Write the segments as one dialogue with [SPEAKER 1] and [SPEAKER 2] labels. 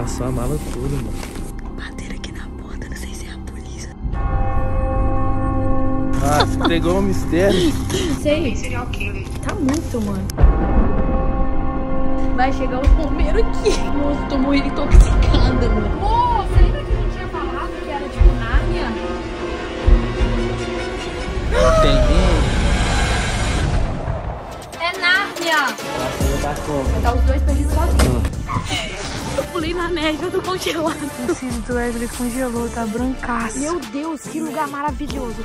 [SPEAKER 1] Arregaçou a mala toda, mano.
[SPEAKER 2] Bateram aqui na porta, não sei se é a polícia.
[SPEAKER 1] Ah, você pegou um mistério.
[SPEAKER 2] Não sei.
[SPEAKER 3] Serial killer.
[SPEAKER 2] Tá muito, mano. Vai chegar o bombeiro aqui. Nossa, tô morrendo intoxicada, mano. Moça, lembra que a gente tinha falado que era tipo Nárnia?
[SPEAKER 1] Tem
[SPEAKER 2] É Nárnia.
[SPEAKER 1] Nossa, da conta.
[SPEAKER 2] Tá os dois perdidos sozinhos. Eu pulei na neve, eu tô congelado.
[SPEAKER 3] O cílio do Wesley congelou, tá brancaço.
[SPEAKER 2] Meu Deus, que lugar maravilhoso.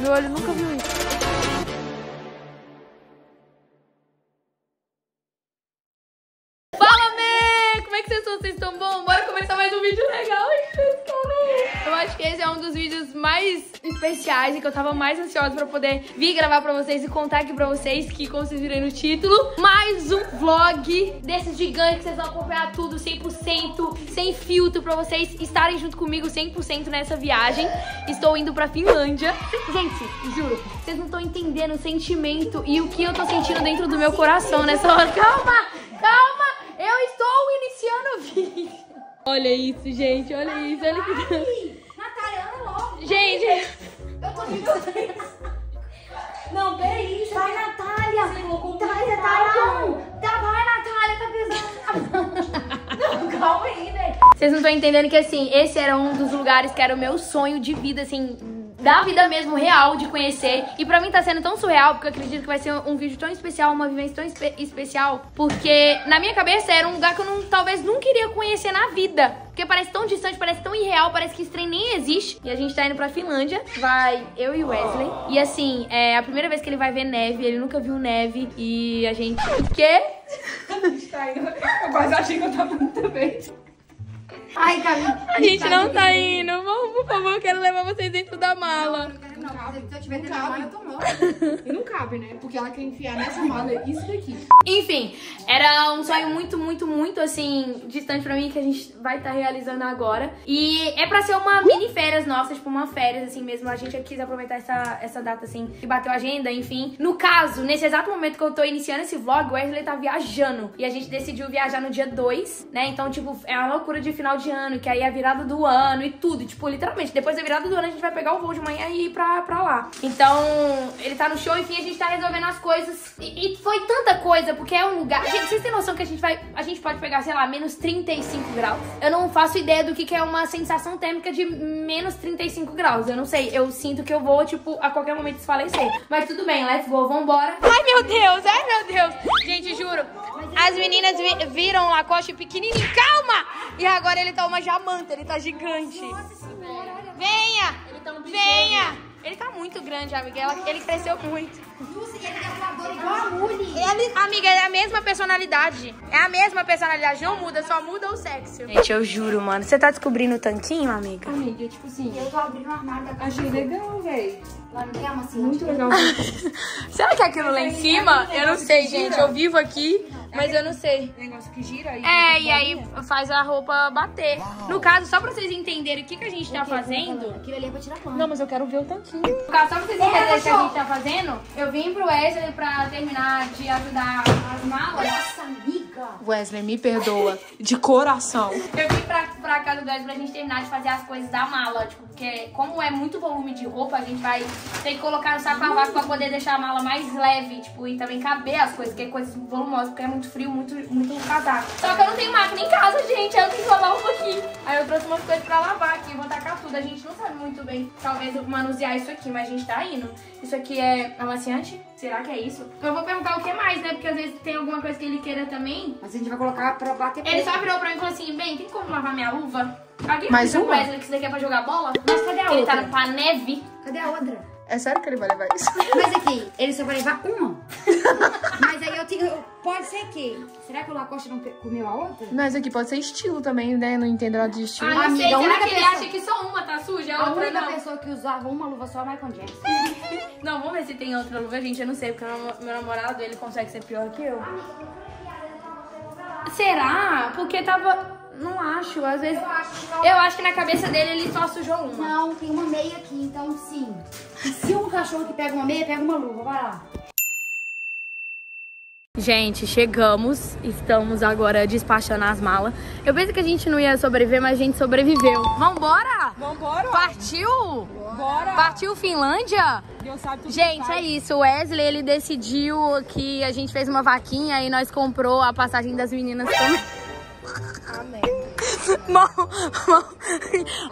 [SPEAKER 3] Meu olho nunca viu isso.
[SPEAKER 2] Mais especiais e que eu tava mais ansiosa pra poder vir gravar pra vocês e contar aqui pra vocês, que como vocês viram aí no título, mais um vlog desses gigantes que vocês vão acompanhar tudo 100%, sem filtro, pra vocês estarem junto comigo 100% nessa viagem. Estou indo pra Finlândia. Gente, juro, vocês não estão entendendo o sentimento e o que eu tô sentindo dentro do meu coração nessa hora. Calma, calma! Eu estou iniciando o vídeo. Olha isso, gente, olha isso, olha que...
[SPEAKER 4] Natália, anda logo.
[SPEAKER 2] Gente,
[SPEAKER 4] Eu tô de Não, peraí. Vai, Natália. Você colocou Natália, Natália, não. Tá, vai, Natália, tá pesando. Não, calma aí, velho.
[SPEAKER 2] vocês não estão entendendo que, assim, esse era um dos lugares que era o meu sonho de vida, assim, da vida mesmo real de conhecer. E pra mim tá sendo tão surreal, porque eu acredito que vai ser um vídeo tão especial, uma vivência tão espe- especial, porque na minha cabeça era um lugar que eu não, talvez nunca iria conhecer na vida. Porque parece tão distante, parece tão irreal, parece que esse trem nem existe. E a gente tá indo pra Finlândia. Vai eu e Wesley. E assim, é a primeira vez que ele vai ver neve. Ele nunca viu neve. E a gente. O quê?
[SPEAKER 3] Eu quase achei que eu tava muito bem.
[SPEAKER 4] Ai, Camila.
[SPEAKER 2] A gente não tá indo. Vamos, por favor, eu quero levar vocês dentro da mala.
[SPEAKER 4] Não, se eu tiver dentro da mala, eu tô morta.
[SPEAKER 3] E não cabe, né? Porque ela quer enfiar nessa mala isso daqui.
[SPEAKER 2] Enfim, era um sonho muito, muito, muito assim, distante pra mim que a gente vai estar realizando agora. E é pra ser uma mini férias nossa, tipo uma férias assim mesmo. A gente quis aproveitar essa, essa data assim, que bateu a agenda, enfim. No caso, nesse exato momento que eu tô iniciando esse vlog, o Wesley tá viajando. E a gente decidiu viajar no dia 2, né? Então, tipo, é uma loucura de final de ano, que aí é a virada do ano e tudo. Tipo, literalmente, depois da virada do ano a gente vai pegar o voo de manhã e ir pra, pra lá. Então, ele tá no show, enfim, a gente tá resolvendo as coisas. E, e foi tanta coisa, porque é um lugar. Gente, vocês têm noção que a gente vai. A gente pode pegar, sei lá, menos 35 graus? Eu não faço ideia do que, que é uma sensação térmica de menos 35 graus. Eu não sei. Eu sinto que eu vou, tipo, a qualquer momento desfalecer. Mas tudo bem, let's go, vambora. Ai, meu Deus, ai, meu Deus. Gente, juro. As meninas vi- viram o Lacoste pequenininho. Calma! E agora ele tá uma jamanta, ele tá gigante. Venha! Venha! Ele tá muito grande, amiga. Ela- Ele cresceu muito.
[SPEAKER 4] Lúcia, ele é voador igual a Muli.
[SPEAKER 2] Ele, amiga, é a mesma personalidade. É a mesma personalidade. Não muda, só muda o sexo. Gente, eu juro, mano. Você tá descobrindo o tanquinho, amiga?
[SPEAKER 3] Amiga, tipo assim,
[SPEAKER 4] Eu tô abrindo o armário da casa.
[SPEAKER 3] achei legal, velho.
[SPEAKER 4] Lá não tem uma assim.
[SPEAKER 3] Muito legal.
[SPEAKER 2] Será que é aquilo lá em cima? Eu não sei, gente. Eu vivo aqui, mas eu não sei.
[SPEAKER 3] Negócio que gira aí.
[SPEAKER 2] É, e aí faz a roupa bater. No caso, só pra vocês entenderem o que, que a gente tá fazendo.
[SPEAKER 4] Aquilo ali é pra tirar pano.
[SPEAKER 3] Não, mas eu quero ver o tanquinho.
[SPEAKER 2] No caso, só pra vocês entenderem o que a gente tá fazendo, eu vim pro Wesley pra terminar de ajudar as malas.
[SPEAKER 4] Nossa, amiga.
[SPEAKER 3] Wesley, me perdoa. De coração.
[SPEAKER 2] Eu vim pra, pra casa do Wesley pra gente terminar de fazer as coisas da mala, tipo, porque como é muito volume de roupa, a gente vai ter que colocar no saco a vácuo pra poder deixar a mala mais leve, tipo, e também caber as coisas, que é coisas volumosas, porque é muito frio, muito, muito casaco. Só que eu não tenho máquina em casa, gente, aí eu tenho que lavar um pouquinho. Aí eu trouxe umas coisas pra lavar aqui, vou tacar tudo. A gente não sabe muito bem, talvez, manusear isso aqui, mas a gente tá indo. Isso aqui é amaciante? Será que é isso? Eu vou perguntar o que mais, né? Porque às vezes tem alguma coisa que ele queira também.
[SPEAKER 4] Mas a gente vai colocar pra bater
[SPEAKER 2] Ele só virou pra mim e falou assim: bem, tem como lavar minha luva? Alguém
[SPEAKER 3] Mais uma?
[SPEAKER 2] Wesley que isso daqui é pra jogar bola?
[SPEAKER 4] Mas cadê a
[SPEAKER 2] Ele
[SPEAKER 4] outra?
[SPEAKER 2] tá pra neve.
[SPEAKER 4] Cadê a outra?
[SPEAKER 3] É sério que ele vai levar isso?
[SPEAKER 4] Mas aqui, ele só vai levar uma. Mas aí eu tenho. Pode ser que. Será que o Lacoste não comeu a outra?
[SPEAKER 3] Mas aqui pode ser estilo também, né? Não entendo nada de estilo.
[SPEAKER 2] Ah, não
[SPEAKER 4] Amiga,
[SPEAKER 2] sei, será que ele
[SPEAKER 4] pessoa-
[SPEAKER 2] acha que só uma tá suja? A
[SPEAKER 4] A
[SPEAKER 2] outra
[SPEAKER 4] única
[SPEAKER 2] não.
[SPEAKER 4] pessoa que usava uma luva só é Michael Jackson.
[SPEAKER 2] Não, vamos ver se tem outra luva, gente. Eu não sei, porque meu namorado, ele consegue ser pior que eu. Será? Porque tava... Não acho, às vezes. Eu acho que na cabeça dele ele só sujou uma.
[SPEAKER 4] Não, tem uma meia aqui, então sim. Se um cachorro que pega uma meia, pega uma luva. Vai lá.
[SPEAKER 2] Gente, chegamos. Estamos agora despachando as malas. Eu pensei que a gente não ia sobreviver, mas a gente sobreviveu. Vambora?
[SPEAKER 3] Vambora.
[SPEAKER 2] Partiu?
[SPEAKER 3] Bora.
[SPEAKER 2] Partiu Finlândia?
[SPEAKER 3] Deus sabe tudo
[SPEAKER 2] Gente,
[SPEAKER 3] que
[SPEAKER 2] é isso. O Wesley, ele decidiu que a gente fez uma vaquinha e nós comprou a passagem das meninas também.
[SPEAKER 3] Amém.
[SPEAKER 2] Mal, mal.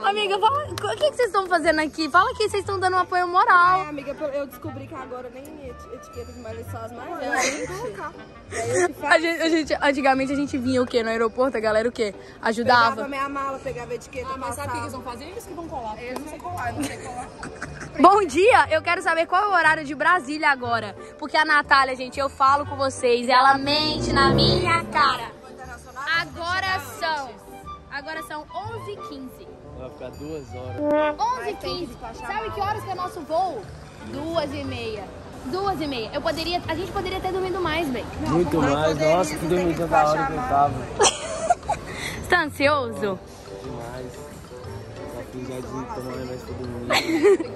[SPEAKER 2] Amiga, fala, o que, que vocês estão fazendo aqui? Fala que vocês estão dando um apoio moral.
[SPEAKER 3] É, amiga, eu descobri que agora nem eti- etiquetas mais são as mais. É.
[SPEAKER 2] A gente, a gente- antigamente a gente vinha o quê? No aeroporto, a galera o quê? Ajudava.
[SPEAKER 3] Pegava minha mala, pegava a etiqueta,
[SPEAKER 5] Mas sabe o que eles vão fazer? Eles que vão colar. porque Eu não sei colar, eu não sei colar.
[SPEAKER 2] Bom dia, eu quero saber qual é o horário de Brasília agora. Porque a Natália, gente, eu falo com vocês, ela mente na minha cara. Agora são. Agora são 11h15.
[SPEAKER 1] Vai ficar duas horas.
[SPEAKER 2] 11h15. Sabe que horas que é nosso voo? Duas e meia. Duas e meia. Eu poderia, a gente poderia ter dormido mais, bem.
[SPEAKER 1] Muito mais.
[SPEAKER 3] poderia,
[SPEAKER 1] Nossa, que dormidão da hora que eu tava.
[SPEAKER 2] Você tá ansioso?
[SPEAKER 1] Já remédio pra dormir.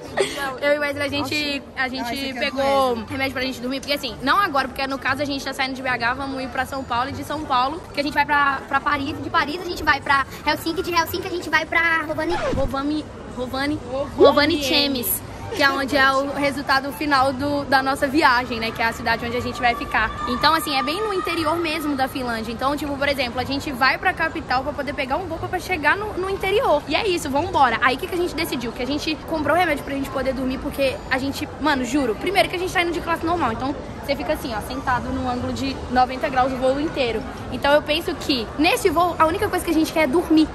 [SPEAKER 2] Eu e o Wesley, a gente, a gente pegou remédio pra gente dormir, porque assim, não agora, porque no caso a gente tá saindo de BH, vamos ir pra São Paulo e de São Paulo, que a gente vai pra, pra Paris, de Paris a gente vai pra Helsinki, de Helsinki a gente vai pra Rovani, Rovani, Rovani, Rovani Chemes. Que é onde é o resultado final do, da nossa viagem, né? Que é a cidade onde a gente vai ficar. Então, assim, é bem no interior mesmo da Finlândia. Então, tipo, por exemplo, a gente vai pra capital pra poder pegar um voo pra chegar no, no interior. E é isso, vambora. Aí o que, que a gente decidiu? Que a gente comprou remédio pra gente poder dormir, porque a gente, mano, juro, primeiro que a gente tá indo de classe normal. Então, você fica assim, ó, sentado num ângulo de 90 graus o voo inteiro. Então, eu penso que nesse voo, a única coisa que a gente quer é dormir.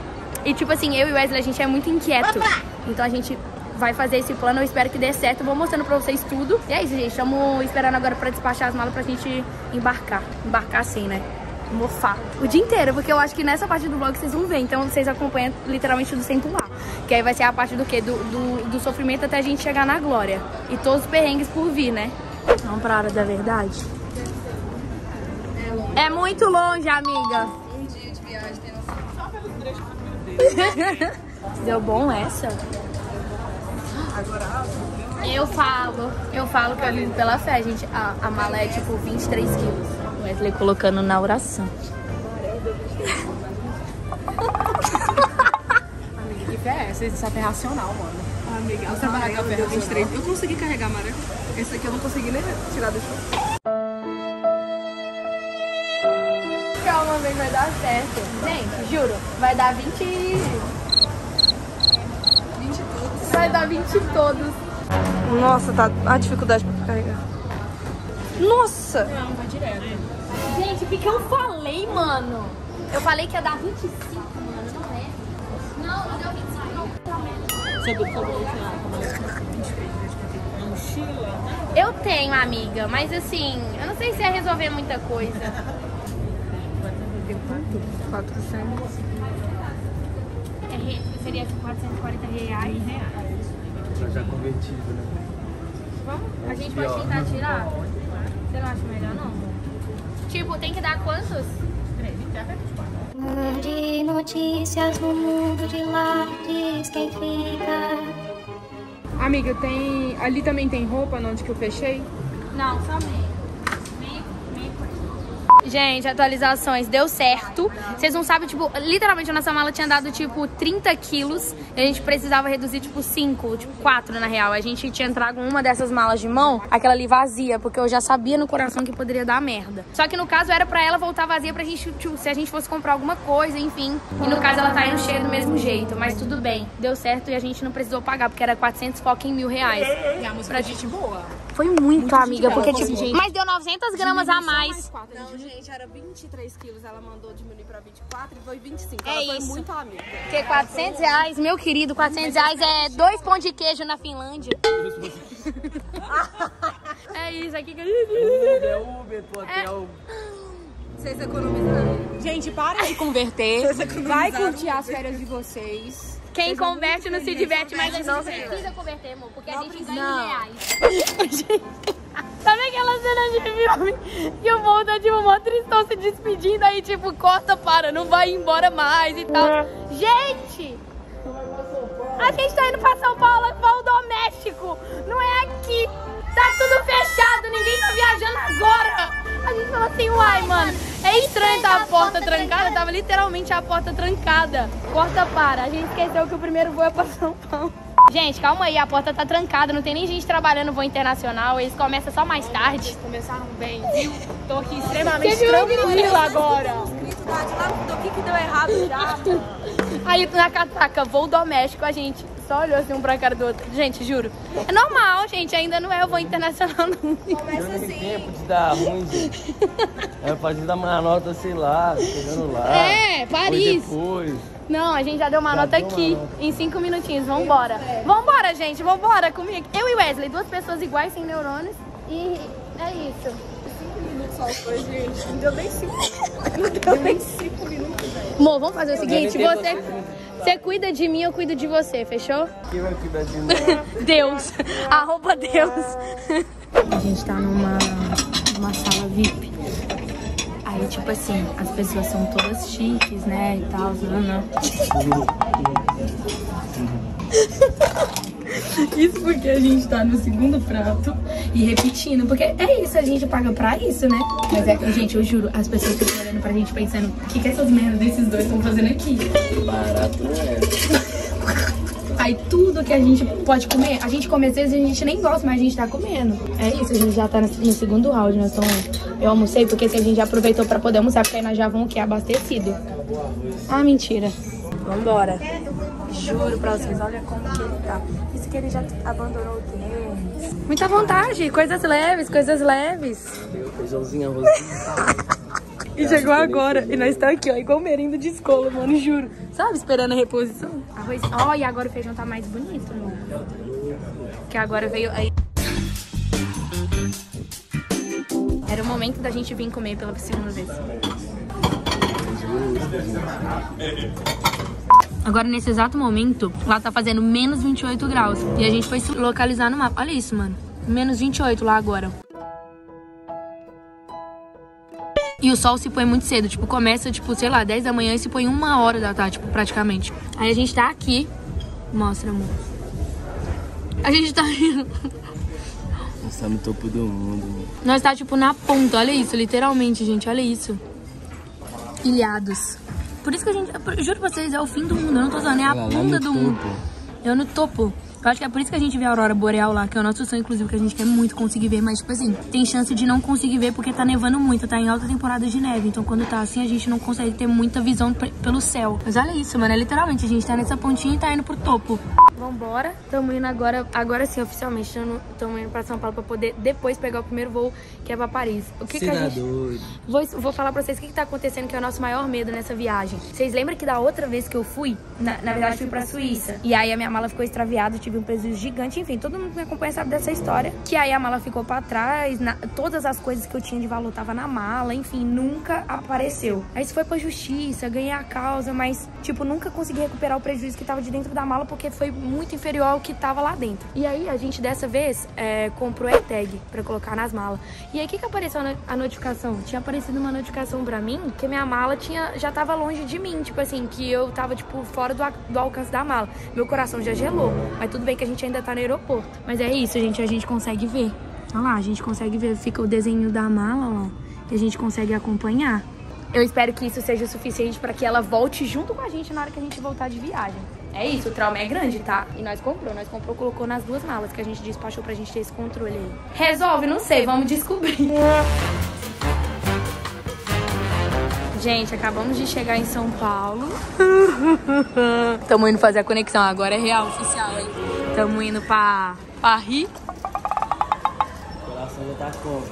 [SPEAKER 2] E tipo assim, eu e Wesley, a gente é muito inquieto. Então a gente vai fazer esse plano, eu espero que dê certo. Vou mostrando pra vocês tudo. E é isso, gente. Estamos esperando agora pra despachar as malas pra gente embarcar. Embarcar assim, né? Mofar. O dia inteiro, porque eu acho que nessa parte do vlog vocês vão ver. Então vocês acompanham literalmente do sem pular. Que aí vai ser a parte do quê? Do, do, do sofrimento até a gente chegar na glória. E todos os perrengues por vir, né? Vamos pra hora da verdade. É muito longe, amiga.
[SPEAKER 5] Um dia de viagem tem noção.
[SPEAKER 2] Deu bom essa? Eu falo, eu falo que eu vivo pela fé, gente. A, a mala é tipo 23 quilos. O Wesley colocando na oração.
[SPEAKER 5] Amiga, que fé é essa? Isso é racional, mano. Amiga, eu trabalhar com a ferro 23. Eu consegui carregar, Mara. Esse aqui eu não consegui nem tirar do chão.
[SPEAKER 2] Calma, bem, vai dar certo. Gente, juro, vai dar 20. 20 todos. Vai dar 20 todos.
[SPEAKER 3] Nossa, tá a dificuldade pra carregar. Nossa!
[SPEAKER 5] Não, vai direto.
[SPEAKER 2] Gente, o que, que eu falei, mano? Eu falei que ia dar 25, mano. Não é? Não, não deu 25, não.
[SPEAKER 5] Esse lado, como mochila.
[SPEAKER 2] Eu tenho, amiga, mas assim, eu não sei se ia resolver muita coisa.
[SPEAKER 3] 400.
[SPEAKER 2] Seria 440 reais.
[SPEAKER 1] Tá já convertido, né?
[SPEAKER 2] A gente pode tentar tirar? Você não acha melhor, não? Tipo, tem que dar quantos?
[SPEAKER 6] De notícias no mundo de lá, diz quem fica.
[SPEAKER 3] Amiga, tem. Ali também tem roupa onde que eu fechei?
[SPEAKER 2] Não, só meio. Meio, meio coisa. Gente, atualizações, deu certo. Vocês não sabem, tipo, literalmente a nossa mala tinha dado, tipo, 30 quilos. E a gente precisava reduzir, tipo, 5, tipo, 4 na real. A gente tinha entrado uma dessas malas de mão, aquela ali vazia, porque eu já sabia no coração que poderia dar merda. Só que no caso era pra ela voltar vazia pra gente, tipo, se a gente fosse comprar alguma coisa, enfim. E no caso ela tá indo cheia do mesmo jeito. Mas tudo bem, deu certo e a gente não precisou pagar, porque era 400 foca em mil reais.
[SPEAKER 5] E a música é gente boa.
[SPEAKER 2] Foi muito, amiga, porque, tipo,
[SPEAKER 5] gente.
[SPEAKER 2] mas deu 900 gramas a mais.
[SPEAKER 3] Não, gente, era 23 quilos. Ela mandou diminuir pra 24 e foi 25.
[SPEAKER 2] É
[SPEAKER 3] ela foi
[SPEAKER 2] isso.
[SPEAKER 3] muito amiga.
[SPEAKER 2] Porque 400 reais, meu querido, 400 reais é dois pão de queijo na Finlândia. é isso aqui que
[SPEAKER 1] Uber, é Uber pro hotel.
[SPEAKER 3] Vocês economizaram.
[SPEAKER 5] Gente, para de converter. Vai curtir as férias de vocês.
[SPEAKER 2] Quem converte não se diverte, mas a gente
[SPEAKER 4] Não
[SPEAKER 2] precisa converter, amor, porque a gente ganha em reais. Sabe aquela cena de filme que o povo tá, tipo, mó tristão se despedindo, aí, tipo, corta, para, não vai embora mais e tal. Gente! A gente tá indo pra São Paulo, é voo doméstico, não é aqui. Tá tudo fechado, ninguém tá viajando agora. A gente falou assim, uai, mano, é estranho tá a porta trancada, tava literalmente a porta trancada. Porta para, a gente esqueceu que o primeiro voo é pra São Paulo. Gente, calma aí, a porta tá trancada, não tem nem gente trabalhando no voo internacional, eles começam só mais tarde.
[SPEAKER 5] Começaram bem, viu? Tô aqui extremamente tranquila agora.
[SPEAKER 3] Lá, que deu errado já?
[SPEAKER 2] Aí na catraca, voo doméstico, a gente só olhou assim um pra cara do outro. Gente, juro. É normal, gente, ainda não é o voo internacional, não.
[SPEAKER 3] Começa assim.
[SPEAKER 1] tempo de dar ruim, gente. Pra gente dar uma nota, sei lá, chegando lá.
[SPEAKER 2] É, Paris.
[SPEAKER 1] Depois.
[SPEAKER 2] Não, a gente já deu uma
[SPEAKER 1] Já
[SPEAKER 2] nota
[SPEAKER 1] deu uma
[SPEAKER 2] aqui,
[SPEAKER 1] nota.
[SPEAKER 2] em cinco minutinhos. Vambora. Vambora, gente, vambora comigo. Eu e Wesley, duas pessoas iguais, sem neurônios. E é isso.
[SPEAKER 3] Foi, gente. Não deu nem cinco. Não deu nem cinco minutos, velho.
[SPEAKER 2] Amor, vamos fazer o seguinte, você, você cuida de mim, eu cuido de você, fechou?
[SPEAKER 1] Quem vai cuidar de mim?
[SPEAKER 2] Deus. Arroba Deus. A gente tá numa, numa sala VIP. Aí, tipo assim, as pessoas são todas chiques, né? E tal, né? Isso porque a gente tá no segundo prato e repetindo, porque é isso, a gente paga pra isso, né? Mas é, gente, eu juro, as pessoas ficam olhando pra gente pensando, o que, que essas merdas desses dois estão fazendo aqui?
[SPEAKER 1] Barato não é.
[SPEAKER 2] Aí tudo que a gente pode comer, a gente come às vezes e a gente nem gosta, mas a gente tá comendo. É isso, a gente já tá no segundo round, nós estamos... Eu almocei porque assim, a gente já aproveitou pra poder almoçar, porque aí nós já vamos o quê? Abastecido. Ah, mentira. Vambora. Juro pra vocês, olha como que ele tá. Que ele já abandonou o tênis. Muita vontade, coisas leves, coisas leves.
[SPEAKER 1] Feijãozinho, arrozinho.
[SPEAKER 2] E chegou agora. E nós estamos aqui, ó, igual merenda de escola, mano, juro. Sabe, esperando a reposição. Arroz. Ó, e agora o feijão tá mais bonito, amor. Que agora veio aí. Era o momento da gente vir comer pela segunda vez. Agora, nesse exato momento, lá tá fazendo menos 28 graus. E a gente foi se localizar no mapa. Olha isso, mano. Menos 28 lá agora. E o sol se põe muito cedo, tipo, começa, tipo, sei lá, 10 da manhã e se põe uma hora da tarde, tipo, praticamente. Aí a gente tá aqui. Mostra, amor. A gente tá
[SPEAKER 1] Nós tá no topo do mundo.
[SPEAKER 2] Nós tá, tipo, na ponta. Olha isso, literalmente, gente. Olha isso. Ilhados. Por isso que a gente... eu juro pra vocês, é o fim do mundo. Eu não tô zoando, é a bunda do mundo. Eu no topo. Eu acho que é por isso que a gente vê a aurora boreal lá, que é o nosso sonho, inclusive, que a gente quer muito conseguir ver. Mas, tipo assim, tem chance de não conseguir ver porque tá nevando muito, tá em alta temporada de neve. Então, quando tá assim, a gente não consegue ter muita visão pe- pelo céu. Mas olha isso, mano. É literalmente, a gente tá nessa pontinha e tá indo pro topo. Vambora. Tamo indo agora, agora sim, oficialmente. tamo- Tamo indo pra São Paulo pra poder depois pegar o primeiro voo, que é pra Paris. O que, que a gente...
[SPEAKER 1] doido.
[SPEAKER 2] Vou, vou falar pra vocês o que, que tá acontecendo, que é o nosso maior medo nessa viagem. Vocês lembram que da outra vez que eu fui, na, na verdade fui pra Suíça, e aí a minha mala ficou extraviada, eu tive um prejuízo gigante, enfim, todo mundo que me acompanha sabe dessa história. Que aí a mala ficou pra trás, na- todas as coisas que eu tinha de valor tava na mala, enfim, nunca apareceu. Aí isso foi pra justiça, ganhei a causa, mas, tipo, nunca consegui recuperar o prejuízo que tava de dentro da mala, porque foi muito inferior ao que tava lá dentro. E aí a gente dessa vez é, comprou AirTag pra colocar nas malas. E aí o que que apareceu a no- a notificação? Tinha aparecido uma notificação pra mim que minha mala tinha, já tava longe de mim, tipo assim, que eu tava, tipo, fora do, do alcance da mala. Meu coração já gelou. Mas tudo bem que a gente ainda tá no aeroporto. Mas é isso, gente, a gente consegue ver. Olha lá, a gente consegue ver, fica o desenho da mala, ó. E a gente consegue acompanhar. Eu espero que isso seja o suficiente pra que ela volte junto com a gente na hora que a gente voltar de viagem. É isso, o trauma é grande, tá? E nós comprou, nós comprou, colocou nas duas malas que a gente despachou pra gente ter esse controle aí. Resolve? Não sei, vamos descobrir. Gente, acabamos de chegar em São Paulo. Tamo indo fazer a conexão, agora é real, oficial, hein? Tamo indo pra Paris.
[SPEAKER 1] O coração já tá como?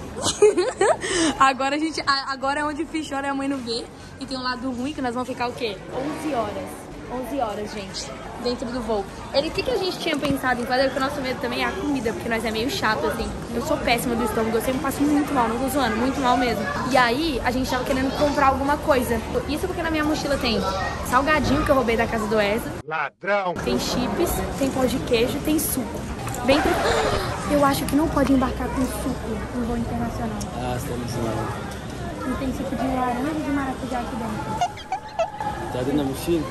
[SPEAKER 2] Agora a gente. Agora é onde o fish chora e a mãe não vê. E tem um lado ruim que nós vamos ficar o quê? 11 horas. 11 horas, gente. Dentro do voo. Ele, o que, que a gente tinha pensado em fazer? Porque o nosso medo também é a comida, porque nós é meio chato, assim. Eu sou péssima do estômago, eu sempre passo muito mal, não tô zoando, muito mal mesmo. E aí, a gente tava querendo comprar alguma coisa. Isso porque na minha mochila tem salgadinho que eu roubei da casa do Wesley. Ladrão! Tem chips, tem pão de queijo, tem suco. Bem tri- Eu acho que não pode embarcar com suco no voo internacional.
[SPEAKER 1] Ah, você tá me ensinando.
[SPEAKER 2] E tem suco de laranja de maracujá aqui dentro.
[SPEAKER 1] Tá dentro da mochila?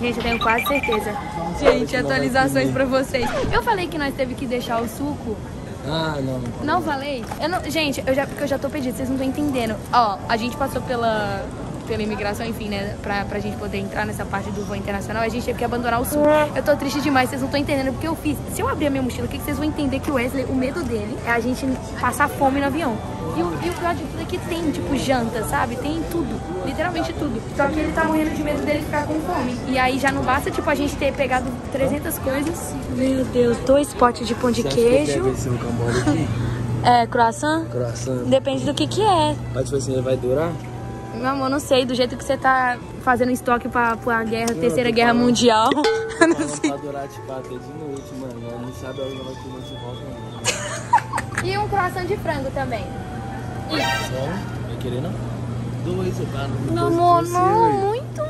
[SPEAKER 2] Gente, eu tenho quase certeza. Gente, atualizações pra vocês. Eu falei que nós teve que deixar o suco.
[SPEAKER 1] Ah, não.
[SPEAKER 2] Não falei? Eu não, gente, eu já, porque eu já tô pedindo, vocês não estão entendendo. Ó, a gente passou pela, pela imigração, enfim, né? Pra, pra gente poder entrar nessa parte do voo internacional, a gente teve que abandonar o suco. Eu tô triste demais, vocês não estão entendendo porque eu fiz. Se eu abrir a minha mochila, o que que vocês vão entender que o Wesley, o medo dele é a gente passar fome no avião. E o, e o pior de tudo é que tem, tipo, janta, sabe? Tem tudo. Literalmente tudo. Só que ele tá morrendo de medo dele ficar com fome. E aí já não basta, tipo, a gente ter pegado 300 coisas. Meu Deus, dois potes de pão de
[SPEAKER 1] que
[SPEAKER 2] queijo.
[SPEAKER 1] ser um aqui?
[SPEAKER 2] É, croissant?
[SPEAKER 1] Coração.
[SPEAKER 2] Depende do que que é.
[SPEAKER 1] Mas tipo assim, ele vai durar?
[SPEAKER 2] Meu amor, não sei, do jeito que você tá fazendo estoque pra, pra guerra,
[SPEAKER 1] Não,
[SPEAKER 2] terceira guerra
[SPEAKER 1] falando.
[SPEAKER 2] mundial. Não
[SPEAKER 1] Não
[SPEAKER 2] sei.
[SPEAKER 1] vai durar tipo de noite, mano. Não sabe a hora que vai comer de volta, não.
[SPEAKER 2] E um croissant de frango também.
[SPEAKER 1] Sério? Vai querer não? Dois, eu.
[SPEAKER 2] Meu amor, não, muito.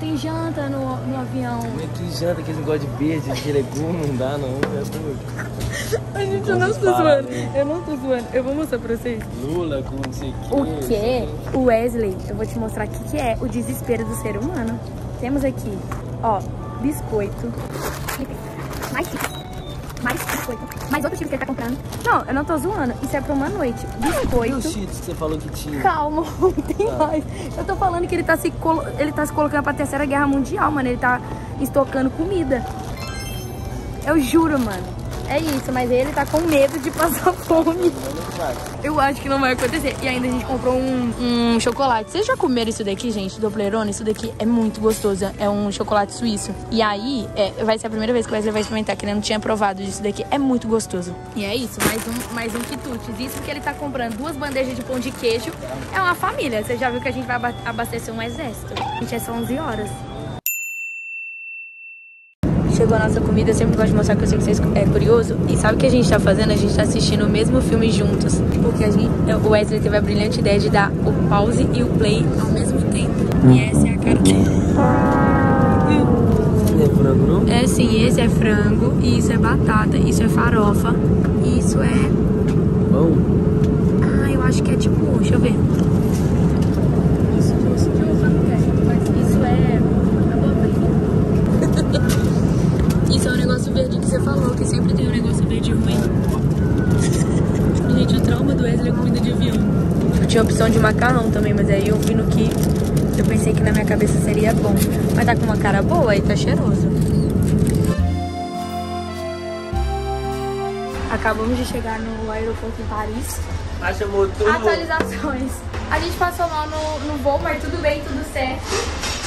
[SPEAKER 2] Tem janta no, no avião.
[SPEAKER 1] Como é que janta, aquele negócio de verde, de legume, não dá não, é doido.
[SPEAKER 2] A gente,
[SPEAKER 1] eu não tô zoando.
[SPEAKER 2] Eu não tô zoando. Eu vou mostrar pra vocês.
[SPEAKER 1] Lula com não sei o
[SPEAKER 2] O que? O Wesley, eu vou te mostrar o que, que é o desespero do ser humano. Temos aqui, ó, biscoito. Mais. Mais biscoito. Mais outro chips que ele tá comprando. Não, eu não tô zoando. Isso é pra uma noite.
[SPEAKER 1] E os
[SPEAKER 2] Biscoito.
[SPEAKER 1] cheats que você falou que tinha?
[SPEAKER 2] Calma, tem
[SPEAKER 1] Tá.
[SPEAKER 2] mais. Eu tô falando que ele tá, se colo... ele tá se colocando pra terceira guerra mundial, mano. Ele tá estocando comida. Eu juro, mano. É isso, mas ele tá com medo de passar fome. Eu acho que não vai acontecer. E ainda a gente comprou um, um chocolate. Vocês já comeram isso daqui, gente? Doblerone? Isso daqui é muito gostoso. É um chocolate suíço. E aí, é, vai ser a primeira vez que o Wesley vai experimentar, que ele não tinha provado disso daqui. É muito gostoso. E é isso, mais um, mais um quitutes. Isso que ele tá comprando duas bandejas de pão de queijo. É uma família. Você já viu que a gente vai aba- abastecer um exército. Gente, é só 11 horas. Chegou a nossa comida, eu sempre gosto de mostrar que eu sei que vocês é curioso. E sabe o que a gente tá fazendo? A gente tá assistindo o mesmo filme juntos. Porque a gente, o Wesley teve a brilhante ideia de dar o pause e o play ao mesmo tempo. E essa é a cara dele.
[SPEAKER 1] É frango não?
[SPEAKER 2] É sim, esse é frango, e isso é batata, isso é farofa, e isso é.
[SPEAKER 1] Bom.
[SPEAKER 2] Ah, eu acho que é tipo. Deixa eu ver.
[SPEAKER 1] Isso, nossa.
[SPEAKER 2] Isso é. Isso é um negócio verde que você falou, que sempre tem um negócio verde ruim. Gente, o trauma do Wesley é comida de avião. Eu tinha a opção de macarrão também, mas aí eu vi no que eu pensei que na minha cabeça seria bom. Mas tá com uma cara boa e tá cheiroso. Acabamos de chegar no aeroporto em Paris.
[SPEAKER 1] Acha motor?
[SPEAKER 2] Atualizações. A gente passou mal no, no voo, mas tudo bem, tudo certo.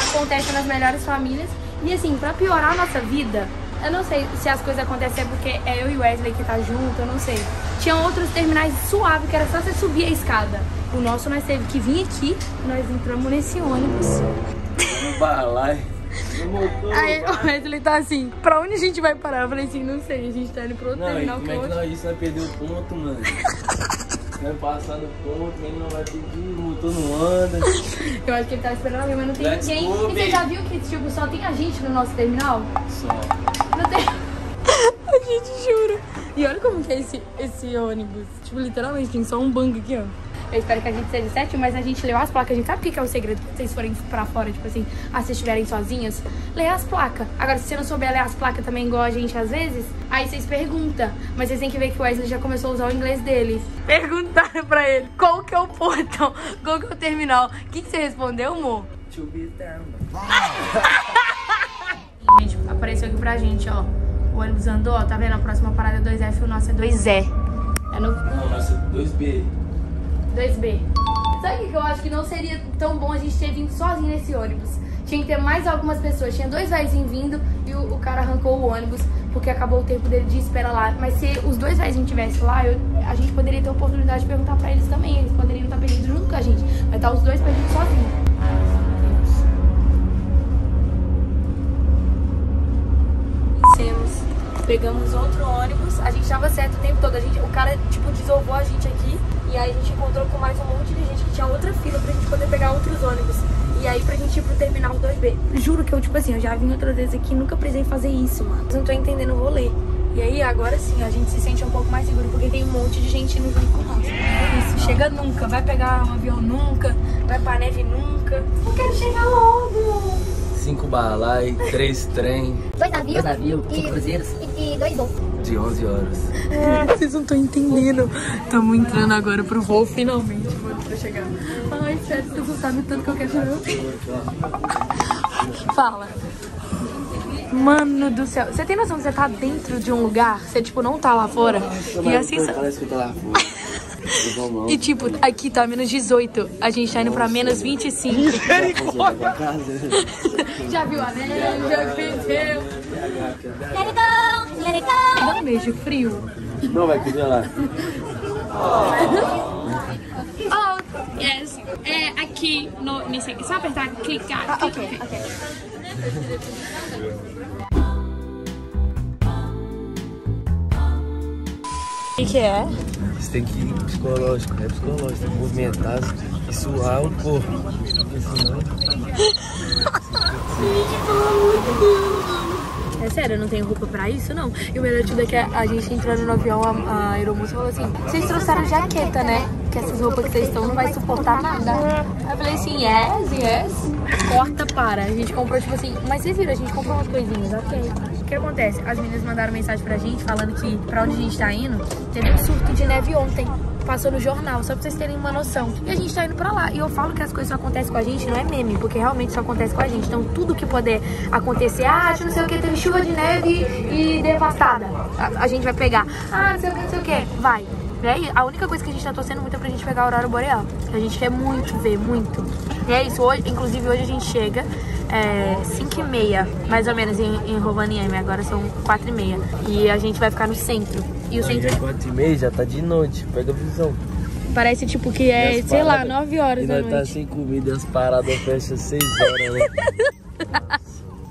[SPEAKER 2] Acontece nas melhores famílias. E assim, pra piorar a nossa vida, eu não sei se as coisas acontecem é porque é eu e Wesley que tá junto, eu não sei. Tinha outros terminais suaves que era só você subir a escada. O nosso nós teve que vir aqui, nós entramos nesse ônibus.
[SPEAKER 1] Balai.
[SPEAKER 2] Aí o Wesley tá assim, pra onde a gente vai parar? Eu falei assim, não sei, a gente tá indo pro outro
[SPEAKER 1] Não,
[SPEAKER 2] terminal
[SPEAKER 1] como
[SPEAKER 2] que é
[SPEAKER 1] é que nós isso vai perder o ponto, mano? Vai passar no ponto, ele não vai pedir, o motor não anda.
[SPEAKER 2] Eu acho que ele tava esperando alguém, mas não tem
[SPEAKER 1] Let's
[SPEAKER 2] ninguém.
[SPEAKER 1] go,
[SPEAKER 2] e você já viu que tipo, só tem a gente no nosso terminal?
[SPEAKER 1] Só.
[SPEAKER 2] Não tem. A gente jura. E olha como que é esse, esse ônibus. Tipo, literalmente, tem só um banco aqui, ó. Eu espero que a gente seja certo, mas a gente leu as placas. A gente sabe o que é o segredo quando vocês forem pra fora, tipo assim, ah, se vocês estiverem sozinhas, lê as placas. Agora, se você não souber ler as placas também, igual a gente às vezes, aí vocês perguntam. Mas vocês têm que ver que o Wesley já começou a usar o inglês dele. Perguntaram pra ele qual que é o portão, qual que é o terminal. O que, que você respondeu, amor?
[SPEAKER 1] To be.
[SPEAKER 2] Gente, apareceu aqui pra gente, ó. O ônibus andou, ó, tá vendo? A próxima parada é 2F, o nosso é 2E. É no
[SPEAKER 1] Não, nossa, 2B.
[SPEAKER 2] 2B. Sabe o que eu acho que não seria tão bom a gente ter vindo sozinho nesse ônibus? Tinha que ter mais algumas pessoas. Tinha dois velhinhos vindo e o, o cara arrancou o ônibus porque acabou o tempo dele de espera lá. Mas se os dois velhinhos tivessem lá, eu- a gente poderia ter a oportunidade de perguntar pra eles também. Eles poderiam estar perdidos junto com a gente. Mas tá os dois perdidos sozinhos. Pegamos outro ônibus, a gente tava certo o tempo todo. A gente, o cara, tipo, desovou a gente aqui. E aí a gente encontrou com mais um monte de gente que tinha outra fila pra gente poder pegar outros ônibus. E aí pra gente ir pro terminal 2B. Juro que eu, tipo assim, eu já vim outras vezes aqui e nunca precisei fazer isso, mano. Não tô entendendo o rolê. E aí, agora sim, a gente se sente um pouco mais seguro, porque tem um monte de gente indo junto com nós. É isso, chega nunca, vai pegar um avião nunca, vai pra neve nunca. Eu quero chegar logo!
[SPEAKER 1] Cinco balai, três trem
[SPEAKER 6] Dois navios.
[SPEAKER 7] Dois navios, cinco cruzeiros.
[SPEAKER 6] E, e dois voos.
[SPEAKER 1] de 11 horas.
[SPEAKER 2] Vocês não estão entendendo. Estamos entrando agora pro voo, finalmente, mano, pra chegar. Ai, sério, tu não sabe o tanto que eu quero chorar. Fala. Mano do céu, você tem noção que você tá dentro de um lugar? Você, tipo, não tá lá fora? E assim...
[SPEAKER 1] Parece que eu tô lá fora.
[SPEAKER 2] E tipo, aqui tá menos 18, a gente tá indo pra menos 25.
[SPEAKER 1] Pra casa.
[SPEAKER 2] Já viu a neve, já perdeu.
[SPEAKER 6] Let it go, let it go.
[SPEAKER 2] Dá um beijo frio.
[SPEAKER 1] Não vai congelar.
[SPEAKER 2] Oh, yes. É aqui no, aqui. Só apertar, clicar, clicar. O que, que é?
[SPEAKER 1] Você tem que ir psicológico, é psicológico, tem que movimentar e suar o corpo. Porque senão.
[SPEAKER 2] É sério, eu não tenho roupa pra isso, não. E o melhor de tudo é que a gente entrando no avião, a, a aeromoça falou assim, vocês trouxeram jaqueta, né? Que essas roupas que vocês estão não vai suportar nada. Aí eu falei assim, yes, yes. Corta para. A gente comprou, tipo assim, mas vocês viram, a gente comprou umas coisinhas, ok. O que acontece? As meninas mandaram mensagem pra gente falando que pra onde a gente tá indo, teve um surto de neve ontem. Passou no jornal, só pra vocês terem uma noção. E a gente tá indo pra lá. E eu falo que as coisas só acontecem com a gente, não é meme, porque realmente só acontece com a gente. Então tudo que puder acontecer, ah, não sei o que, teve chuva de neve e devastada. A, a gente vai pegar. Ah, não sei o que, não sei o que. Vai. E aí, a única coisa que a gente tá torcendo muito é pra gente pegar a Aurora Boreal. A gente quer muito ver, muito. E é isso, hoje, inclusive hoje a gente chega é, 5 e meia, mais ou menos, em, em Rovaniemi. Agora são 4 e meia. E a gente vai ficar no centro. E o centro
[SPEAKER 1] Aí é 4 e meia, já tá de noite, pega a visão.
[SPEAKER 2] parece tipo que é,
[SPEAKER 1] E
[SPEAKER 2] sei lá,
[SPEAKER 1] paradas-
[SPEAKER 2] 9 horas
[SPEAKER 1] E
[SPEAKER 2] da
[SPEAKER 1] nós tá
[SPEAKER 2] noite.
[SPEAKER 1] sem comida e as paradas fecham 6 horas, né?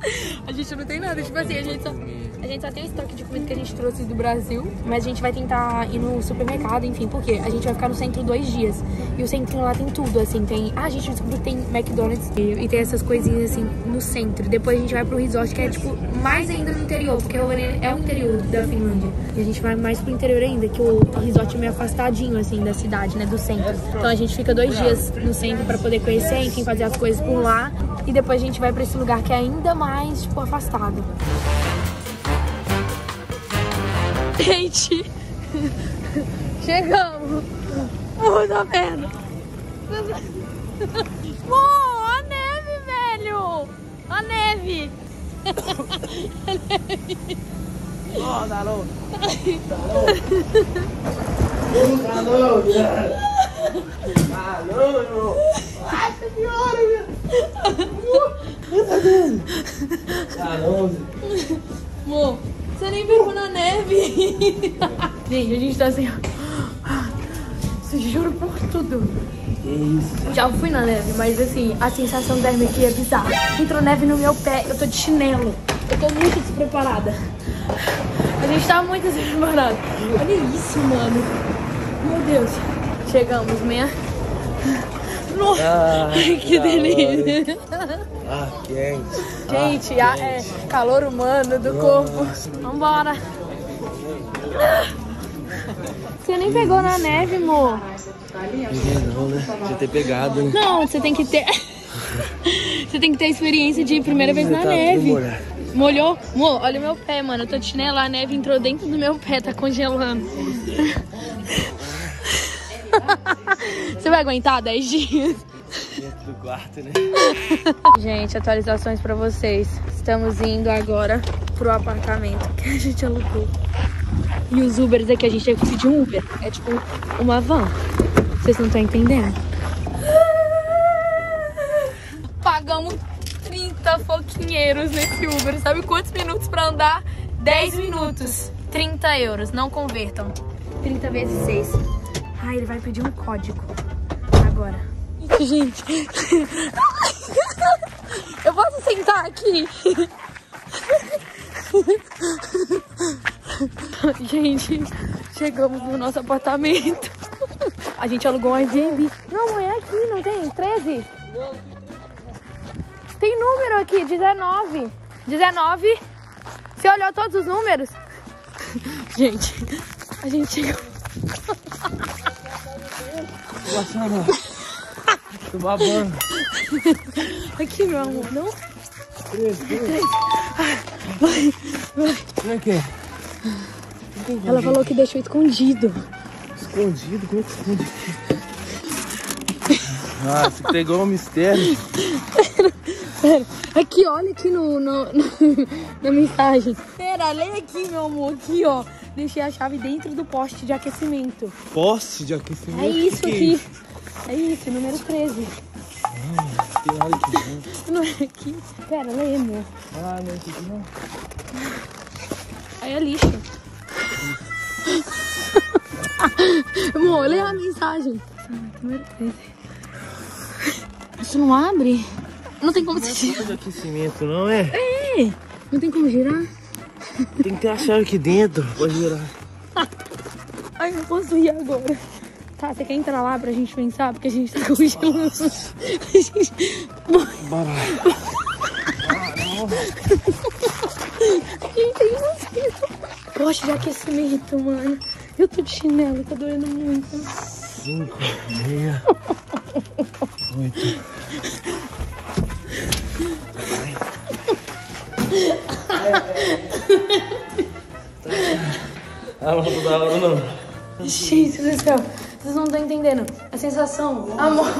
[SPEAKER 2] A gente não tem nada, tipo assim, a gente só, a gente só tem o estoque de comida que a gente trouxe do Brasil, mas a gente vai tentar ir no supermercado, enfim, porque a gente vai ficar no centro dois dias. E o centrinho lá tem tudo, assim, tem. Ah, a gente descobriu que tem McDonald's e, e tem essas coisinhas assim no centro. Depois a gente vai pro resort, que é tipo mais ainda no interior, porque Rovaniemi é o interior da Finlândia. E a gente vai mais pro interior ainda, que o resort é meio afastadinho, assim, da cidade, né, do centro. Então a gente fica dois dias no centro pra poder conhecer, enfim, fazer as coisas por lá. E depois a gente vai pra esse lugar que é ainda mais, tipo, afastado. Gente, chegamos. Puta merda. Pô, a neve, velho. A neve.
[SPEAKER 1] Ó, tá louco. Tá louco. Tá louco. Tá louco. Nossa senhora. Tá louco.
[SPEAKER 2] Amor, você nem pegou na neve. Gente, a gente tá assim. Se juro por tudo.
[SPEAKER 1] Isso?
[SPEAKER 2] Já fui na neve, mas assim, a sensação da aqui é bizarra. Entrou neve no meu pé, eu tô de chinelo. Eu tô muito despreparada. A gente tá muito despreparado. Olha isso, mano. Meu Deus. Chegamos, meia. Nossa,
[SPEAKER 1] Ah,
[SPEAKER 2] que delícia.
[SPEAKER 1] Ah, quente.
[SPEAKER 2] Gente, a- é calor humano do corpo. Vambora. Você nem pegou na neve, amor.
[SPEAKER 1] Não, né? Podia ter pegado, hein?
[SPEAKER 2] Não, você tem que ter. Você tem que ter a experiência de primeira vez na
[SPEAKER 1] Tá
[SPEAKER 2] neve. Molhou? Amor, olha o meu pé, mano. Eu tô de chinelo, a neve entrou dentro do meu pé, tá congelando. Você vai aguentar 10 dias?
[SPEAKER 1] Dentro do quarto, né?
[SPEAKER 2] Gente, atualizações pra vocês. Estamos indo agora pro apartamento que a gente alugou. E os Ubers aqui, a gente teve que pedir um Uber. É tipo uma van. Vocês não estão entendendo? Pagamos 30 foquinheiros nesse Uber. Sabe quantos minutos pra andar? 10 minutos. 30 euros. Não convertam. 30 vezes 6. Ai, ele vai pedir um código. Agora. Gente. Eu posso sentar aqui? Gente, chegamos no nosso apartamento. A gente alugou um Airbnb. Não, é aqui, não tem? 13? Tem número aqui, 19. 19. Você olhou todos os números? Gente, a gente chegou.
[SPEAKER 1] Tô babando.
[SPEAKER 2] Aqui, meu amor, não?
[SPEAKER 1] Como é que é?
[SPEAKER 2] Ela falou que deixou escondido.
[SPEAKER 1] Escondido? Como é que esconde? Ah, você pegou um mistério.
[SPEAKER 2] Pera, aqui, olha aqui no, no- no- na mensagem. Pera, leia aqui, meu amor, aqui, ó. Deixei a chave dentro do poste de aquecimento.
[SPEAKER 1] Poste de aquecimento?
[SPEAKER 2] É isso
[SPEAKER 1] que
[SPEAKER 2] aqui. É isso, número 13.
[SPEAKER 1] Tem nada aqui dentro.
[SPEAKER 2] Não é aqui? Pera, leia, amor.
[SPEAKER 1] Ah, não é aqui não.
[SPEAKER 2] Aí é lixo. amor, leia a mensagem. Número 13. Isso não abre? Não tem como se girar.
[SPEAKER 1] Poste de aquecimento, não é?
[SPEAKER 2] É, Não tem como girar?
[SPEAKER 1] Tem que ter a chave aqui dentro pra girar.
[SPEAKER 2] Ai, não posso ir agora. Tá, você quer entrar lá pra gente pensar? Porque a gente tá congelando. A gente...
[SPEAKER 1] Bora.
[SPEAKER 2] Gente, eu não sei. Poste de aquecimento, mano. Eu tô de chinelo, tá doendo muito.
[SPEAKER 1] Cinco, meia, oito. Ah, não tô da hora não.
[SPEAKER 2] Gente do céu, vocês não estão entendendo. A sensação, amor.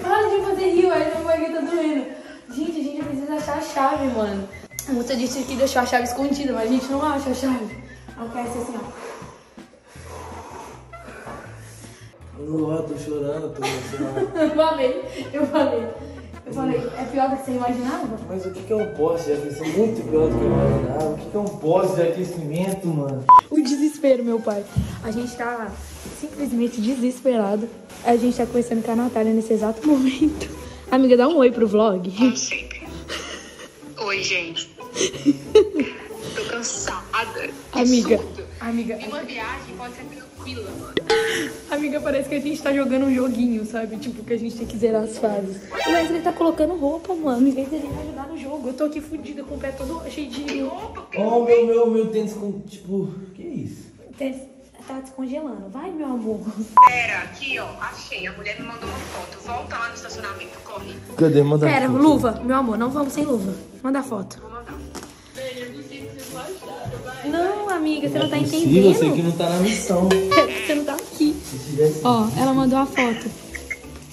[SPEAKER 2] Para de fazer rio, aí não vai que tá doendo. Gente, a gente precisa achar a chave, mano. A moça disse que deixou a chave escondida, mas a gente não acha a chave. Ela quer ser assim, ó.
[SPEAKER 1] Não, tô chorando, tô emocionado.
[SPEAKER 2] Eu falei, eu falei. Eu falei, é pior do que você imaginava?
[SPEAKER 1] Mas o que é um poste de aquecimento? Muito pior do que eu imaginava. O que é um poste de aquecimento, mano?
[SPEAKER 2] O desespero, meu pai. A gente tá simplesmente desesperado. A gente tá conversando com a Natália nesse exato momento. Amiga, dá um oi pro vlog.
[SPEAKER 7] Oi, gente. Tô cansada.
[SPEAKER 2] Amiga, amiga,
[SPEAKER 7] Uma viagem pode ser tranquila, mano.
[SPEAKER 2] amiga, parece que a gente tá jogando um joguinho, sabe? Tipo, que a gente tem que zerar as fases. O Wesley tá colocando roupa, mano. Em vez dele me ajudar no jogo. Eu tô aqui fudida com o pé todo cheio de.
[SPEAKER 1] Oh, meu, meu, meu tênis com, tipo, que isso?
[SPEAKER 2] Tá descongelando. Vai, meu amor.
[SPEAKER 7] Pera, aqui, ó. Achei. A mulher me mandou uma foto. Volta lá no estacionamento. Corre.
[SPEAKER 1] Cadê? Manda
[SPEAKER 2] Pera,
[SPEAKER 1] foto.
[SPEAKER 2] luva. Meu amor, não vamos sem luva. Manda foto.
[SPEAKER 7] Vou mandar.
[SPEAKER 2] Não, amiga, você não tá
[SPEAKER 1] Possível,
[SPEAKER 2] entendendo.
[SPEAKER 1] você que não tá na missão.
[SPEAKER 2] Você não tá aqui. Ó, ela mandou a foto.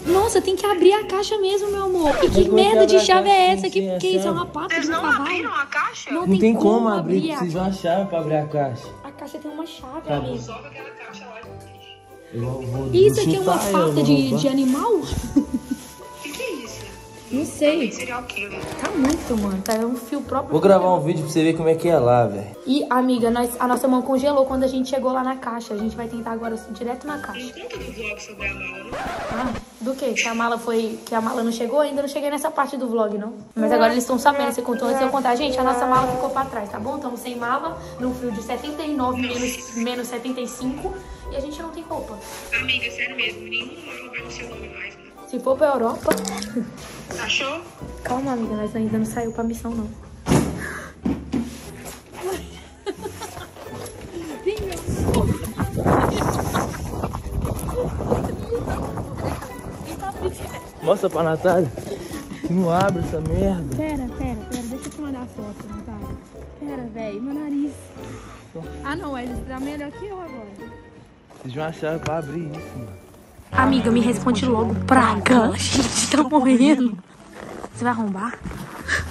[SPEAKER 2] Nossa, tem que abrir a caixa mesmo, meu amor. E que
[SPEAKER 1] como
[SPEAKER 2] merda de chave é essa?
[SPEAKER 1] sem
[SPEAKER 2] Que, que isso é uma pata
[SPEAKER 7] Eles
[SPEAKER 2] de
[SPEAKER 7] não
[SPEAKER 2] cavalo?
[SPEAKER 7] abriram a caixa?
[SPEAKER 2] Não,
[SPEAKER 1] Não tem como abrir,
[SPEAKER 2] abrir.
[SPEAKER 1] precisa de uma chave pra abrir a caixa.
[SPEAKER 2] A caixa tem uma chave,
[SPEAKER 1] Tá
[SPEAKER 2] amiga.
[SPEAKER 7] Sobe aquela caixa lá e deixa.
[SPEAKER 1] Eu vou
[SPEAKER 2] Isso aqui é uma pata de, de animal? Não sei. Tá muito, mano. Tá um fio próprio.
[SPEAKER 1] Vou gravar um vídeo pra você ver como é que é lá, velho.
[SPEAKER 2] E, amiga, nós- a nossa mão congelou quando a gente chegou lá na caixa. A gente vai tentar agora direto na caixa.
[SPEAKER 7] Conta do vlog sobre a mala, não?
[SPEAKER 2] Ah, do quê? Que a mala foi. Que a mala não chegou? Ainda não cheguei nessa parte do vlog, não. Mas agora eles estão sabendo. Você contou antes de eu contar. Gente, a nossa mala ficou pra trás, tá bom? Estamos sem mala, num fio de 79 menos, menos 75. E a gente não tem roupa.
[SPEAKER 7] Amiga, sério mesmo. Nenhuma mala vai no seu nome mais.
[SPEAKER 2] Se for pra Europa.
[SPEAKER 7] Achou?
[SPEAKER 2] Calma, amiga, nós ainda não saiu pra missão, não.
[SPEAKER 1] Mostra pra Natália. Não abre essa merda.
[SPEAKER 2] Pera, pera, pera, deixa eu te mandar a foto, Natália. Pera, velho, meu nariz. Ah, não, eles tá melhor que eu agora.
[SPEAKER 1] De uma chave pra abrir isso, mano.
[SPEAKER 2] Amiga, me responde logo. Praga, a gente tá morrendo. Você vai arrombar?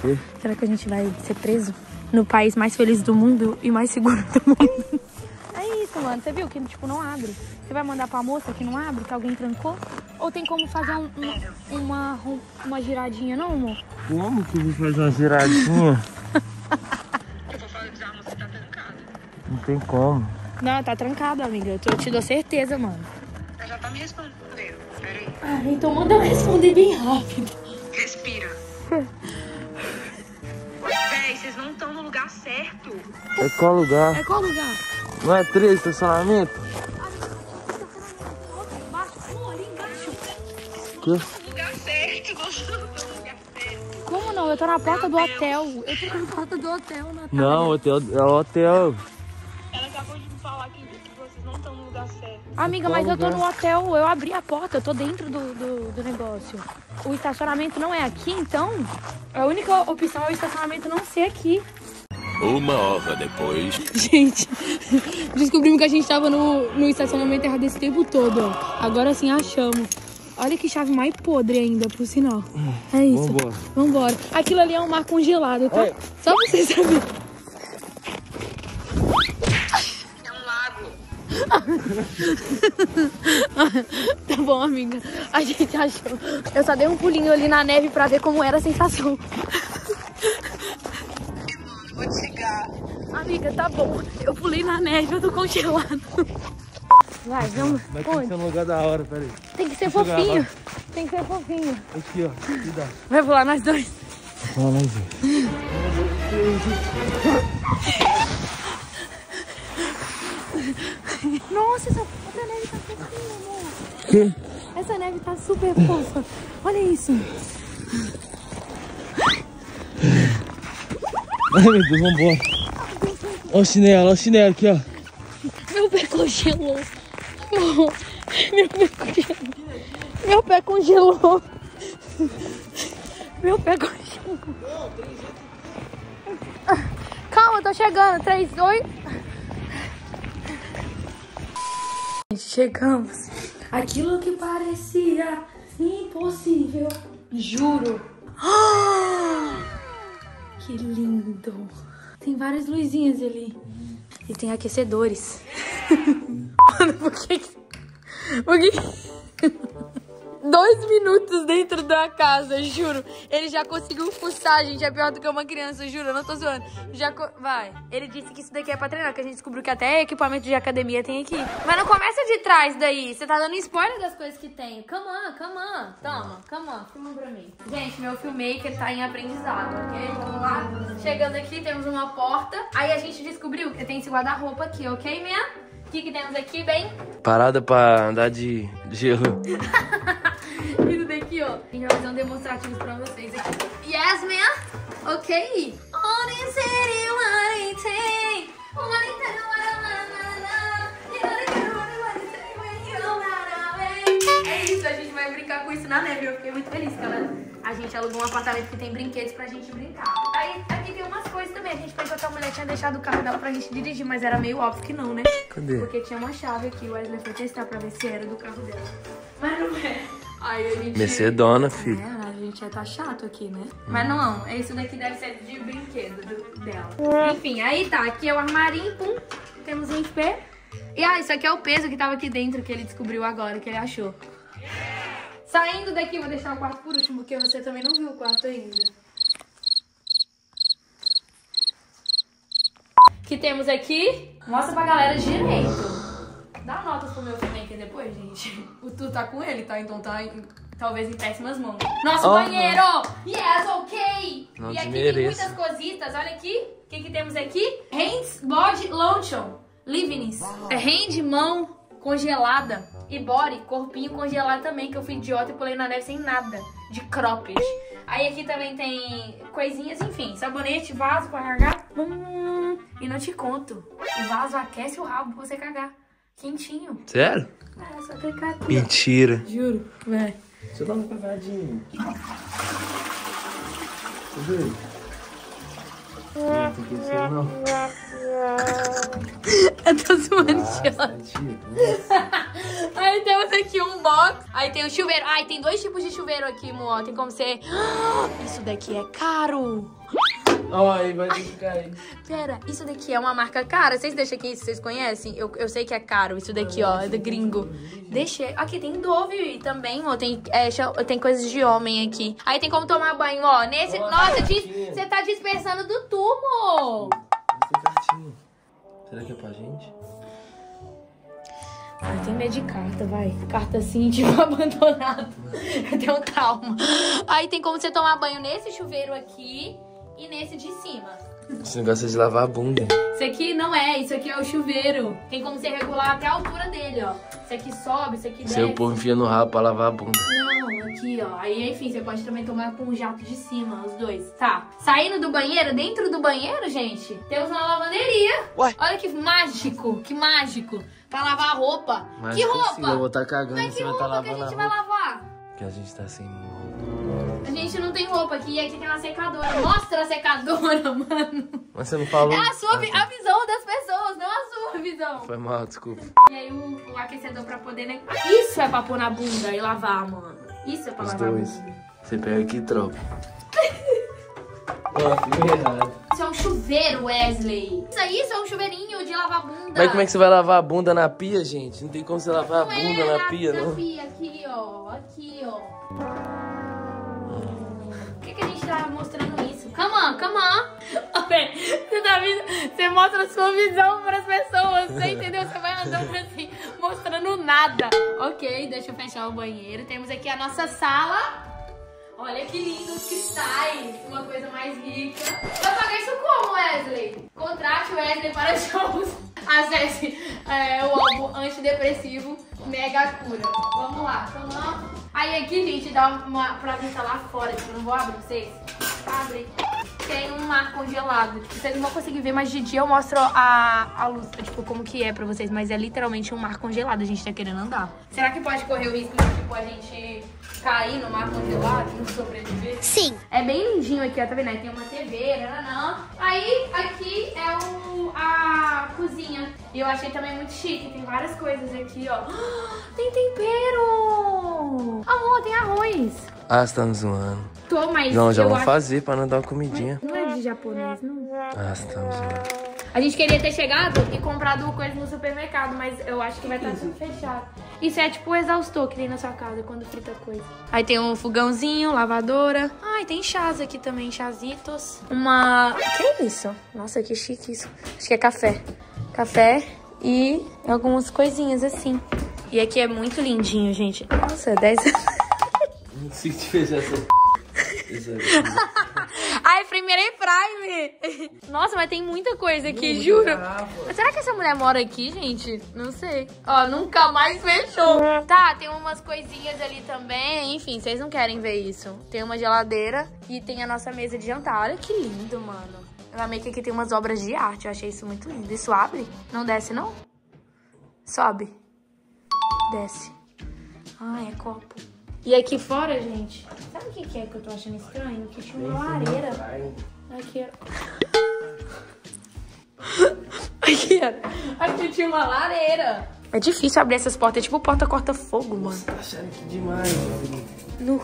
[SPEAKER 1] Quê?
[SPEAKER 2] Será que a gente vai ser preso? No país mais feliz do mundo e mais seguro do mundo. É isso, mano. Você viu que, tipo, não abre. Você vai mandar pra moça que não abre, que alguém trancou? Ou tem como fazer um- um- uma, uma giradinha, não, amor?
[SPEAKER 1] Como que eu vou fazer uma giradinha?
[SPEAKER 7] Eu vou falar de arma, você tá trancada.
[SPEAKER 1] Não tem como.
[SPEAKER 2] Não, tá trancado, amiga. Eu, tô- eu te dou certeza, mano.
[SPEAKER 7] Ela já tá me respondendo. Pera aí.
[SPEAKER 2] Ah, então manda eu responder bem rápido.
[SPEAKER 7] Respira. lugar certo.
[SPEAKER 1] É qual lugar?
[SPEAKER 5] É qual lugar?
[SPEAKER 1] Não é três estacionamento?
[SPEAKER 5] Não.
[SPEAKER 1] Que?
[SPEAKER 7] Lugar certo. Lugar certo.
[SPEAKER 5] Como não? Eu tô na porta do hotel. Eu tô na porta do hotel, Natália.
[SPEAKER 1] Não, hotel, é o hotel.
[SPEAKER 5] Amiga, mas eu tô no hotel. Eu abri a porta. Eu tô dentro do, do, do negócio. O estacionamento não é aqui, então? A única opção é o estacionamento não ser aqui.
[SPEAKER 8] Uma hora depois.
[SPEAKER 5] Gente, descobrimos que a gente tava no, no estacionamento errado esse tempo todo. ó. Agora sim achamos. Olha que chave mais podre ainda, por sinal. É isso.
[SPEAKER 1] Vambora.
[SPEAKER 5] Vambora. Aquilo ali é um mar congelado, tá?
[SPEAKER 1] Olha.
[SPEAKER 5] Só pra vocês saberem.
[SPEAKER 7] É um lago.
[SPEAKER 5] Tá bom, amiga. A gente achou. Eu só dei um pulinho ali na neve pra ver como era a sensação.
[SPEAKER 7] Vou te ligar.
[SPEAKER 5] Amiga, tá bom. Eu pulei na neve, eu tô congelado. Vai, vamos.
[SPEAKER 1] Mas tem que
[SPEAKER 5] Onde?
[SPEAKER 1] ser um lugar da hora, peraí.
[SPEAKER 5] Tem que ser
[SPEAKER 1] Deixa
[SPEAKER 5] fofinho. Tem que ser fofinho.
[SPEAKER 1] Aqui, ó. Cuidado.
[SPEAKER 5] Vai pular nós dois.
[SPEAKER 1] Fala mais um.
[SPEAKER 5] Nossa, essa, essa neve tá fofinha, amor.
[SPEAKER 1] Que?
[SPEAKER 5] Essa neve tá super fofa. Olha isso.
[SPEAKER 1] Ai, meu Deus, vambora. Olha o chinelo, olha o chinelo aqui, ó.
[SPEAKER 5] Meu pé congelou. Amor, Meu pé congelou. Meu pé congelou. Meu pé congelou. Calma, tô chegando. Três, dois. Chegamos. Aquilo que parecia impossível. Juro. Que lindo. Tem várias luzinhas ali. E tem aquecedores. Mano, por que- Por que. Dois minutos dentro da casa, juro. Ele já conseguiu fuçar, gente. É pior do que uma criança, juro. Eu não tô zoando. Já co- Vai. Ele disse que isso daqui é pra treinar, que a gente descobriu que até equipamento de academia tem aqui. Mas não começa de trás daí. Você tá dando spoiler das coisas que tem. Come on, come on. Toma, come on. Filma pra mim. Gente, meu filmmaker tá em aprendizado, ok? Vamos lá. Chegando aqui, temos uma porta. Aí a gente descobriu que tem esse guarda-roupa aqui, ok, man? O que, que temos aqui, bem?
[SPEAKER 1] Parada pra andar de gelo.
[SPEAKER 2] Isso daqui, ó. Tem fazer um demonstrativo pra vocês aqui. Yes, man. Ok. Only city, one take. One take, É isso, a gente vai brincar com isso na neve. Eu fiquei muito feliz, cara. A gente alugou um apartamento que tem brinquedos pra gente brincar. Aí aqui tem umas coisas também. A gente pensou que a mulher tinha deixado o carro dela pra gente dirigir, mas era meio óbvio que não, né?
[SPEAKER 1] Cadê?
[SPEAKER 2] Porque tinha uma chave aqui. O Wesley foi testar pra ver se era do carro dela. Mas não é. Aí a gente.
[SPEAKER 1] Mercedona, filho.
[SPEAKER 2] É, a gente já tá chato aqui, né? Mas não, esse daqui deve ser de brinquedo do- dela. Enfim, aí tá. Aqui é o armarinho, pum. Temos um espelho. E ah, isso aqui é o peso que tava aqui dentro, que ele descobriu agora, que ele achou. Saindo daqui, vou deixar o quarto por último, porque você também não viu o quarto ainda. Que temos aqui. Mostra pra galera direito. Dá notas pro meu filmmaker depois, gente. O Tu tá com ele, tá? Então tá em- talvez em péssimas mãos. Nosso
[SPEAKER 1] Oh,
[SPEAKER 2] banheiro! Yes, ok!
[SPEAKER 1] Não
[SPEAKER 2] e aqui tem muitas cositas. Olha aqui. O que, que temos aqui? Hands Body Lotion. Livings. É hand, mão congelada. E body, corpinho congelado também, que eu fui idiota e pulei na neve sem nada. De cropped. Aí aqui também tem coisinhas, enfim. Sabonete, vaso pra cagar. Hum, e não te conto. O vaso aquece o rabo pra você cagar. Quentinho.
[SPEAKER 1] Sério?
[SPEAKER 2] É, só clicar aqui. ó.
[SPEAKER 1] Mentira.
[SPEAKER 2] Juro. Vai.
[SPEAKER 1] Você dá uma cagadinha. Cadê? Não tem que ser, não.
[SPEAKER 2] Eu tô zoando, idiota.
[SPEAKER 1] Mentira.
[SPEAKER 2] Aí temos aqui um box. Aí tem o chuveiro. Ai, tem dois tipos de chuveiro aqui, Mo. Tem como ser. Isso daqui é caro.
[SPEAKER 1] Aí vai ter que cair.
[SPEAKER 2] Pera, isso daqui é uma marca cara. Vocês deixam aqui, vocês conhecem? Eu, eu sei que é caro. Isso daqui, ó, é do gringo. Deixa. Aqui tem Dove também, ó. Tem, é, tem coisas de homem aqui. Aí tem como tomar banho, ó. Nesse. Nossa,
[SPEAKER 1] cartinha.
[SPEAKER 2] você tá dispersando do tubo.
[SPEAKER 1] Tem cartinha. Será que é pra gente?
[SPEAKER 2] Tem medo de carta, vai. Carta assim, tipo, abandonado. Eu tenho trauma. Aí tem como você tomar banho nesse chuveiro aqui. e nesse de cima.
[SPEAKER 1] Esse negócio é de lavar a bunda.
[SPEAKER 2] Isso aqui não é, isso aqui é o chuveiro. Tem como você regular até a altura dele, ó. Isso aqui sobe, isso aqui desce.
[SPEAKER 1] Seu povo enfia no rabo pra lavar a bunda.
[SPEAKER 2] Não, aqui, ó. Aí, enfim, você pode também tomar com o jato de cima, os dois. Tá. Saindo do banheiro, dentro do banheiro, gente, temos uma lavanderia.
[SPEAKER 1] Ué?
[SPEAKER 2] Olha que mágico, que mágico. Pra lavar a roupa.
[SPEAKER 1] Mas
[SPEAKER 2] que roupa?
[SPEAKER 1] eu vou estar cagando,
[SPEAKER 2] Mas
[SPEAKER 1] você
[SPEAKER 2] que
[SPEAKER 1] vai estar
[SPEAKER 2] roupa que a
[SPEAKER 1] lavando a
[SPEAKER 2] gente vai lavar?
[SPEAKER 1] Porque a gente tá sem roupa.
[SPEAKER 2] A gente não tem roupa aqui e aqui tem uma secadora. Mostra a secadora, mano.
[SPEAKER 1] Mas você não falou?
[SPEAKER 2] É a sua vi- a visão das pessoas, não a sua visão.
[SPEAKER 1] Foi mal, desculpa.
[SPEAKER 2] E aí o, o aquecedor pra poder, né? Isso é pra pôr na bunda e lavar, mano. Isso é pra
[SPEAKER 1] Os
[SPEAKER 2] lavar a
[SPEAKER 1] dois.
[SPEAKER 2] bunda.
[SPEAKER 1] Você pega aqui e troca. Errado.
[SPEAKER 2] Isso é um chuveiro, Wesley. Isso aí, isso é um chuveirinho de lavar bunda.
[SPEAKER 1] Mas como é que você vai lavar a bunda na pia, gente? Não tem como você lavar a
[SPEAKER 2] Não é
[SPEAKER 1] bunda na pia,
[SPEAKER 2] na
[SPEAKER 1] não.
[SPEAKER 2] pia, aqui, ó. Aqui, ó. Que, a gente tá mostrando isso? Come on, come on. Pera, Você, tá você mostra a sua visão pras pessoas. Você entendeu? Você vai andando assim, mostrando nada. Ok, deixa eu fechar o banheiro. Temos aqui a nossa sala. Olha que lindo os cristais. Uma coisa mais rica. Vai pagar isso como, Wesley? Contrate Wesley para shows. Acesse é, o álbum antidepressivo Mega Cura. Vamos lá, lá. Aí aqui, gente, dá uma pra vista lá fora. Tipo, não vou abrir pra vocês. Abre. Tem um mar congelado. Vocês não vão conseguir ver, mas de dia eu mostro a, a luz, tipo, como que é pra vocês. Mas é literalmente um mar congelado. A gente tá querendo andar. Será que pode correr o risco de, tipo, a gente cair no mar congelado e não sobreviver?
[SPEAKER 6] Sim.
[SPEAKER 2] É bem lindinho aqui, ó, tá vendo? Aí tem uma TV, nananã. Aí, aqui é o, a cozinha. E eu achei também muito chique, tem várias coisas aqui, ó. Tem tempero! Amor, tem arroz.
[SPEAKER 1] Ah, você tá me zoando.
[SPEAKER 2] Tô, mas
[SPEAKER 1] Não, já vamos
[SPEAKER 2] acho-
[SPEAKER 1] fazer pra não dar uma comidinha.
[SPEAKER 2] Não é de japonês, não.
[SPEAKER 1] Ah, você tá me zoando.
[SPEAKER 2] A gente queria ter chegado e comprado coisa no supermercado, mas eu acho que vai estar tudo fechado. Isso é tipo o exaustor que tem na sua casa quando frita coisa. Aí tem um fogãozinho, lavadora. Ai, tem chás aqui também, chazitos. Uma. Que é isso? Nossa, que chique isso. Acho que é café. Café e algumas coisinhas assim. E aqui é muito lindinho, gente. Nossa, 10
[SPEAKER 1] Se te fez essa.
[SPEAKER 2] Ai, primeiro em Prime. Nossa, mas tem muita coisa aqui, juro. Mas será que essa mulher mora aqui, gente? Não sei. Ó, nunca mais fechou. Tá, tem umas coisinhas ali também. Enfim, vocês não querem ver isso. Tem uma geladeira e tem a nossa mesa de jantar. Olha que lindo, mano. Eu amei que aqui tem umas obras de arte. Eu achei isso muito lindo. Isso abre? Não desce, não? Sobe. Desce. Ah, é copo. E aqui fora, gente, sabe o que que é que eu tô achando estranho? Que tinha uma lareira. Aqui, ó. Aqui, ó. Aqui tinha uma lareira. É difícil abrir essas portas, é tipo porta corta-fogo, mano.
[SPEAKER 1] Tá achando que demais, meu
[SPEAKER 2] Nu.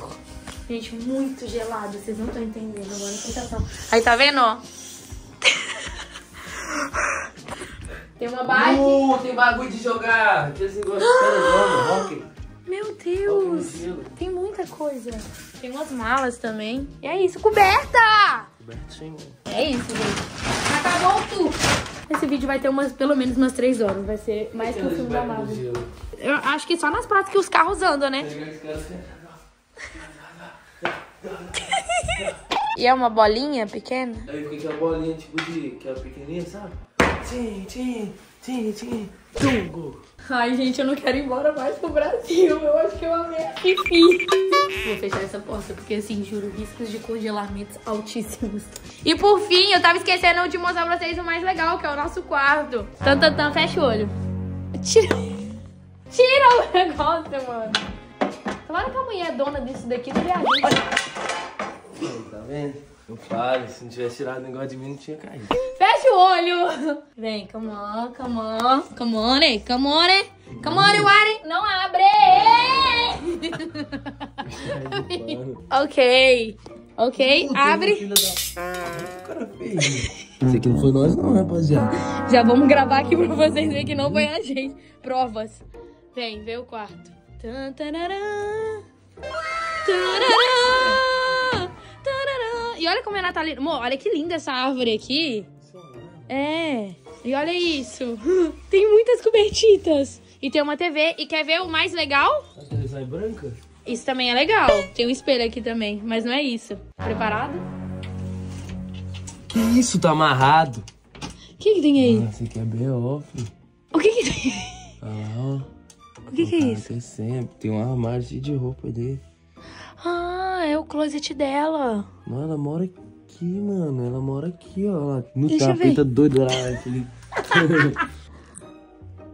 [SPEAKER 2] Gente, muito gelado, vocês não estão entendendo agora a sensação. Aí, tá vendo, ó? Tem uma bike.
[SPEAKER 1] Uh, tem bagulho de jogar. Aqueles negócios de cara joga, hockey.
[SPEAKER 2] Meu Deus. Tem muita coisa. Tem umas malas também. E é isso, coberta!
[SPEAKER 1] Cobertinho.
[SPEAKER 2] É isso, gente. Acabou tudo. Esse vídeo vai ter umas, pelo menos umas 3 horas. Vai ser mais que o filme da Marvel. Eu acho que só nas partes que os carros andam, né?
[SPEAKER 1] Assim.
[SPEAKER 2] E é uma bolinha pequena.
[SPEAKER 1] Aí fica aquela bolinha tipo de. aquela pequenininha, sabe? Tchim, tchim, tchim, tchim. Tungo.
[SPEAKER 2] Ai, gente, eu não quero ir embora mais pro Brasil. Eu acho que eu amei a Fifi. Vou fechar essa porta, porque assim, juro, riscos de congelamentos altíssimos. E por fim, eu tava esquecendo de mostrar pra vocês o mais legal, que é o nosso quarto. Tan, tan, tan, fecha o olho. Tira, tira o negócio, mano. Tomara que a mulher é dona disso daqui do viajante.
[SPEAKER 1] Aí, tá vendo? Eu falo, se não tivesse tirado o negócio de mim, não tinha caído.
[SPEAKER 2] Fecha o olho. Vem, come on, come on. Come on, eh, come on, eh. Come on, Wari. Não abre. ok. Ok, abre.
[SPEAKER 1] O cara fez. Isso aqui não foi nós não, rapaziada.
[SPEAKER 2] Já vamos gravar aqui pra vocês verem que não foi a gente. Provas. Vem, vê o quarto. Tan, tarará. E olha como é natalino. Amor, olha que linda essa árvore aqui. É. E olha isso. Tem muitas cobertitas. E tem uma TV. E quer ver o mais legal?
[SPEAKER 1] A televisão é branca?
[SPEAKER 2] Isso também é legal. Tem um espelho aqui também, mas não é isso. Preparado?
[SPEAKER 1] Que isso, tá amarrado?
[SPEAKER 5] O que que tem aí?
[SPEAKER 1] Nossa, aqui é B.O., filho.
[SPEAKER 5] O que que tem?
[SPEAKER 1] Lá, ó.
[SPEAKER 5] O que que é isso?
[SPEAKER 1] Tem sempre. Tem um armário cheio de roupa dele.
[SPEAKER 5] Ah, é o closet dela.
[SPEAKER 1] Não, ela mora aqui, mano. Ela mora aqui, ó. No
[SPEAKER 5] Deixa eu
[SPEAKER 1] tapete doido lá, aquele...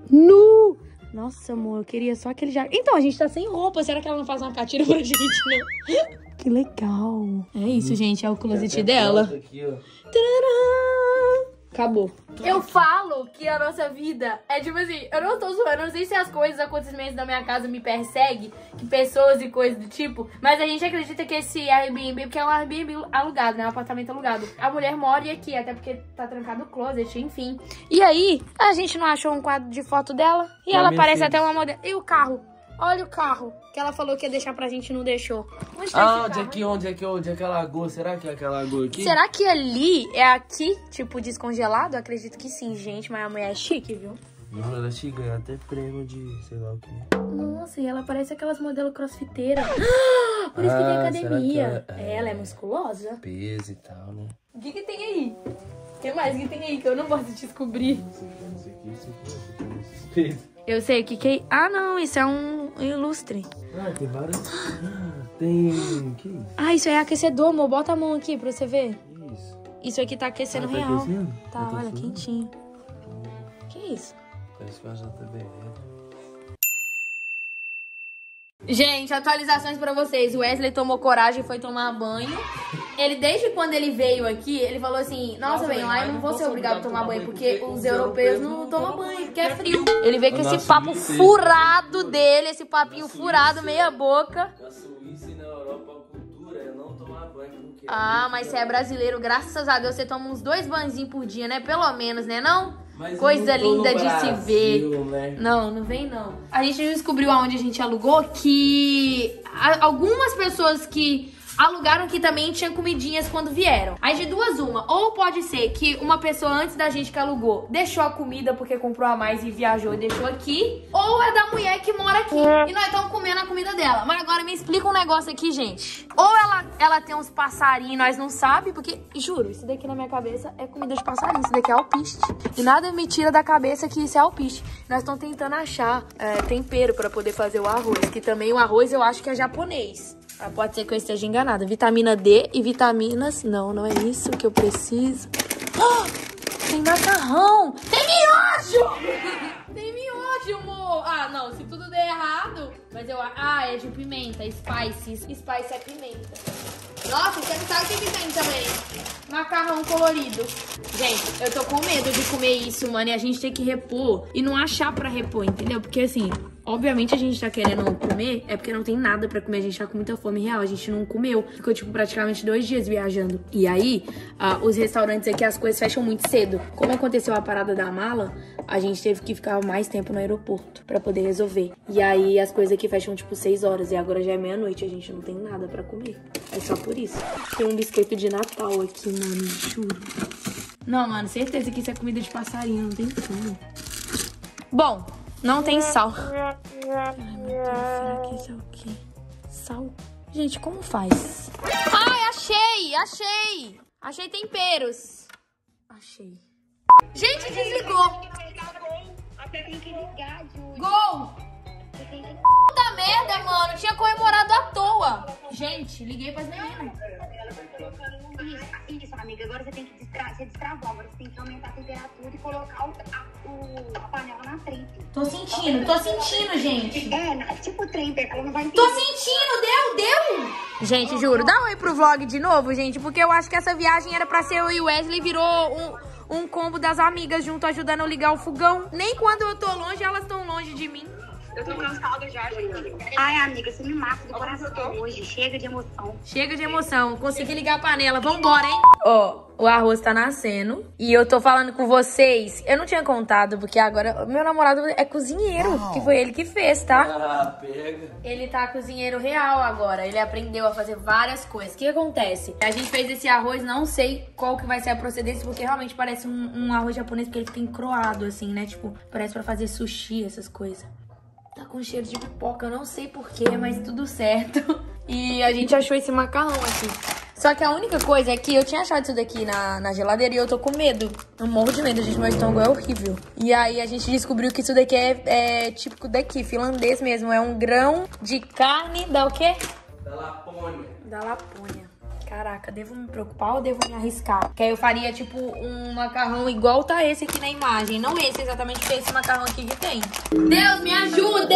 [SPEAKER 5] Nu! Nossa, amor, eu queria só aquele já. Então, a gente tá sem roupa. Será que ela não faz uma catira pra gente, não? Que legal. É isso, gente. É o closet dela.
[SPEAKER 1] Aqui, ó.
[SPEAKER 5] Tarará! Acabou.
[SPEAKER 2] Eu falo que a nossa vida é tipo assim, eu não tô zoando, eu não sei se as coisas, acontecimentos da minha casa me perseguem, que pessoas e coisas do tipo, mas a gente acredita que esse Airbnb, porque é um Airbnb alugado, né? Um apartamento alugado. A mulher mora aqui, até porque tá trancado o closet, enfim.
[SPEAKER 5] E aí, a gente não achou um quadro de foto dela? E ela parece até uma modelo. E o carro? Olha o carro. Que ela falou que ia deixar pra gente e não deixou. Onde tá
[SPEAKER 1] Ah,
[SPEAKER 5] esse
[SPEAKER 1] onde é que, onde é que, onde é que ela lagoa? Será que é aquela lagoa aqui?
[SPEAKER 5] Será que ali é aqui, tipo, descongelado? Acredito que sim, gente. Mas a mulher é chique, viu?
[SPEAKER 1] Não, ela te ganha até prêmio de sei lá o que.
[SPEAKER 2] Nossa, e ela parece aquelas modelos crossfiteiras. Por isso que tem
[SPEAKER 1] Ah,
[SPEAKER 2] academia.
[SPEAKER 1] que ela- é.
[SPEAKER 2] Ela é musculosa.
[SPEAKER 1] Peso e tal, né?
[SPEAKER 2] O que, que tem aí? O que mais que tem aí que eu não posso descobrir?
[SPEAKER 1] Isso aqui, isso aqui, isso aqui, isso aqui, esses pesos.
[SPEAKER 5] Eu sei o que que é. Ah, não, isso é um ilustre.
[SPEAKER 1] Ah, tem vários. Ah, tem. Que isso?
[SPEAKER 5] Ah, isso é aquecedor, amor. Bota a mão aqui pra você ver.
[SPEAKER 1] Isso?
[SPEAKER 5] Isso aqui tá aquecendo
[SPEAKER 1] Ah, tá
[SPEAKER 5] real.
[SPEAKER 1] aquecendo?
[SPEAKER 5] Tá,
[SPEAKER 1] Eu
[SPEAKER 5] olha, quentinho. Que isso?
[SPEAKER 1] Parece que ela já tá?
[SPEAKER 2] Gente, atualizações pra vocês. O Wesley tomou coragem e foi tomar banho. Ele, desde quando ele veio aqui, ele falou assim: Nossa, velho, lá eu não vou ser obrigado a tomar banho, porque os europeus não tomam banho, porque é frio. Ele veio com esse papo furado dele, esse papinho furado, meia boca.
[SPEAKER 1] Na Suíça e na Europa a cultura é não tomar banho porque.
[SPEAKER 2] Ah, mas você é brasileiro, graças a Deus você toma uns dois banhozinhos por dia, né? Pelo menos, né? Não?
[SPEAKER 1] Mas
[SPEAKER 2] Coisa linda de se
[SPEAKER 1] Brasil,
[SPEAKER 2] ver.
[SPEAKER 1] Né?
[SPEAKER 2] Não, não vem não. A gente descobriu aonde a gente alugou que algumas pessoas que alugaram aqui também tinham comidinhas quando vieram. Aí de duas uma, ou pode ser que uma pessoa antes da gente que alugou deixou a comida porque comprou a mais e viajou e deixou aqui, ou é da mulher que mora aqui e nós estamos comendo a comida dela. Mas agora me explica um negócio aqui, gente. Ou ela, ela tem uns passarinhos, nós não sabe, porque juro, isso daqui na minha cabeça é comida de passarinho, isso daqui é alpiste. E nada me tira da cabeça que isso é alpiste. Nós estamos tentando achar é, tempero para poder fazer o arroz, que também o arroz eu acho que é japonês. Ah, pode ser que eu esteja enganada. Vitamina D e vitaminas. Não, não é isso que eu preciso. Ah, tem macarrão! Tem miojo! Tem miojo, amor! Ah, não, se tudo der errado. Mas eu. Ah, é de pimenta, spice. Spice é pimenta. Nossa, você não sabe o que, que tem também. Macarrão colorido. Gente, eu tô com medo de comer isso, mano. E a gente tem que repor e não achar pra repor, entendeu? Porque assim, obviamente a gente tá querendo comer, é porque não tem nada pra comer. A gente tá com muita fome real. A gente não comeu. Ficou, tipo, praticamente dois dias viajando. E aí, ah, os restaurantes aqui, as coisas fecham muito cedo. Como aconteceu a parada da mala, a gente teve que ficar mais tempo no aeroporto pra poder resolver. E aí, as coisas aqui fecham, tipo, seis horas. E agora já é meia-noite. A gente não tem nada pra comer. É só por isso. Tem um biscoito de Natal aqui, mano. Juro. Não, mano, certeza que isso é comida de passarinho. Não tem como. Bom, não tem sal. Ai, meu Deus, será que isso é o quê? Sal? Gente, como faz? Ai, achei! Achei! Achei temperos. Achei. Gente, desligou.
[SPEAKER 7] Você tem que ligar, Júlia.
[SPEAKER 2] Gol!
[SPEAKER 7] Você tem que...
[SPEAKER 2] Puta merda, mano. Tinha comemorado à toa. Gente, liguei pras meninas.
[SPEAKER 7] Isso, isso, amiga. Agora você tem que destra... Você destravou. Agora você tem que aumentar a temperatura e colocar o... A... o- a panela na frente.
[SPEAKER 2] Tô sentindo, tô sentindo, gente.
[SPEAKER 7] É, tipo trem, ela não vai entender.
[SPEAKER 2] Tô sentindo, deu, deu! Gente, juro, dá um oi pro vlog de novo, gente, porque eu acho que essa viagem era pra ser eu e o Wesley, virou um, um combo das amigas junto ajudando eu ligar o fogão. Nem quando eu tô longe, elas estão longe de mim.
[SPEAKER 7] Eu tô cansada já, gente. Ai, amiga, você me mata do coração hoje. Chega de emoção.
[SPEAKER 2] Chega de emoção, consegui ligar a panela, vambora, hein? Ó, o arroz tá nascendo e eu tô falando com vocês. Eu não tinha contado, porque agora meu namorado é cozinheiro, que foi ele que fez, tá?
[SPEAKER 1] Ah, pega.
[SPEAKER 2] Ele tá cozinheiro real agora. Ele aprendeu a fazer várias coisas. O que acontece? A gente fez esse arroz, não sei qual que vai ser a procedência, porque realmente parece um, um arroz japonês, porque ele fica encroado, assim, né? Tipo, parece pra fazer sushi, essas coisas. Tá com cheiro de pipoca, eu não sei porquê, mas tudo certo. E a gente achou esse macarrão aqui. Só que a única coisa é que eu tinha achado isso daqui na, na geladeira e eu tô com medo. Eu morro de medo, gente. Meu estômago é horrível. E aí a gente descobriu que isso daqui é, é típico daqui, finlandês mesmo. É um grão de carne da o quê?
[SPEAKER 1] Da Lapônia.
[SPEAKER 2] Da Lapônia. Caraca, devo me preocupar ou devo me arriscar? Que aí eu faria, tipo, um macarrão igual tá esse aqui na imagem. Não esse exatamente, porque esse macarrão aqui que tem. Deus, me ajude!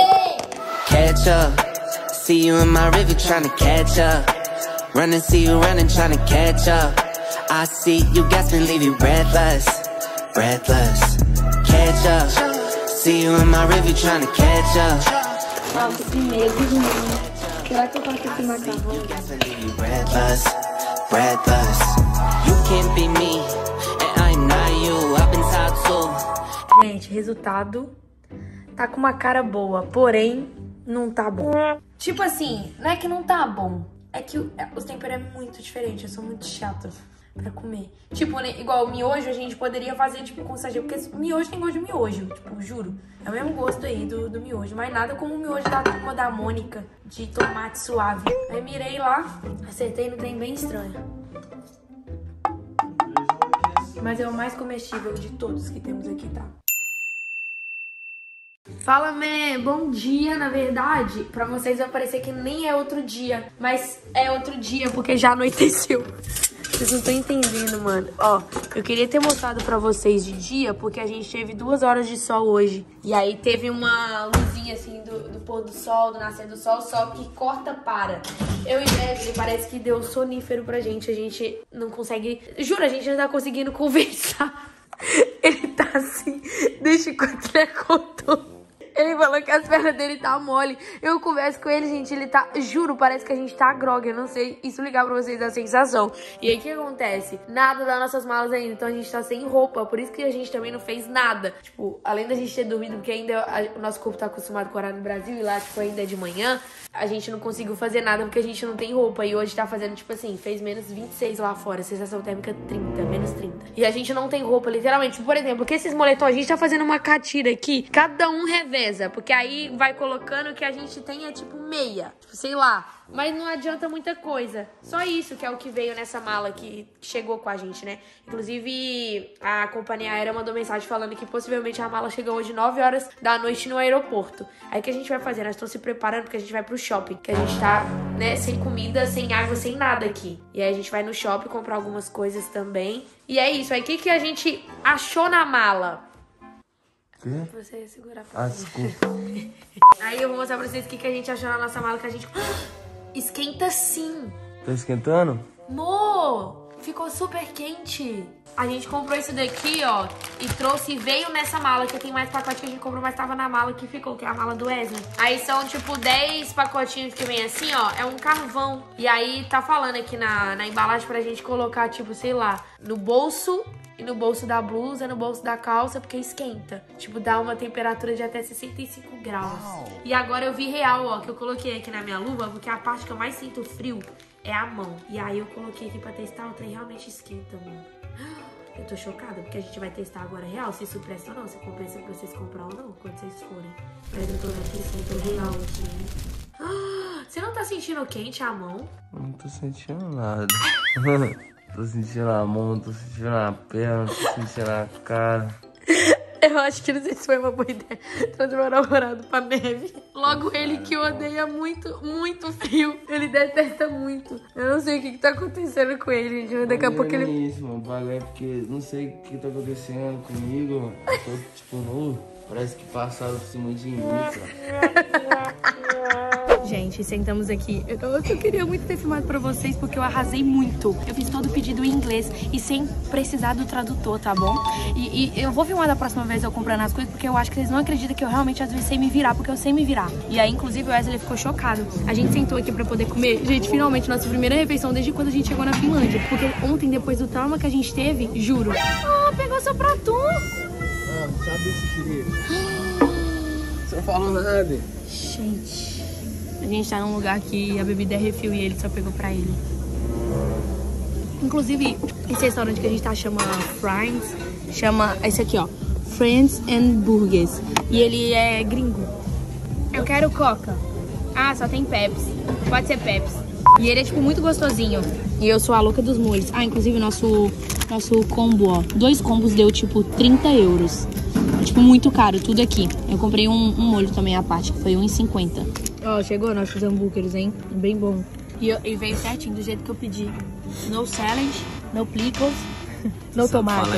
[SPEAKER 9] catch up. See you in my river trying to catch up. Run and see you running trying to catch up. I see you gasping, leave you breathless, breathless. Catch up. See you in my river trying to catch up.
[SPEAKER 2] Nossa, que medo, gente. Macarrão? Gente, resultado tá com uma cara boa, porém não tá bom. Tipo assim, não é que não tá bom, é que o- é- os temperos é muito diferente, eu sou muito chata pra comer. Tipo, né, igual miojo, a gente poderia fazer tipo com sachê, porque miojo tem gosto de miojo, tipo, juro. É o mesmo gosto aí do, do miojo, mas nada como o miojo da turma da Mônica, de tomate suave. Aí mirei lá, acertei no trem bem estranho. Mas é o mais comestível de todos que temos aqui, tá? Fala, man! Bom dia, na verdade. Pra vocês vai parecer que nem é outro dia, mas é outro dia porque já anoiteceu. Vocês não estão entendendo, mano. Ó, eu queria ter mostrado pra vocês de dia porque a gente teve duas horas de sol hoje. E aí teve uma luzinha assim do, do pôr do sol, do nascer do sol, só que corta para. Eu e Wesley parece que deu sonífero pra gente. A gente não consegue. Juro, a gente não tá conseguindo conversar. Ele tá assim, desde quando ele acordou. Ele falou que as pernas dele tá mole. Eu converso com ele, gente, ele tá... Juro, parece que a gente tá grog. Eu não sei explicar pra vocês a sensação. E aí, o que acontece? Nada das nossas malas ainda. Então, a gente tá sem roupa. Por isso que a gente também não fez nada. Tipo, além da gente ter dormido, porque ainda a- o nosso corpo tá acostumado com o horário no Brasil. E lá, tipo, ainda é de manhã. A gente não conseguiu fazer nada porque a gente não tem roupa. E hoje tá fazendo, tipo assim, fez menos 26 lá fora. Sensação térmica 30, menos 30. E a gente não tem roupa, literalmente. Por exemplo, que esses moletons, a gente tá fazendo uma catira aqui. Cada um reveza. Porque aí vai colocando que a gente tem é tipo meia. Tipo, sei lá. Mas não adianta muita coisa. Só isso que é o que veio nessa mala que chegou com a gente, né? Inclusive, a companhia aérea mandou mensagem falando que possivelmente a mala chega hoje 9 horas da noite no aeroporto. Aí o que a gente vai fazer? Nós estamos se preparando porque a gente vai pro shopping. Que a gente tá, né, sem comida, sem água, sem nada aqui. E aí a gente vai no shopping comprar algumas coisas também. E é isso. Aí o que, que a gente achou na mala?
[SPEAKER 1] Quê?
[SPEAKER 2] Você ia segurar pra
[SPEAKER 1] Ah, desculpa.
[SPEAKER 2] Aí eu vou mostrar pra vocês o que, que a gente achou na nossa mala que a gente. Esquenta sim!
[SPEAKER 1] Tá esquentando?
[SPEAKER 2] Mo! Ficou super quente! A gente comprou isso daqui, ó, e trouxe e veio nessa mala, que tem mais pacote que a gente comprou, mas tava na mala que ficou, que é a mala do Wesley. Aí são, tipo, 10 pacotinhos que vem assim, ó, é um carvão. E aí tá falando aqui na, na embalagem pra gente colocar, tipo, sei lá, no bolso e no bolso da blusa, no bolso da calça, porque esquenta. Tipo, dá uma temperatura de até 65 graus. E agora eu vi real, ó, que eu coloquei aqui na minha luva, porque a parte que eu mais sinto frio é a mão. E aí eu coloquei aqui pra testar, o trem realmente esquenta, mano. Eu tô chocada, porque a gente vai testar agora real, se isso presta ou não, se compensa pra vocês comprar ou não, quando vocês forem. Mas eu tô aqui, sinto real aqui. Ah, Você não tá sentindo quente a mão?
[SPEAKER 1] Não tô sentindo nada. tô sentindo a mão, tô sentindo a perna, tô sentindo a cara.
[SPEAKER 2] Eu acho que não sei se foi uma boa ideia trazer meu namorado pra neve. Logo ele que odeia muito, muito frio. Ele detesta muito. Eu não sei o que, que tá acontecendo com ele, gente. Daqui a pouco
[SPEAKER 1] é
[SPEAKER 2] ele.
[SPEAKER 1] isso, mano. Bagulho é porque não sei o que tá acontecendo comigo, mano. Eu Tô tipo novo. Parece que passaram por cima de mim, cara.
[SPEAKER 2] Gente, sentamos aqui. Eu, eu queria muito ter filmado pra vocês porque eu arrasei muito. Eu fiz todo o pedido em inglês e sem precisar do tradutor, tá bom? E, e eu vou filmar da próxima vez eu comprando as coisas porque eu acho que vocês não acreditam que eu realmente às vezes sei me virar, porque eu sei me virar. E aí, inclusive, o Wesley ficou chocado. A gente sentou aqui pra poder comer. Gente, finalmente, nossa primeira refeição desde quando a gente chegou na Finlândia. Porque ontem, depois do trauma que a gente teve, juro. Ah, pegou seu prato!
[SPEAKER 1] Ah, sabe o que queria? Você não falou nada.
[SPEAKER 2] Gente, a gente tá num lugar que a bebida é refil e ele só pegou pra ele. Inclusive, esse restaurante que a gente tá chama Friends, chama esse aqui, ó, Friends and Burgers. E ele é gringo. Eu quero Coca. Ah, só tem Pepsi. Pode ser Pepsi. E ele é, tipo, muito gostosinho. E eu sou a louca dos molhos. Ah, inclusive, nosso, nosso combo, ó. Dois combos deu, tipo, 30 euros. É, tipo, muito caro, tudo aqui. Eu comprei um, um molho também à parte, que foi 1,50. Ó, chegou nossos hambúrgueres, hein? Bem bom. E, eu- e veio certinho, do jeito que eu pedi. No salad, no pickles, no tomate.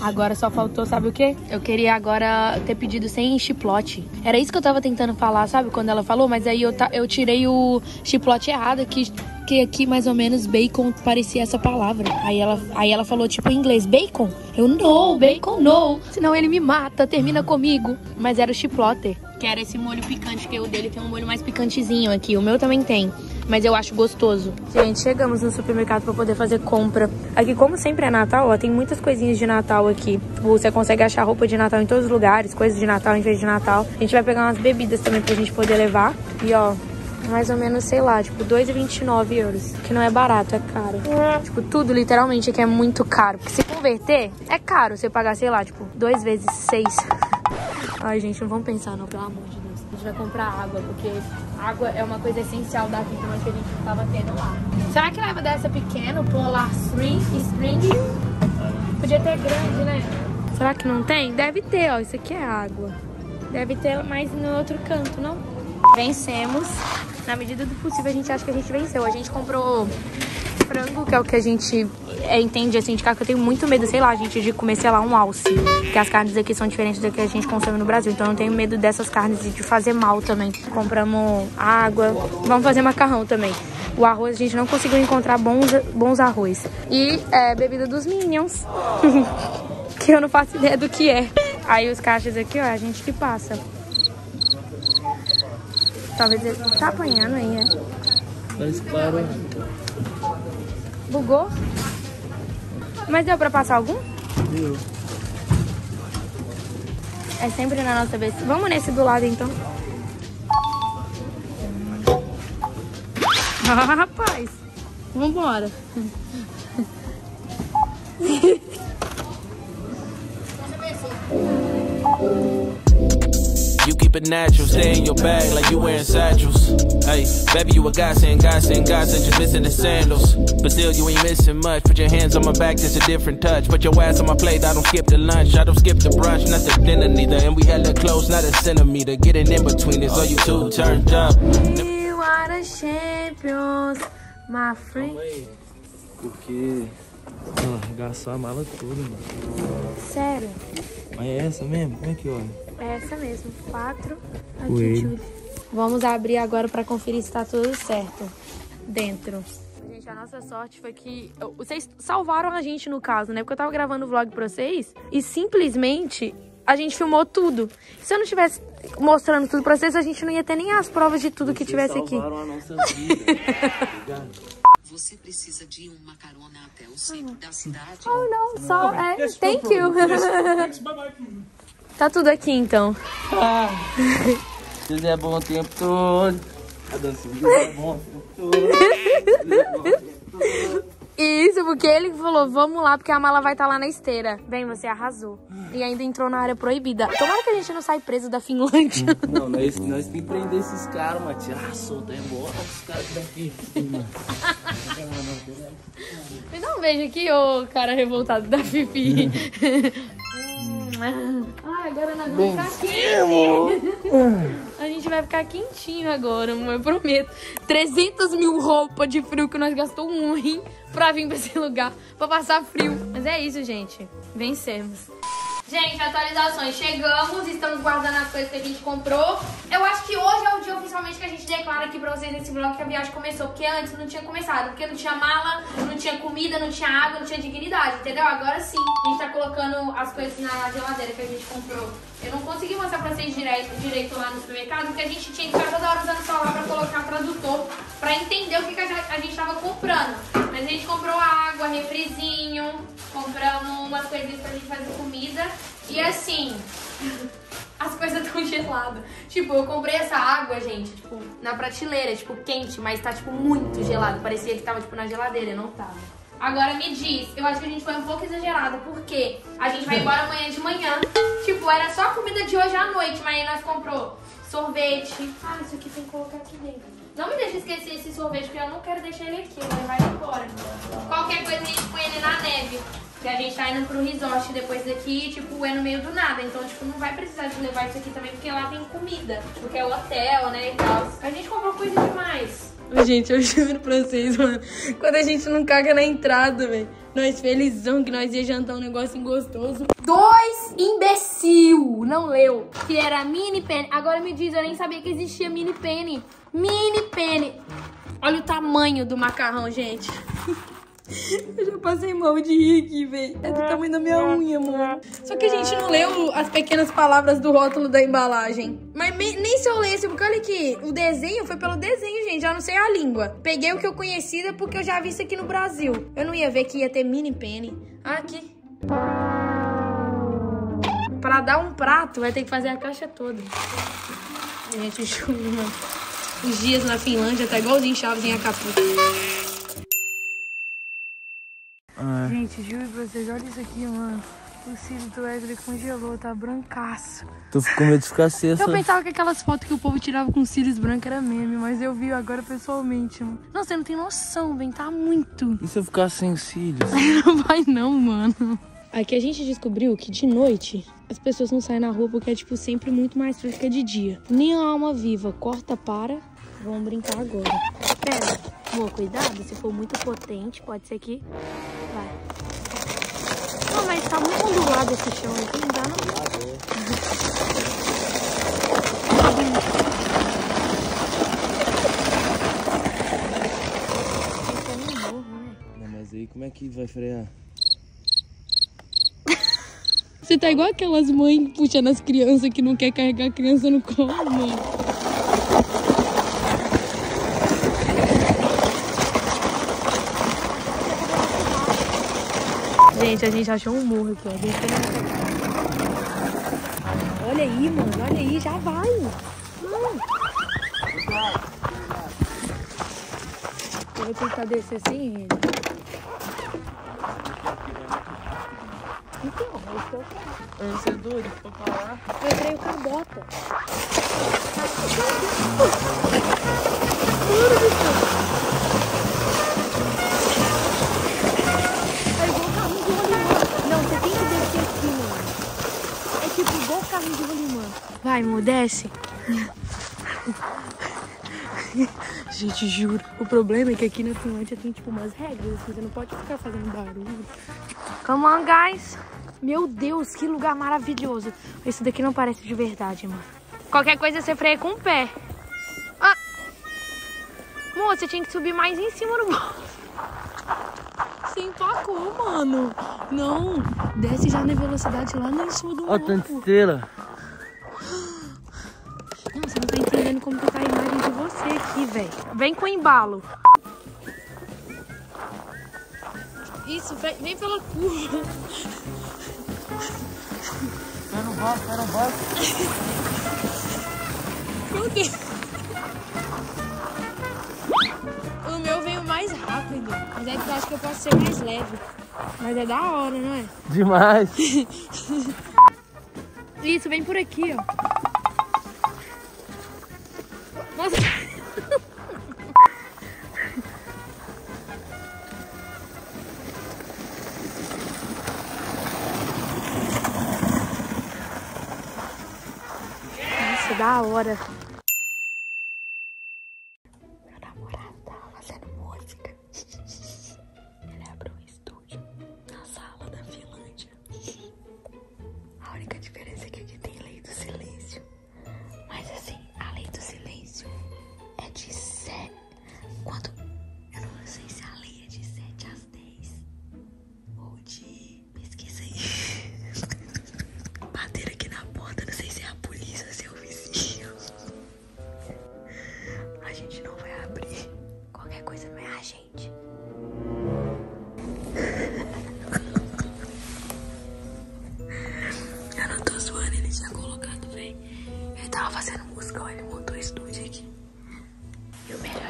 [SPEAKER 2] Agora só faltou, sabe o quê? Eu queria agora ter pedido sem chiplote. Era isso que eu tava tentando falar, sabe? Quando ela falou, mas aí eu, eu tirei o chiplote errado, que, que aqui mais ou menos bacon parecia essa palavra. Aí ela, aí ela falou tipo em inglês, bacon? Eu, no, bacon no. Senão ele me mata, termina comigo. Mas era o chiplote. Que era esse molho picante, que o dele tem um molho mais picantezinho aqui. O meu também tem. Mas eu acho gostoso. Gente, chegamos no supermercado pra poder fazer compra. Aqui, como sempre é Natal, ó, tem muitas coisinhas de Natal aqui. Você consegue achar roupa de Natal em todos os lugares, coisas de Natal, enfeite de Natal. A gente vai pegar umas bebidas também pra gente poder levar. E ó, mais ou menos, sei lá, tipo, 2,29 euros. Que não é barato, é caro. Tipo, tudo literalmente aqui é muito caro. Porque se converter, é caro você pagar, sei lá, tipo, dois vezes seis. Ai, gente, não vamos pensar não, pelo amor de Deus. A gente vai comprar água, porque água é uma coisa essencial da vida, mas que a gente não tava tendo lá. Será que leva dessa pequena, Polar Spring? Spring? Podia ter grande, né? Será que não tem? Deve ter, ó. Isso aqui é água. Deve ter mais no outro canto, não? Vencemos. Na medida do possível, a gente acha que a gente venceu. A gente comprou frango, que é o que a gente é, entende assim de cá, que eu tenho muito medo, sei lá, gente, de comer, sei lá, um alce. Porque as carnes aqui são diferentes da que a gente consome no Brasil. Então eu tenho medo dessas carnes e de fazer mal também. Compramos água. Vamos fazer macarrão também. O arroz a gente não conseguiu encontrar bons, bons arroz. E é, bebida dos Minions. que eu não faço ideia do que é. Aí os caixas aqui, ó, a gente que passa. Talvez ele tá apanhando aí, é.
[SPEAKER 1] Mas parou.
[SPEAKER 2] Bugou? Mas deu pra passar algum?
[SPEAKER 1] Deu.
[SPEAKER 2] É sempre na nossa vez. Vamos nesse do lado então. Ah, rapaz. Vambora.
[SPEAKER 8] it natural, stay in your bag like you wearing satchels. Hey, baby, you a godsend, godsend, godsend, just missing the sandals. But still, you ain't missing much. Put your hands on my back, just a different touch. Put your ass on my plate, I don't skip the lunch. I don't skip the brunch, not the dinner neither. And we hella close, not a centimeter. Getting in between us, are you too turned up?
[SPEAKER 2] We are the champions, my friend.
[SPEAKER 1] Ah, Aí, porque. Mano, arregaçou a mala toda, mano.
[SPEAKER 2] Sério,
[SPEAKER 1] Mas é essa mesmo? Como é que olha?
[SPEAKER 2] É essa mesmo. Quatro.
[SPEAKER 1] Coelho.
[SPEAKER 2] Attitude. Vamos abrir agora pra conferir se tá tudo certo dentro. Gente, a nossa sorte foi que vocês salvaram a gente no caso, né? Porque eu tava gravando o vlog pra vocês e simplesmente a gente filmou tudo. Se eu não tivesse mostrando tudo pra vocês, a gente não ia ter nem as provas de tudo que tivesse aqui.
[SPEAKER 1] Salvaram a nossa vida. Obrigado.
[SPEAKER 6] Você precisa de uma carona até o centro da cidade?
[SPEAKER 2] Oh, não, só é. Thank you. tá tudo aqui então.
[SPEAKER 1] Se Deus é bom o tempo todo. A dancinha Deus é bom o tempo todo. É.
[SPEAKER 2] Isso, porque ele falou, vamos lá, porque a mala vai estar lá na esteira. Bem, você arrasou. E ainda entrou na área proibida. Tomara que a gente não saia preso da Finlândia.
[SPEAKER 1] Não, nós, nós temos que prender esses caras, mano. Tirar, soltar embora os caras daqui.
[SPEAKER 2] Me dá um beijo aqui, ô cara revoltado da Fifi. Ai, agora nós vamos ficar quentinho. A gente vai ficar quentinho agora, amor, eu prometo. 300 mil roupas de frio que nós gastou um rim pra vir pra esse lugar, pra passar frio. Mas é isso, gente. Vencemos. Gente, atualizações. Chegamos, estamos guardando as coisas que a gente comprou. Eu acho que hoje é o dia oficialmente que a gente declara aqui pra vocês nesse vlog que a viagem começou. Porque antes não tinha começado. Porque não tinha mala, não tinha comida, não tinha água, não tinha dignidade, entendeu? Agora sim, a gente tá colocando as coisas na geladeira que a gente comprou. Eu não consegui mostrar pra vocês direito, direito lá no supermercado, porque a gente tinha que ficar toda hora usando o celular pra colocar tradutor, pra entender o que, que a gente- tava comprando. Mas a gente comprou água, refrizinho, compramos umas coisinhas pra gente fazer comida. E assim, as coisas estão geladas. Tipo, eu comprei essa água, gente, tipo, na prateleira, tipo, quente, mas tá, tipo, muito gelado. Parecia que tava, tipo, na geladeira, não tava. Agora me diz, eu acho que a gente foi um pouco exagerada, porque a gente vai embora amanhã de manhã. Tipo, era só a comida de hoje à noite, mas aí nós comprou sorvete. Ah, isso aqui tem que colocar aqui dentro.
[SPEAKER 10] Não me deixa esquecer esse sorvete, porque eu não quero deixar ele aqui, ele vai embora. Qualquer coisa a gente põe ele na neve. Que a gente tá indo pro resort depois daqui, tipo, é no meio do nada. Então, tipo, não vai precisar de levar isso aqui também, porque lá tem comida. Porque é o hotel, né, e tal. A gente comprou coisa demais.
[SPEAKER 2] Gente, eu juro pra vocês, mano. Quando a gente não caga na entrada, velho. Nós felizão que nós ia jantar um negocinho gostoso.
[SPEAKER 10] Dois imbecil não leu que era mini penny. Agora me diz, eu nem sabia que existia mini penny. Mini penny. Olha o tamanho do macarrão, gente.
[SPEAKER 2] Eu já passei mal de rir aqui, velho. É do tamanho da minha unha, mano. Só que a gente não leu as pequenas palavras do rótulo da embalagem. Mas me- nem se eu lesse, porque olha aqui, o desenho foi pelo desenho, gente. Já não sei a língua. Peguei o que eu conhecia porque eu já vi isso aqui no Brasil. Eu não ia ver que ia ter mini penny. Ah, aqui. Pra dar um prato, vai ter que fazer a caixa toda. Gente, mano. Os dias na Finlândia tá igualzinho Chaves em Acapulco. Gente, juro pra vocês, olha isso aqui, mano. O cílio do Wesley congelou, tá brancaço.
[SPEAKER 1] Tô com medo de ficar cedo.
[SPEAKER 2] Eu pensava que aquelas fotos que o povo tirava com cílios brancos era meme, mas eu vi agora pessoalmente, mano. Não, você não tem noção, vem, tá muito.
[SPEAKER 1] E se eu ficar sem cílios?
[SPEAKER 2] Não vai não, mano. Aqui a gente descobriu que de noite as pessoas não saem na rua porque é, tipo, sempre muito mais frio que de dia. Nem a alma viva corta para. Vamos brincar agora. Pera, amor, cuidado. Se for muito potente, pode ser que... Mas tá muito ondulado esse chão aqui, não dá não.
[SPEAKER 1] Não, mas aí como é que vai frear?
[SPEAKER 2] Você tá igual aquelas mães puxando as crianças que não quer carregar a criança no colo, mano. Gente, a gente achou um morro aqui, ó. Deixa eu Olha aí, mano. Olha aí, já vai. Hum. Eu vou tentar descer sem ele. Então, é eu quero.
[SPEAKER 1] Você é doido? Vou falar.
[SPEAKER 2] Eu creio com a bota. Vai, amor, desce. Gente, juro. O problema é que aqui na Finlândia tem, tipo, umas regras. Assim, você não pode ficar fazendo barulho. Come on, guys. Meu Deus, que lugar maravilhoso. Esse daqui não parece de verdade, mano. Qualquer coisa você freia com o pé. Ah! Moça, você tinha que subir mais em cima do bolo. Você empacou, mano. Não, desce já na velocidade lá no cima do
[SPEAKER 1] Ó, tanta esteira.
[SPEAKER 2] Não, você não tá entendendo como que tá a imagem de você aqui, velho. Vem com embalo. Isso, vem, vem pela curva.
[SPEAKER 1] Pé no vaso, pé no vaso.
[SPEAKER 2] Meu Deus. O meu veio mais rápido. Mas é que eu acho que eu posso ser mais leve. Mas é da hora, não é?
[SPEAKER 1] Demais.
[SPEAKER 2] Isso, vem por aqui, ó. Nossa. Nossa, da hora.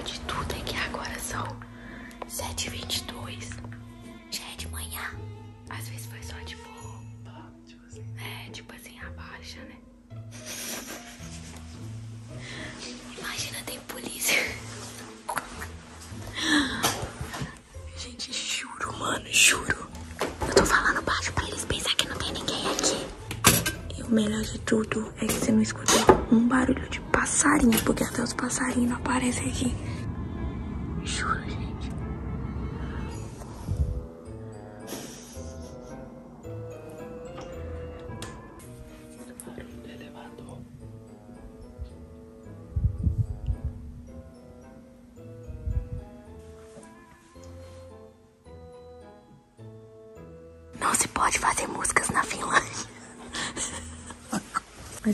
[SPEAKER 2] de tudo é que agora são 7h22. Já é de manhã. Às vezes foi só tipo. É, tipo assim, abaixa, né? Imagina, tem polícia. Gente, juro, mano, juro. Eu tô falando baixo pra eles pensar que não tem ninguém aqui. E o melhor de tudo é que você não escutou um barulho de passarinho, porque até os passarinhos não aparecem aqui.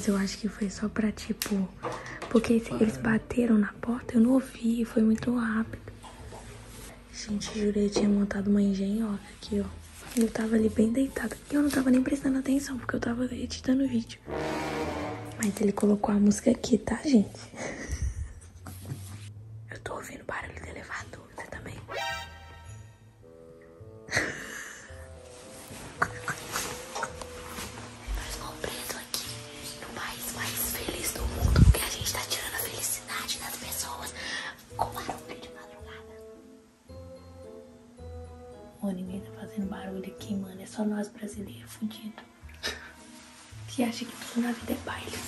[SPEAKER 2] Mas eu acho que foi só pra, tipo... Porque eles bateram na porta, eu não ouvi, foi muito rápido. Gente, jurei, tinha montado uma engenhoca aqui, ó. Eu tava ali bem deitada. E eu não tava nem prestando atenção, porque eu tava editando o vídeo. Mas ele colocou a música aqui, tá, gente? Eu tô ouvindo barulho barulho aqui, mano. É só nós brasileiros fudidos. Que acha que tudo na vida é baile.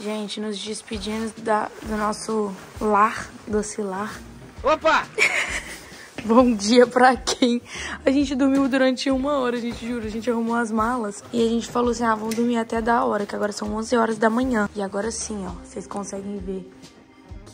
[SPEAKER 2] Gente, nos despedindo da, do nosso lar, doce lar.
[SPEAKER 11] Opa!
[SPEAKER 2] Bom dia pra quem? A gente dormiu durante uma hora, a gente jura. A gente arrumou as malas e a gente falou assim: ah, vamos dormir até da hora, que agora são 11 horas da manhã. E agora sim, ó, vocês conseguem ver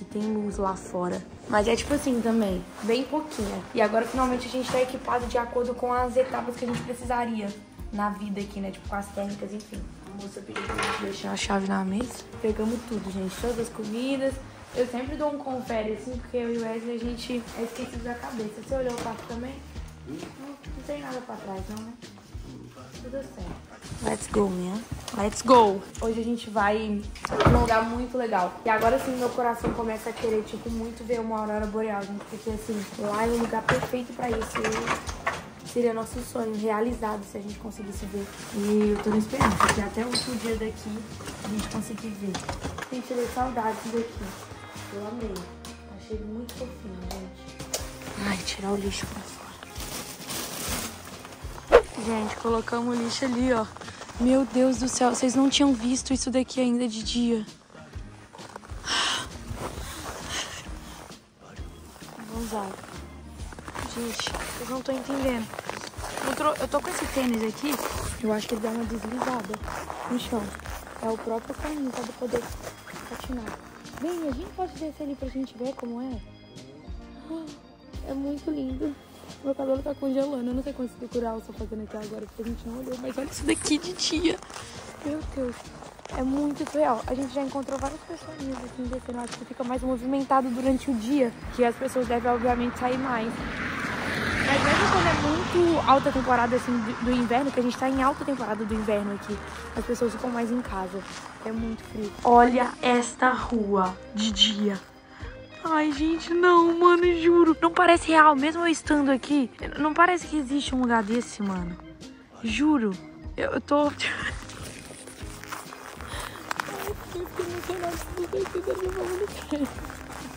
[SPEAKER 2] que tem luz lá fora. Mas é tipo assim também, bem pouquinha. E agora finalmente a gente tá equipado de acordo com as etapas que a gente precisaria na vida aqui, né? Tipo com as técnicas, enfim. A moça pediu pra gente deixar a chave na mesa. Pegamos tudo, gente. Todas as comidas. Eu sempre dou um confere assim, porque eu e o Wesley a gente é esquecido da cabeça. Você olhou o quarto também? Não, não tem nada pra trás, não, né? Tudo certo. Let's go, man. Let's go. Hoje a gente vai num lugar muito legal. E agora sim meu coração começa a querer, tipo, muito ver uma aurora boreal, gente. Porque assim, lá é um lugar perfeito pra isso. E seria nosso sonho realizado se a gente conseguisse ver. E eu tô na esperança que até o último dia daqui a gente conseguir ver. Gente, eu saudades daqui. Eu amei. Achei muito fofinho, gente. Ai, tirar o lixo pra. Gente, colocamos o lixo ali, ó. Meu Deus do céu, vocês não tinham visto isso daqui ainda de dia. Gonzaga. Gente, vocês não estão entendendo. Eu, tro- eu tô com esse tênis aqui, eu acho que ele dá uma deslizada no chão. É o próprio caminho pra poder patinar. Vem, a gente pode descer ali pra gente ver como é? É muito lindo. Meu cabelo tá congelando. Eu não sei como segurar o fazendo aqui agora, porque a gente não olhou. Mas olha isso daqui de dia. Meu Deus. É muito surreal. A gente já encontrou várias pessoas assim descendo. Acho que fica mais movimentado durante o dia. Que as pessoas devem, obviamente, sair mais. Mas mesmo quando é muito alta temporada assim do inverno, que a gente tá em alta temporada do inverno aqui, as pessoas ficam mais em casa. É muito frio. Olha esta rua de dia. Ai, gente, não, mano, juro. Não parece real, mesmo eu estando aqui. Não parece que existe um lugar desse, mano. Juro. Eu, eu tô.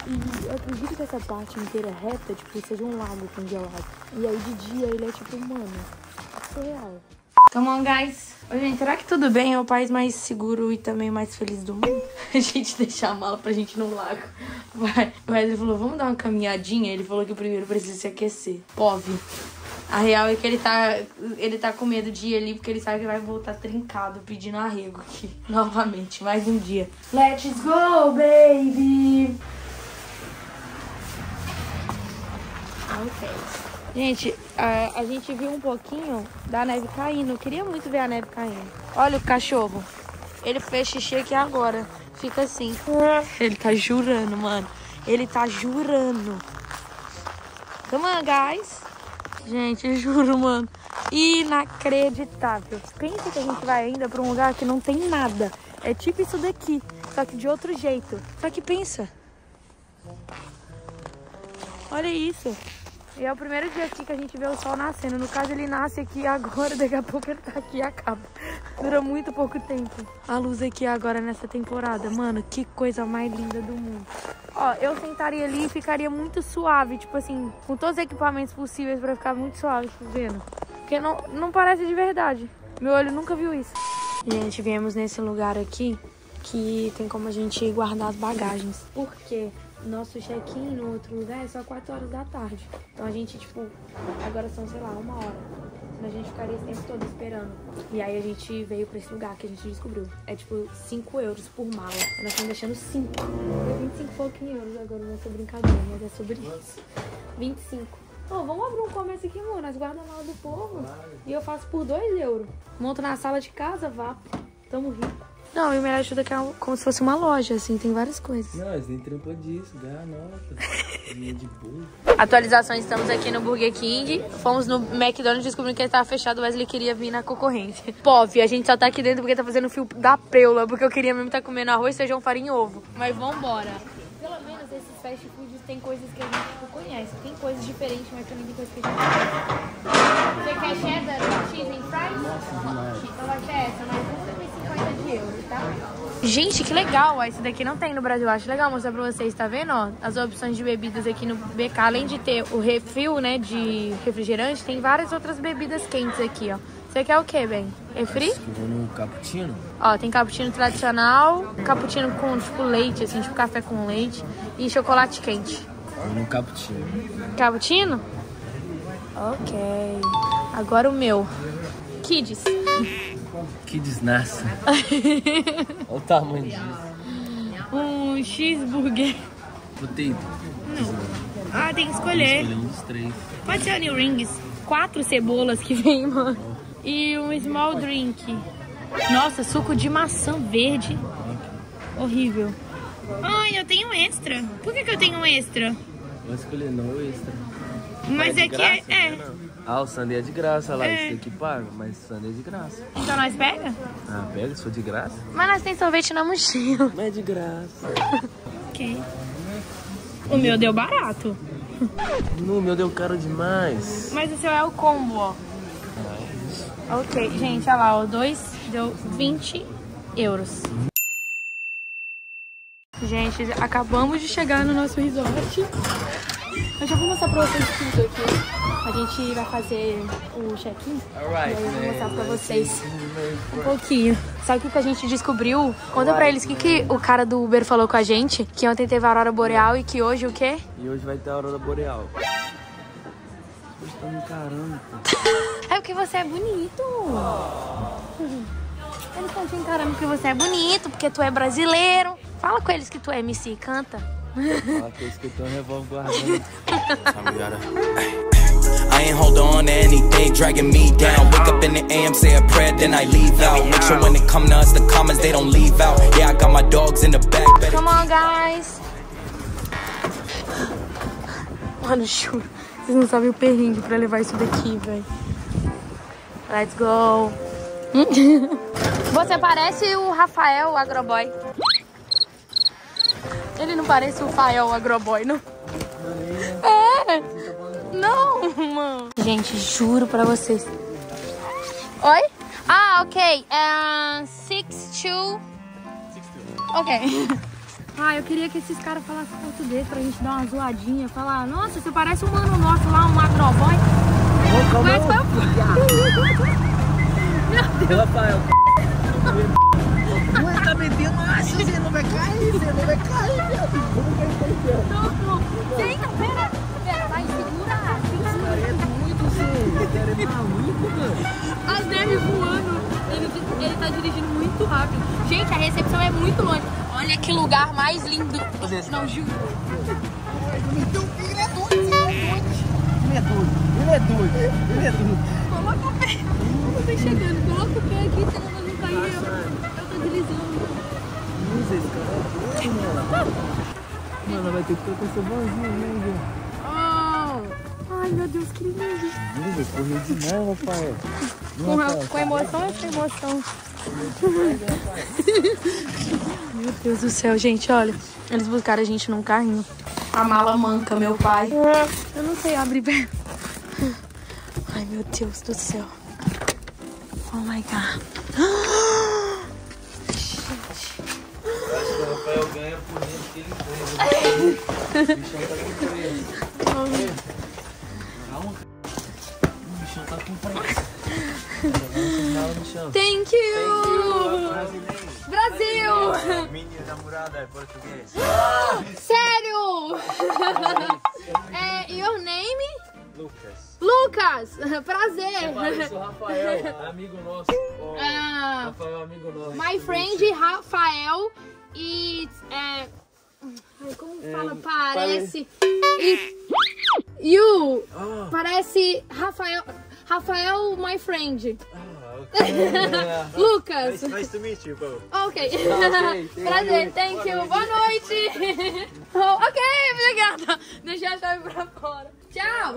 [SPEAKER 2] E eu acredito que essa parte inteira reta, tipo, seja um lago congelado. E aí de dia ele é tipo, mano, surreal. Come on, guys. Oi, gente, será que tudo bem? É o país mais seguro e também mais feliz do mundo? A gente deixar a mala pra gente no lago. Vai. O Wesley falou, vamos dar uma caminhadinha? Ele falou que primeiro precisa se aquecer. Pove. A real é que ele tá, ele tá com medo de ir ali porque ele sabe que vai voltar trincado, pedindo arrego aqui. Novamente, mais um dia. Let's go, baby! Ok. Gente, a, a gente viu um pouquinho da neve caindo. Eu queria muito ver a neve caindo. Olha o cachorro. Ele fez xixi aqui agora. Fica assim. Ele tá jurando, mano. Ele tá jurando. Come on, guys. Gente, eu juro, mano. Inacreditável. Pensa que a gente vai ainda pra um lugar que não tem nada. É tipo isso daqui, só que de outro jeito. Só que pensa. Olha isso. E é o primeiro dia aqui que a gente vê o sol nascendo. No caso, ele nasce aqui agora, daqui a pouco ele tá aqui e acaba. Dura muito pouco tempo. A luz aqui agora nessa temporada. Mano, que coisa mais linda do mundo. Ó, eu sentaria ali e ficaria muito suave, tipo assim, com todos os equipamentos possíveis pra ficar muito suave, tá vendo? Porque não, não parece de verdade. Meu olho nunca viu isso. Gente, viemos nesse lugar aqui que tem como a gente guardar as bagagens. Porque nosso check-in no outro lugar é só 4 horas da tarde. Então a gente, tipo, agora são, sei lá, uma hora. Senão a gente ficaria esse tempo todo esperando. E aí a gente veio pra esse lugar que a gente descobriu. É tipo 5 euros por mala. Nós estamos deixando 5. É 25 pouquinhos euros agora nessa brincadeira, mas é sobre isso. 25. Ô, vamos abrir um comércio aqui, amor. Nós guardamos a mala do povo. E eu faço por 2 euros. Monto na sala de casa, vá. Tamo rico. Não, e o melhor ajuda que é como se fosse uma loja, assim, tem várias coisas.
[SPEAKER 1] Não, eles nem trampam disso, ganha nota. De burro.
[SPEAKER 2] Atualizações, estamos aqui no Burger King. Fomos no McDonald's descobrindo que ele tava fechado, o Wesley queria vir na concorrência. Pov, a gente só tá aqui dentro porque tá fazendo fio da preula, porque eu queria mesmo estar tá comendo arroz, feijão, farinha e ovo. Mas vambora. Pelo menos esses fast foods tem coisas que a gente não conhece. Tem coisas diferentes, mas também tem coisas que a gente não conhece. Você quer cheddar, cheese and fries? Então vai ser essa, mas não 50 de euros, tá? Gente, que legal! Ó, esse daqui não tem no Brasil. Acho legal mostrar pra vocês, tá vendo? Ó, as opções de bebidas aqui no BK. Além de ter o refil, né, de refrigerante, tem várias outras bebidas quentes aqui, ó. Você quer o que, Ben? Refri?
[SPEAKER 1] Eu vou no cappuccino.
[SPEAKER 2] Ó, tem cappuccino tradicional, cappuccino com, tipo, leite, assim, tipo café com leite e chocolate quente.
[SPEAKER 1] Vou no cappuccino.
[SPEAKER 2] Cappuccino? Ok. Agora o meu. Kids.
[SPEAKER 1] Que. Olha o tamanho disso.
[SPEAKER 2] Um cheeseburger.
[SPEAKER 1] Potato.
[SPEAKER 2] Ah, tem que escolher.
[SPEAKER 1] Escolher um dos três.
[SPEAKER 2] Pode ser onion rings. Quatro cebolas que vem, mano. E um small drink. Nossa, suco de maçã verde. Horrível. Ai, eu tenho extra. Por que, que eu tenho um extra?
[SPEAKER 1] Vou escolher no extra.
[SPEAKER 2] Mas
[SPEAKER 1] é
[SPEAKER 2] é que é.
[SPEAKER 1] graça,
[SPEAKER 2] é.
[SPEAKER 1] né, não? Ah, o é de graça lá,
[SPEAKER 2] É.
[SPEAKER 1] isso aqui paga, mas sundae é de graça.
[SPEAKER 2] Então nós pega?
[SPEAKER 1] Ah, pega se for de graça.
[SPEAKER 2] Mas nós tem sorvete na mochila.
[SPEAKER 1] Mas é de graça.
[SPEAKER 2] Ok. O meu deu barato.
[SPEAKER 1] No meu deu caro demais.
[SPEAKER 2] Mas o seu é o combo, ó. Ok, gente, olha lá, o 2 deu 20 euros. Gente, acabamos de chegar no nosso resort. Eu já vou mostrar pra vocês tudo aqui. A gente vai fazer o check-in.
[SPEAKER 1] Alright,
[SPEAKER 2] E aí eu vou mostrar pra vocês um pouquinho. Sabe o que que a gente descobriu? Conta pra eles o que, que o cara do Uber falou com a gente. Que ontem teve a Aurora Boreal e que hoje o quê?
[SPEAKER 1] E hoje vai ter a Aurora Boreal. Vocês estão me encarando.
[SPEAKER 2] É porque você é bonito. Eles estão te encarando porque você é bonito, porque tu é brasileiro. Fala com eles que tu é MC, canta.
[SPEAKER 1] Fala que eu escutei um revólver guardando.
[SPEAKER 9] I ain't hold on to anything dragging me down. Wake up in the AM, say a prayer, then I leave out. Make sure when it come to us, the comments they don't leave out. Yeah, I got my dogs in the back.
[SPEAKER 2] Come on, guys. Mano, juro. Vocês não sabem o perrengue pra levar isso daqui, velho. Let's go. Você parece o Rafael, o agroboy. Ele não parece o Fael, o agroboy, não? É. Não, mano. Gente, juro pra vocês. Oi? Ah, ok. Um, six, two... Ok. Ah, eu queria que esses caras falassem português pra gente dar uma zoadinha. Falar, nossa, você parece um mano nosso lá, um agroboy. Mas foi
[SPEAKER 1] Meu Rafael. Ué, tá metendo acha, você não vai cair, você não vai cair,
[SPEAKER 2] Senta, pera. Pera,
[SPEAKER 1] Cara, é maluco, mano.
[SPEAKER 2] As neves voando. Ele, ele tá dirigindo muito rápido. Gente, a recepção é muito longe. Olha que lugar mais lindo. Não, juro.
[SPEAKER 1] Ele é doido, ele é doido, ele é doido.
[SPEAKER 2] Coloca o pé. Eu tô chegando. Coloca o pé aqui, senão nós não cair. Eu, eu tô deslizando.
[SPEAKER 1] Usa esse cara é doido, mano. Mano, vai ter que ficar com essa vozinha, né, Igor?
[SPEAKER 2] Oh. Ai, meu Deus, que lindo.
[SPEAKER 1] Igor, correu demais, Rafael.
[SPEAKER 2] Com, com emoção ou sem emoção? Meu Deus do céu, gente, olha. Eles buscaram a gente num carrinho. A mala manca, meu pai. Eu não sei abrir bem. Ai, meu Deus do céu. Oh my God.
[SPEAKER 1] Acho que o Rafael ganha por gente. aquele freio. O bichão tá com tá com chão.
[SPEAKER 2] Thank you! Brasil!
[SPEAKER 12] Minha namorada é português.
[SPEAKER 2] Sério? é, your name?
[SPEAKER 12] Lucas.
[SPEAKER 2] Lucas! Prazer!
[SPEAKER 1] Parece o Rafael, amigo nosso. Ó,
[SPEAKER 2] Ah,
[SPEAKER 1] Rafael, amigo nosso.
[SPEAKER 2] my friend Rafael e é, como
[SPEAKER 1] É,
[SPEAKER 2] fala? Parece e, you
[SPEAKER 1] Ah.
[SPEAKER 2] parece Rafael Rafael my friend
[SPEAKER 12] Yeah.
[SPEAKER 2] Lucas
[SPEAKER 12] Nice, nice to meet you both.
[SPEAKER 2] Ok.
[SPEAKER 12] Ok, thank
[SPEAKER 2] Prazer,
[SPEAKER 12] you.
[SPEAKER 2] thank you. Boa noite. Oh, ok, obrigada. Deixa a chave pra fora. Tchau.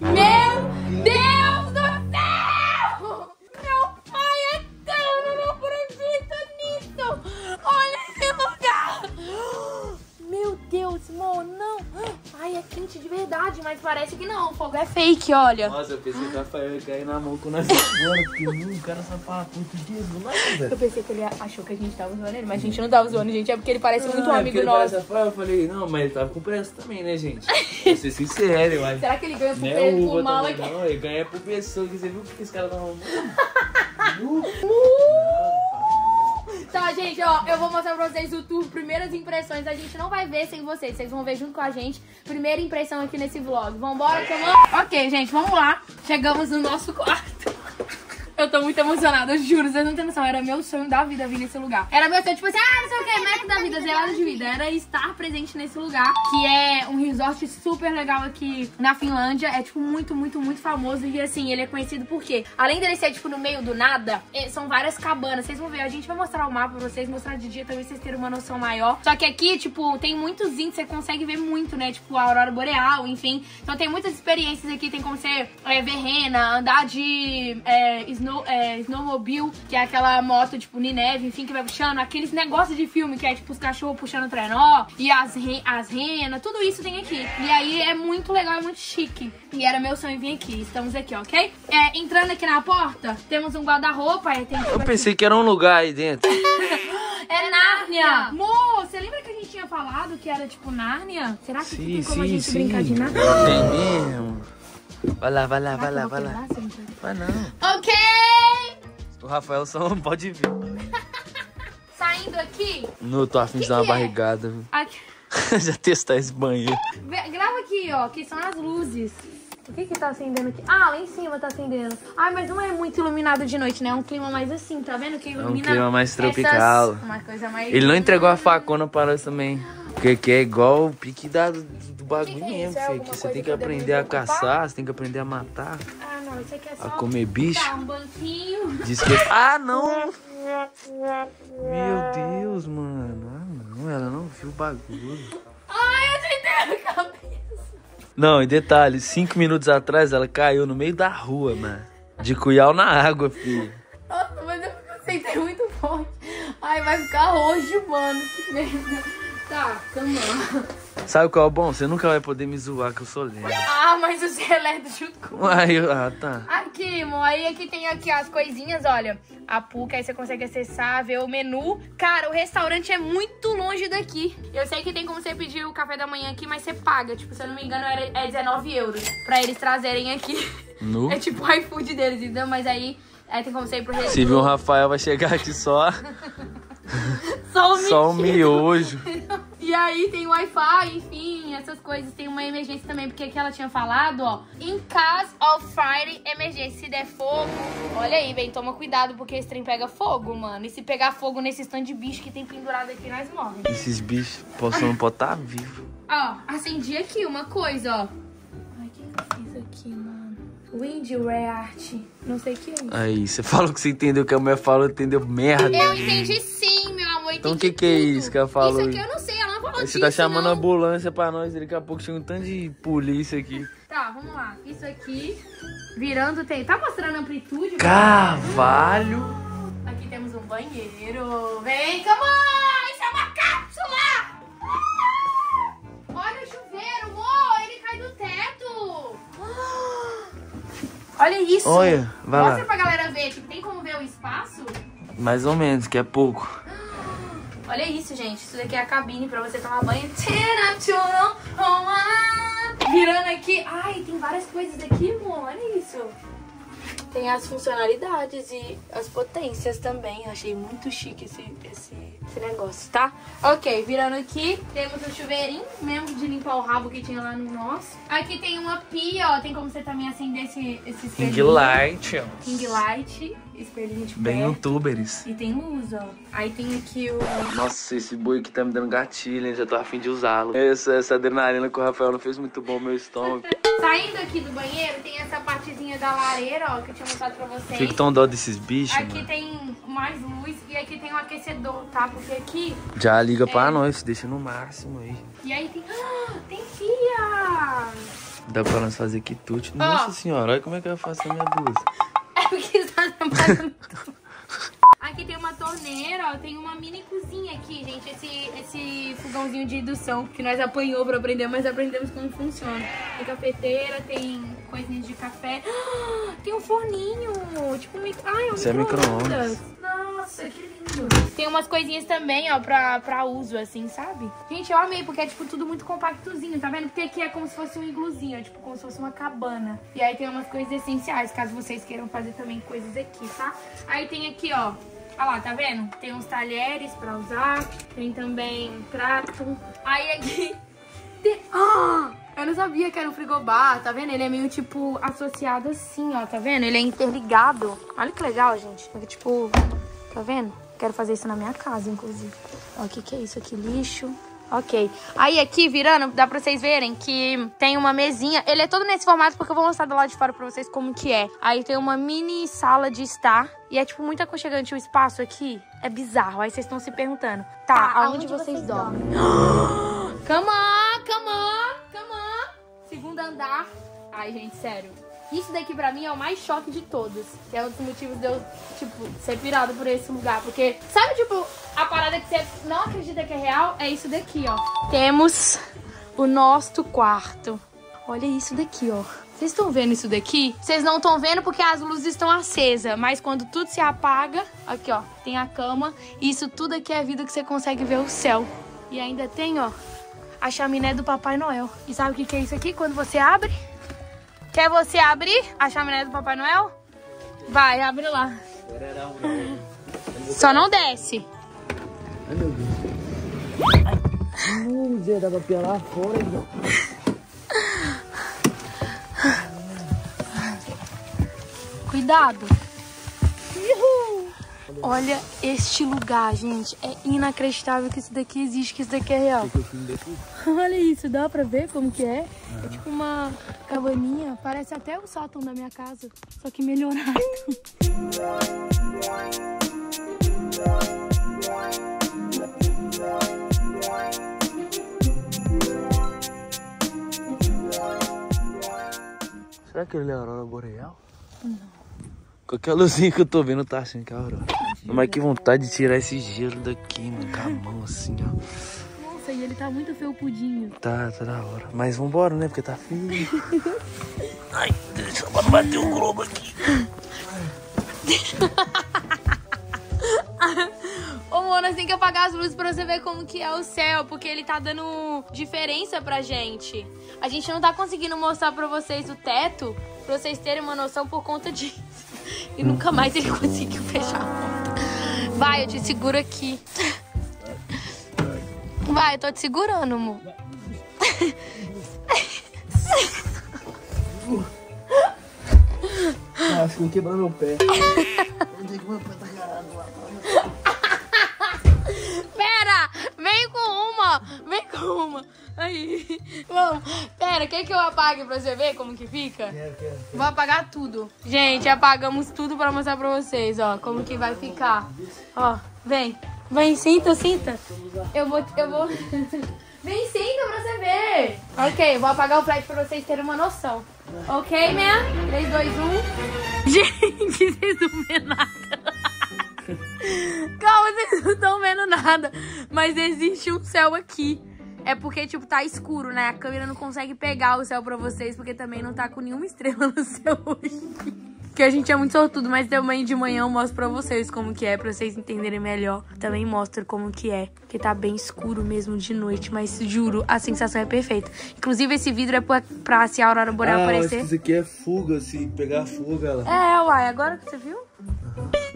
[SPEAKER 2] Meu Deus do céu! Meu pai é tão, eu não acredito nisso. Olha esse lugar. Meu Deus, mano, não. Ai, é quente de verdade, mas parece que não. O fogo é fake, olha.
[SPEAKER 1] Nossa, eu pensei que o Rafael ia cair na mão com nós agora, porque hum, o cara português do nada,
[SPEAKER 2] Eu pensei que ele achou que a gente tava zoando ele, mas a gente não tava zoando, gente. É porque ele parece muito um
[SPEAKER 1] Ah,
[SPEAKER 2] amigo nosso.
[SPEAKER 1] Rafael, Eu falei, não, mas ele tava com pressa também, né, gente? Vou ser sincero, eu acho.
[SPEAKER 2] Será que ele ganha por,
[SPEAKER 1] é
[SPEAKER 2] pe- por mala aqui?
[SPEAKER 1] não. Ele ganha por pessoa, que você viu o que esse cara tá arrumando?
[SPEAKER 2] Tá, gente, ó, eu vou mostrar pra vocês o tour, primeiras impressões. A gente não vai ver sem vocês, vocês vão ver junto com a gente. Primeira impressão aqui nesse vlog. Vambora, que eu não... Ok, gente, vamos lá. Chegamos no nosso quarto. Eu tô muito emocionada, juro, vocês não têm noção. Era meu sonho da vida vir nesse lugar. Era meu sonho, tipo assim, ah, não sei o que, meta da vida, zerada de vida. Era estar presente nesse lugar, que é um resort super legal aqui na Finlândia. É, tipo, muito, muito, muito famoso. E assim, ele é conhecido por quê? Além dele ser, tipo, no meio do nada, eh, são várias cabanas. Vocês vão ver, a gente vai mostrar o mapa pra vocês, mostrar de dia também, vocês terem uma noção maior. Só que aqui, tipo, tem muitos índios, você consegue ver muito, né? Tipo, a aurora boreal, enfim. Então tem muitas experiências aqui, tem como você é, ver rena, andar de é, snow, é, snowmobile, que é aquela moto, tipo, de neve, enfim, que vai puxando. Aqueles negócios de filme, que é, tipo, os cachorros puxando o trenó e as, re, as renas, tudo isso tem aqui. E aí é muito legal, é muito chique. E era meu sonho vir aqui. Estamos aqui, ok? É, entrando aqui na porta, temos um guarda-roupa, tem
[SPEAKER 1] Eu pensei que era um lugar aí dentro.
[SPEAKER 2] é Nárnia! Amor, você lembra que a gente tinha falado que era tipo Nárnia? Será que aqui tem como a gente brincar de Nárnia?
[SPEAKER 1] Tem mesmo. Vai lá, vai lá, vai lá, vai lá. Vai não.
[SPEAKER 2] Ok!
[SPEAKER 1] O Rafael só não pode vir.
[SPEAKER 2] Saindo aqui.
[SPEAKER 1] No, tô afim de dar uma barrigada. viu?
[SPEAKER 2] aqui.
[SPEAKER 1] Já testar esse banheiro.
[SPEAKER 2] Grava aqui, ó, que são as luzes. O que que tá acendendo aqui? Ah, lá em cima tá acendendo. Ai, mas não é muito iluminado de noite, né? É um clima mais assim, tá vendo? Que ilumina
[SPEAKER 1] clima mais
[SPEAKER 2] essas-
[SPEAKER 1] tropical.
[SPEAKER 2] Uma coisa mais...
[SPEAKER 1] Ele não entregou a facona para nós também. Porque que é igual o pique da, do, do bagulho mesmo,
[SPEAKER 2] isso? É
[SPEAKER 1] filho. você tem
[SPEAKER 2] que
[SPEAKER 1] que aprender a caçar, você tem que aprender a matar.
[SPEAKER 2] Ah, não, isso aqui é só...
[SPEAKER 1] A comer bicho?
[SPEAKER 2] Um banquinho.
[SPEAKER 1] Diz que. Ah, não! Meu Deus, mano. Ah, não, ela não viu o bagulho.
[SPEAKER 2] Ai, eu tentei a cabeça.
[SPEAKER 1] Não, e detalhe, cinco minutos atrás ela caiu no meio da rua, mano. De cuial na água, filho.
[SPEAKER 2] Nossa, mas eu sentei muito forte. Ai, vai ficar roxo, mano. Que merda. Tá, calma.
[SPEAKER 1] Sabe qual é o bom? Você nunca vai poder me zoar que eu sou lento.
[SPEAKER 2] Ah, mas você é lerdo junto com...
[SPEAKER 1] Ah, tá.
[SPEAKER 2] Aqui, amor, aí aqui tem aqui as coisinhas, olha. A PUC, aí você consegue acessar, ver o menu. Cara, o restaurante é muito longe daqui. Eu sei que tem como você pedir o café da manhã aqui, mas você paga. Tipo, se eu não me engano, é 19 euros pra eles trazerem aqui.
[SPEAKER 1] Nu?
[SPEAKER 2] É tipo o iFood deles, então, mas aí, aí tem como você ir pro
[SPEAKER 1] Se
[SPEAKER 2] restaurante.
[SPEAKER 1] vir um Rafael, vai chegar aqui só.
[SPEAKER 2] Só o
[SPEAKER 1] Só um miojo.
[SPEAKER 2] E aí tem Wi-Fi, enfim, essas coisas. Tem uma emergência também, porque aqui ela tinha falado, ó. In case of fire emergency, se der fogo. Olha aí, bem, toma cuidado, porque esse trem pega fogo, mano. E se pegar fogo nesse stand de bicho que tem pendurado aqui, nós morremos.
[SPEAKER 1] Esses bichos posso não pode estar vivo.
[SPEAKER 2] Ó, acendi aqui uma coisa, ó. Ai, o que é isso aqui, mano? Wind Reart. Não sei o que é isso.
[SPEAKER 1] Aí, você falou que você entendeu o que a mulher falou, entendeu merda.
[SPEAKER 2] Eu entendi sim, meu amor.
[SPEAKER 1] Então o que que é isso que ela falou?
[SPEAKER 2] Isso aqui eu não sei, ela não falou
[SPEAKER 1] Aí
[SPEAKER 2] disso,
[SPEAKER 1] você tá chamando a
[SPEAKER 2] não.
[SPEAKER 1] ambulância pra nós, daqui a pouco chega um tanto de polícia aqui.
[SPEAKER 2] Tá, vamos lá. Isso aqui, virando tem. Tá mostrando amplitude?
[SPEAKER 1] Carvalho.
[SPEAKER 2] Aqui temos um banheiro. Vem, come on! Isso é uma cápsula! Ah! Olha o chuveiro, amor! Ele cai do teto! Ah! Olha isso!
[SPEAKER 1] Olha, vai
[SPEAKER 2] Mostra
[SPEAKER 1] lá.
[SPEAKER 2] pra galera ver. Tipo, tem como ver o espaço?
[SPEAKER 1] Mais ou menos, que é pouco.
[SPEAKER 2] Olha isso, gente. Isso daqui é a cabine pra você tomar banho. Virando aqui. Ai, tem várias coisas aqui, amor. Olha isso. Tem as funcionalidades e as potências também. Eu achei muito chique esse, esse, esse negócio, tá? Ok, virando aqui, temos o chuveirinho, mesmo de limpar o rabo que tinha lá no nosso. Aqui tem uma pia, ó. Tem como você também acender esse, esse espelhinho.
[SPEAKER 13] light.
[SPEAKER 2] King Light, espelhinho de
[SPEAKER 13] Bem
[SPEAKER 2] perto.
[SPEAKER 13] youtubers.
[SPEAKER 2] E tem luz, ó. Aí tem aqui o...
[SPEAKER 1] Nossa, esse boi aqui tá me dando gatilho, hein? Já tô afim de usá-lo. Essa, essa adrenalina que o Rafael não fez muito bom meu estômago.
[SPEAKER 2] Saindo aqui do banheiro, tem essa partezinha da lareira, ó, que eu tinha mostrado pra vocês.
[SPEAKER 1] Fico tão dó desses bichos,
[SPEAKER 2] Aqui
[SPEAKER 1] mano.
[SPEAKER 2] tem mais luz e aqui tem um aquecedor, tá? Porque aqui...
[SPEAKER 1] Já liga pra
[SPEAKER 2] É.
[SPEAKER 1] nós, deixa no máximo aí.
[SPEAKER 2] E aí tem... Ah, tem pia!
[SPEAKER 1] Dá pra nós fazer quitute.
[SPEAKER 2] Ó.
[SPEAKER 1] Nossa senhora, olha como é que eu faço a minha blusa.
[SPEAKER 2] É porque está trabalhando tudo. Aqui tem uma torneira, ó, tem uma mini cozinha aqui, gente. Esse, esse fogãozinho de indução que nós apanhou pra aprender, mas aprendemos como funciona. Tem cafeteira, tem coisinhas de café. Ah, Tem um forninho, tipo um micro... Ai, é um
[SPEAKER 1] Isso é
[SPEAKER 2] micro-ondas.
[SPEAKER 1] micro-ondas.
[SPEAKER 2] Nossa, que lindo. Tem umas coisinhas também, ó, pra, pra uso, assim, sabe? Gente, eu amei, porque é, tipo, tudo muito compactozinho, tá vendo? Porque aqui é como se fosse um igluzinho, é, tipo, como se fosse uma cabana. E aí tem umas coisas essenciais, caso vocês queiram fazer também coisas aqui, tá? Aí tem aqui, ó, Olha lá, tá vendo? Tem uns talheres pra usar, tem também prato. Aí aqui tem... Ah! Eu não sabia que era um frigobar, tá vendo? Ele é meio, tipo, associado assim, ó, tá vendo? Ele é interligado. Olha que legal, gente. Porque, tipo, tá vendo? Quero fazer isso na minha casa, inclusive. Ó, o que que é isso aqui? Lixo. Ok. Aí aqui, virando, dá pra vocês verem que tem uma mesinha. Ele é todo nesse formato porque eu vou mostrar do lado de fora pra vocês como que é. Aí tem uma mini sala de estar. E é, tipo, muito aconchegante o espaço aqui. É bizarro. Aí vocês estão se perguntando. Tá, aonde, vocês, dormem? Come on, come on, come on. Segundo andar. Ai, gente, sério. Isso daqui pra mim é o mais choque de todos. Que é um dos motivos de eu, tipo, ser pirado por esse lugar. Porque, sabe, tipo, a parada que você não acredita que é real? É isso daqui, ó. Temos o nosso quarto. Olha isso daqui, ó. Vocês estão vendo isso daqui? Vocês não estão vendo porque as luzes estão acesas. Mas quando tudo se apaga, aqui, ó, tem a cama. E isso tudo aqui é vida que você consegue ver o céu. E ainda tem, ó, a chaminé do Papai Noel. E sabe o que que é isso aqui? Quando você abre... Quer você abrir a chaminé do Papai Noel? Vai, abre lá. Só não desce.
[SPEAKER 1] Ai, meu Deus. Não, Zé, dá pra pelar fora, então.
[SPEAKER 2] Cuidado. Olha este lugar, gente. É inacreditável que isso daqui existe, que isso daqui é real. Olha isso, dá pra ver como que é? É tipo uma cabaninha, parece até o sótão da minha casa, só que melhorado.
[SPEAKER 1] Será que ele é a aurora boreal? Não. Qualquer luzinha que eu tô vendo tá achando que é a aurora. Mas que vontade de tirar esse gelo daqui, mano, com a mão assim, ó.
[SPEAKER 2] Nossa, e ele tá muito felpudinho.
[SPEAKER 1] Tá, tá da hora. Mas vambora, né? Porque tá frio. Ai, deixa eu bater o globo aqui.
[SPEAKER 2] Ô, Mona, tem que apagar as luzes pra você ver como que é o céu, porque ele tá dando diferença pra gente. A gente não tá conseguindo mostrar pra vocês o teto, pra vocês terem uma noção por conta disso. E nunca mais ele conseguiu fechar a porta. Vai, eu te seguro aqui. Vai, eu tô te segurando, amor.
[SPEAKER 1] Ah, acho que vou quebrar meu pé.
[SPEAKER 2] Pera, vem com uma, vem com uma. Aí, vamos. Pera, quer que eu apague pra você ver como que fica? Vou apagar tudo. Gente, apagamos tudo pra mostrar pra vocês, ó, como que vai ficar. Ó, vem. Vem, sinta, sinta. Eu vou, eu vou... Vem, sinta pra você ver. Ok, vou apagar o flash pra vocês terem uma noção. Ok, man? 3, 2, 1. Gente, vocês não vêem nada. Calma, vocês não estão vendo nada. Mas existe um céu aqui. É porque, tipo, tá escuro, né? A câmera não consegue pegar o céu pra vocês, porque também não tá com nenhuma estrela no céu hoje. Porque a gente é muito sortudo, mas também de manhã eu mostro pra vocês como que é, pra vocês entenderem melhor. Também mostro como que é, porque tá bem escuro mesmo de noite, mas juro, a sensação é perfeita. Inclusive esse vidro é pra, pra se a aurora boreal
[SPEAKER 14] Ah,
[SPEAKER 2] aparecer.
[SPEAKER 14] isso aqui é fuga, se pegar fogo, ela.
[SPEAKER 2] É, uai, agora que você viu?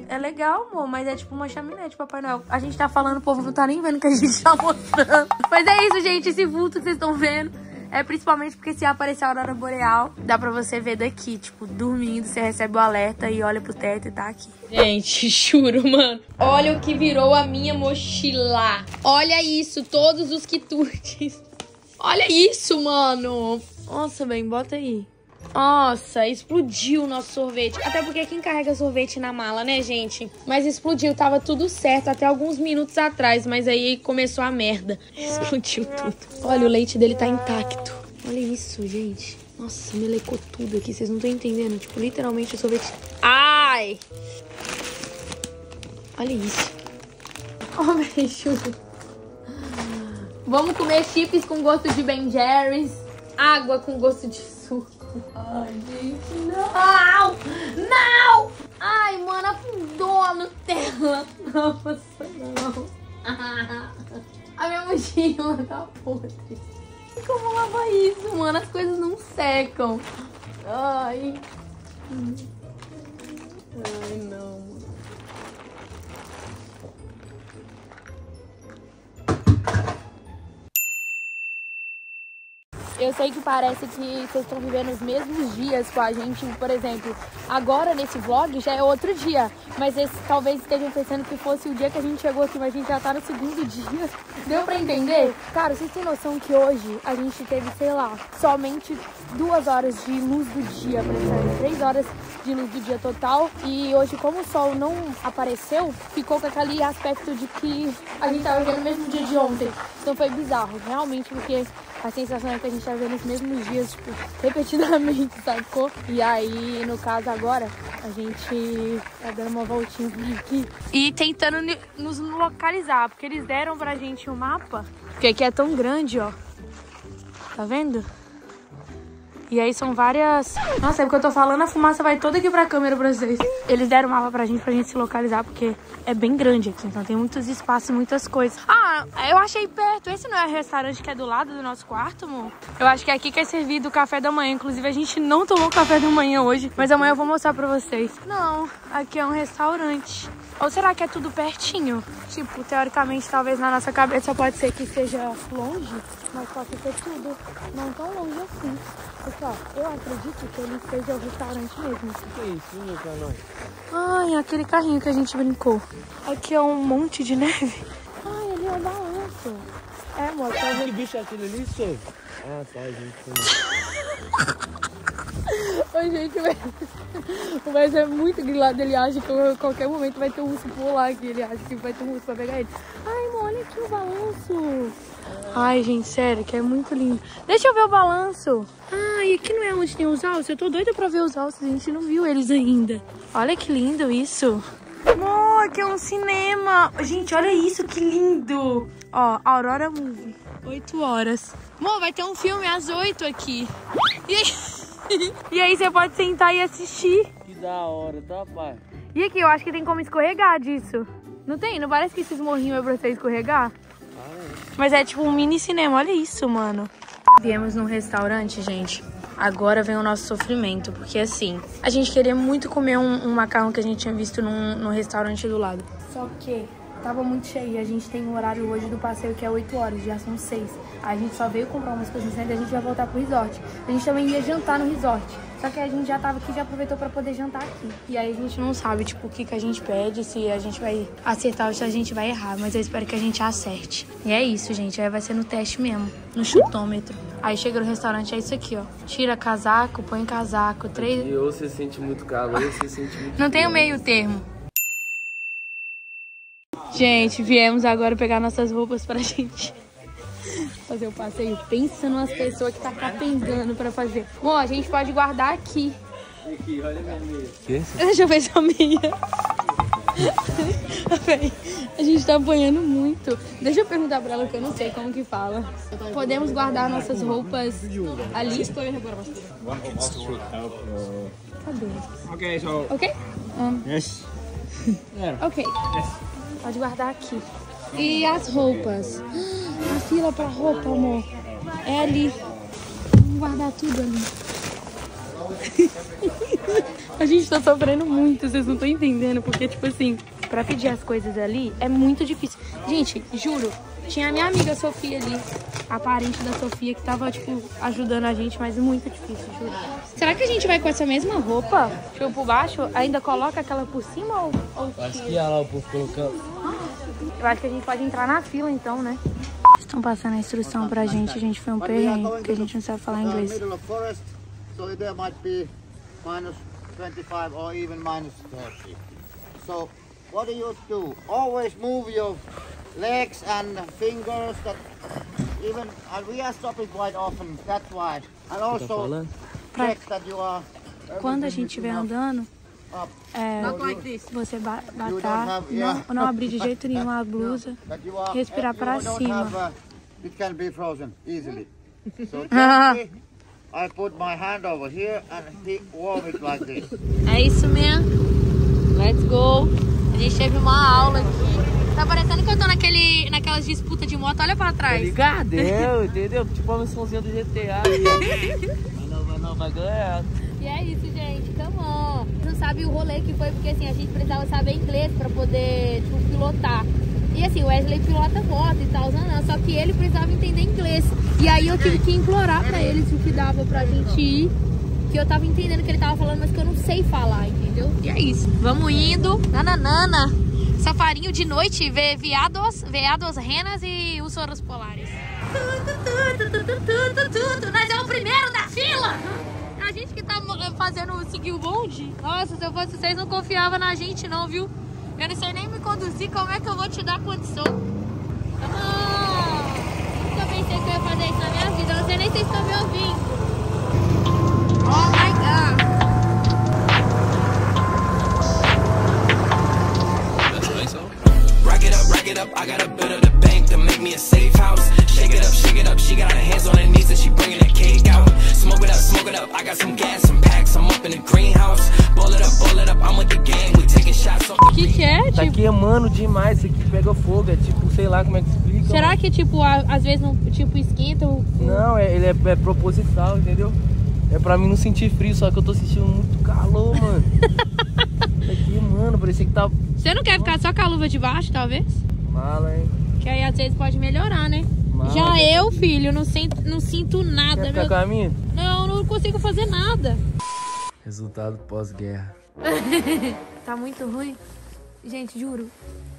[SPEAKER 2] É legal, amor, mas é tipo uma chaminé de Papai Noel. A gente tá falando, o povo não tá nem vendo o que a gente tá mostrando. Mas é isso, gente, esse vulto que vocês estão vendo. É principalmente porque se aparecer a aurora boreal, dá pra você ver daqui, tipo, dormindo, você recebe o alerta e olha pro teto e tá aqui. Gente, juro, mano. Olha o que virou a minha mochila. Olha isso, todos os quitutes. Olha isso, mano. Nossa, bem, bota aí. Nossa, explodiu o nosso sorvete. Até porque quem carrega sorvete na mala, né, gente? Mas explodiu, tava tudo certo até alguns minutos atrás, mas aí começou a merda. Explodiu tudo. Olha, o leite dele tá intacto. Olha isso, gente. Nossa, melecou tudo aqui, vocês não estão entendendo. Tipo, literalmente o sorvete. Ai! Olha isso. Oh, beijo. Vamos comer chips com gosto de Ben Jerry's. Água com gosto de Ai, gente, não! Não! Ai, mano, afundou a Nutella. Nossa, não. A minha mochila tá podre. Como lavar isso, mano? As coisas não secam. Ai. Ai, não, Eu sei que parece que vocês estão vivendo os mesmos dias com a gente. Por exemplo, agora nesse vlog já é outro dia. Mas esse, talvez estejam pensando que fosse o dia que a gente chegou aqui, mas a gente já tá no segundo dia. Deu pra entender? Cara, vocês têm noção que hoje a gente teve, sei lá, somente duas horas de luz do dia, praticamente. Três horas de luz do dia total. E hoje, como o sol não apareceu, ficou com aquele aspecto de que a gente tava vivendo o mesmo dia de ontem. Então foi bizarro, realmente, porque a sensação é que a gente tá vivendo os mesmos dias, tipo, repetidamente, sacou? E aí, no caso agora, a gente tá dando uma voltinha por aqui. E tentando nos localizar, porque eles deram pra gente um mapa, porque aqui é tão grande, ó. Tá vendo? E aí são várias... Nossa, é porque eu tô falando, a fumaça vai toda aqui pra câmera pra vocês. Eles deram um mapa pra gente, pra gente se localizar, porque é bem grande aqui. Então tem muitos espaços muitas coisas. Ah, eu achei perto. Esse não é o restaurante que é do lado do nosso quarto, amor? Eu acho que é aqui que é servido o café da manhã. Inclusive, a gente não tomou café da manhã hoje. Mas amanhã eu vou mostrar pra vocês. Não, aqui é um restaurante. Ou será que é tudo pertinho? Tipo, teoricamente, talvez na nossa cabeça pode ser que seja longe, mas pode ser tudo não tão longe assim. Pessoal, eu acredito que ele seja o restaurante mesmo.
[SPEAKER 1] O que é isso? Vinha pra nós.
[SPEAKER 2] Ai, aquele carrinho que a gente brincou. Aqui é um monte de neve. Ai, ali é um balanço. É, amor, tá
[SPEAKER 1] Que bicho é aquele ali, senhor? Ah, tá, gente.
[SPEAKER 2] Oi, gente, mas... mas é muito grilado. Ele acha que a qualquer momento vai ter um urso pular aqui. Ele acha que vai ter um urso pra pegar ele. Ai, amor, olha aqui o balanço. Ai, gente, sério, que é muito lindo. Deixa eu ver o balanço. Ai, aqui não é onde tem os alces? Eu tô doida pra ver os alces. A gente não viu eles ainda. Olha que lindo isso. Amor, aqui é um cinema. Gente, olha isso, que lindo. Ó, Aurora Movie. 8 horas. Amor, vai ter um filme às 8 aqui. E aí... e aí você pode sentar e assistir.
[SPEAKER 1] Que da hora, tá, pai?
[SPEAKER 2] E aqui, eu acho que tem como escorregar disso. Não tem? Não parece que esses morrinhos é pra você escorregar? Mas é tipo um mini cinema, olha isso, mano. Viemos num restaurante, gente. Agora vem o nosso sofrimento, porque assim, a gente queria muito comer um, um macarrão que a gente tinha visto num, num restaurante do lado. Só que tava muito cheio. A gente tem um horário hoje do passeio que é 8 horas, já são 6. A gente só veio comprar umas coisas e a gente vai voltar pro resort. A gente também ia jantar no resort. Só que a gente já tava aqui, já aproveitou pra poder jantar aqui. E aí a gente não sabe, tipo, o que que a gente pede, se a gente vai acertar ou se a gente vai errar. Mas eu espero que a gente acerte. E é isso, gente. Aí vai ser no teste mesmo, no chutômetro. Aí chega no restaurante, é isso aqui, ó. Tira casaco, põe casaco, três...
[SPEAKER 1] E ou você sente muito calor, ou você sente muito
[SPEAKER 2] Não tem o meio termo. Gente, viemos agora pegar nossas roupas pra gente fazer o passeio. Pensa numas pessoas que tá capengando pra fazer. Bom, a gente pode guardar aqui.
[SPEAKER 1] Aqui, olha a minha meia.
[SPEAKER 2] Deixa eu ver sua meia. A gente tá apanhando muito. Deixa eu perguntar pra ela que eu não sei como que fala. Podemos guardar nossas roupas ali? Cadê?
[SPEAKER 15] Okay, so
[SPEAKER 2] Ok? Um,
[SPEAKER 15] yes.
[SPEAKER 2] Ok. Pode guardar aqui. E as roupas? A fila pra roupa, amor. É ali. Vamos guardar tudo ali. A gente tá sofrendo muito, vocês não estão entendendo, porque, tipo assim, pra pedir as coisas ali é muito difícil. Gente, juro, tinha a minha amiga Sofia ali, a parente da Sofia, que tava, tipo, ajudando a gente, mas muito difícil, juro. Será que a gente vai com essa mesma roupa, tipo, por baixo, ainda coloca aquela por cima ou, ou
[SPEAKER 1] Acho que ia lá o povo colocando.
[SPEAKER 2] Eu acho que a gente pode entrar na fila então, né? Estão passando a instrução pra gente, a gente foi um perrengue, porque a gente não sabe falar inglês.
[SPEAKER 16] so there might be minus 25 or even minus 30. So what do you do? Always move your legs and fingers. That even and we are stopping quite often. That's why. And also
[SPEAKER 1] falando?
[SPEAKER 16] check that you are.
[SPEAKER 2] Quando a gente estiver andando, é,
[SPEAKER 16] Not like this.
[SPEAKER 2] você ba batar, não, não abrir de jeito nenhum a blusa, respirar
[SPEAKER 16] don't
[SPEAKER 2] cima.
[SPEAKER 16] Uh, it can be frozen easily. So I put my hand over here and he warm it like this.
[SPEAKER 2] É isso mesmo. Let's go. A gente teve uma aula aqui. Tá parecendo que eu tô naquele, naquelas disputas de moto. Olha pra trás.
[SPEAKER 1] Ligadeu, entendeu? Tipo a missãozinha do GTA. vai não, vai não, vai ganhar.
[SPEAKER 17] E é isso, gente. Come on. Não sabe o rolê que foi, porque assim, a gente precisava saber inglês pra poder, tipo, pilotar. E assim, o Wesley pilota moto e tal, não, não, só que ele precisava entender inglês. E aí eu tive que implorar pra ele se o que dava pra gente ir. Que eu tava entendendo o que ele tava falando, mas que eu não sei falar, entendeu?
[SPEAKER 2] E é isso. Vamos indo. Nananana. Safarinho de noite, ver veados, veados, renas e ursos polares. Nós é o primeiro da fila! A gente que tá fazendo seguir o bonde. Nossa, se eu fosse vocês, não confiava na gente não, viu? Eu não sei nem me conduzir, como é que eu vou te dar condição? Ah, nunca pensei que eu ia fazer isso na minha vida. Eu não sei nem se vocês estão me ouvindo. Oh my god!
[SPEAKER 18] Rack it up. I gotta build up the bank to make me a safe house. Shake it up, shake it up. She got her hands on her knees and she bringing the cake out. Smoke it up, smoke it up. I got some gas, some packs. I'm up in the greenhouse. Ball it up, ball it up. I'm with the gang. We taking shots the
[SPEAKER 2] que que é?
[SPEAKER 1] Tá queimando demais, isso aqui pega fogo, é tipo, sei lá como é que explica.
[SPEAKER 2] Será que, tipo, a- às vezes não, tipo, esquenta o...
[SPEAKER 1] Não, é, ele é, é proposital, entendeu? É pra mim não sentir frio, só que eu tô sentindo muito calor, mano. tá queimando, parecia que tá
[SPEAKER 2] Você não quer ficar só com a luva de baixo, talvez?
[SPEAKER 1] Mala, hein?
[SPEAKER 2] Que aí às vezes pode melhorar, né?
[SPEAKER 1] Mala.
[SPEAKER 2] Já eu, filho, não sinto, não sinto nada.
[SPEAKER 1] Quer ficar
[SPEAKER 2] meu-
[SPEAKER 1] com?
[SPEAKER 2] Não, não consigo fazer nada.
[SPEAKER 19] Resultado pós-guerra.
[SPEAKER 2] tá muito ruim. Gente, juro,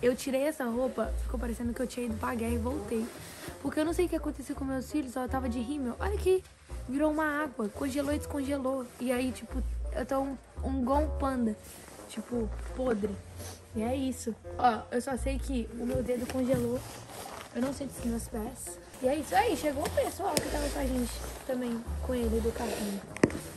[SPEAKER 2] eu tirei essa roupa, ficou parecendo que eu tinha ido pra guerra e voltei. Porque eu não sei o que aconteceu com meus filhos, ó, eu tava de rímel. Olha aqui, virou uma água, congelou e descongelou. E aí, tipo, eu tô um, um igual um panda, tipo, podre. E é isso. Ó, eu só sei que o meu dedo congelou. Eu não sinto os meus pés. E é isso aí, chegou o pessoal que tava com a gente também, com ele do carrinho.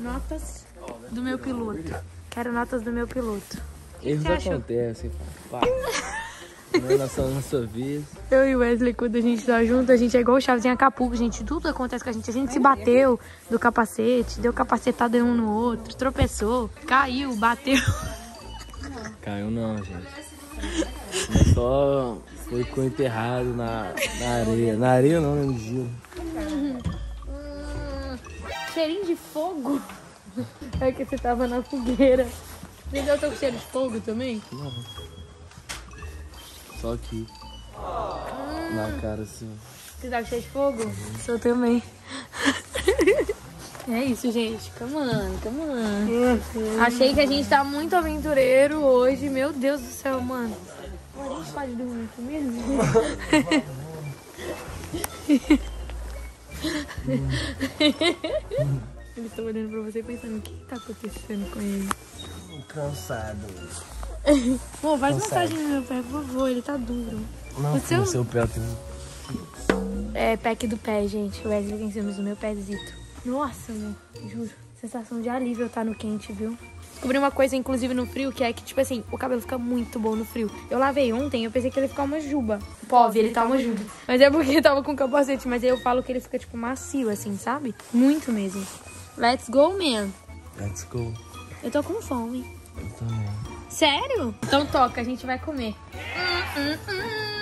[SPEAKER 2] Notas do meu piloto. Quero notas do meu piloto.
[SPEAKER 1] Erros acontecem, pá. Não é nossa, nossa vez.
[SPEAKER 2] Eu e o Wesley, quando a gente tá junto, a gente é igual o Chaves em Acapulco, gente. Tudo acontece com a gente. A gente se bateu do capacete, deu capacetada um no outro, tropeçou, caiu, bateu.
[SPEAKER 1] Caiu não, gente. Mas só foi com enterrado na, na areia. Na areia não, né? No gelo.
[SPEAKER 2] Cheirinho de fogo. É que você tava na fogueira. Entendeu? Eu tô com cheiro de fogo também?
[SPEAKER 1] Não. Só aqui. Na cara assim.
[SPEAKER 2] Você tá com cheiro de fogo? Sou também. É isso, gente. Come on, come on. Achei que a gente tá muito aventureiro hoje. Meu Deus do céu, mano. A gente pode dormir aqui mesmo? Eles estão olhando pra você pensando o que tá acontecendo com ele.
[SPEAKER 1] Cansado.
[SPEAKER 2] Pô, faz
[SPEAKER 1] Cansado.
[SPEAKER 2] massagem no meu pé, por favor, ele tá duro.
[SPEAKER 1] Não,
[SPEAKER 2] O seu-
[SPEAKER 1] seu pé tem
[SPEAKER 2] É pack do pé, gente. O Wesley tem ciúmes do meu pézito. Nossa, meu, juro. Sensação de alívio tá no quente, viu? Descobri uma coisa, inclusive, no frio, que é que, tipo assim, o cabelo fica muito bom no frio. Eu lavei ontem, eu pensei que ele ia ficar uma juba. Pove, ele tá uma juba. Mas é porque tava com capacete, mas aí eu falo que ele fica, tipo, macio, assim, sabe? Muito mesmo. Let's go, man.
[SPEAKER 1] Let's go.
[SPEAKER 2] Eu tô com fome.
[SPEAKER 1] Eu também.
[SPEAKER 2] Sério? Então toca, a gente vai comer. Hum, hum, hum.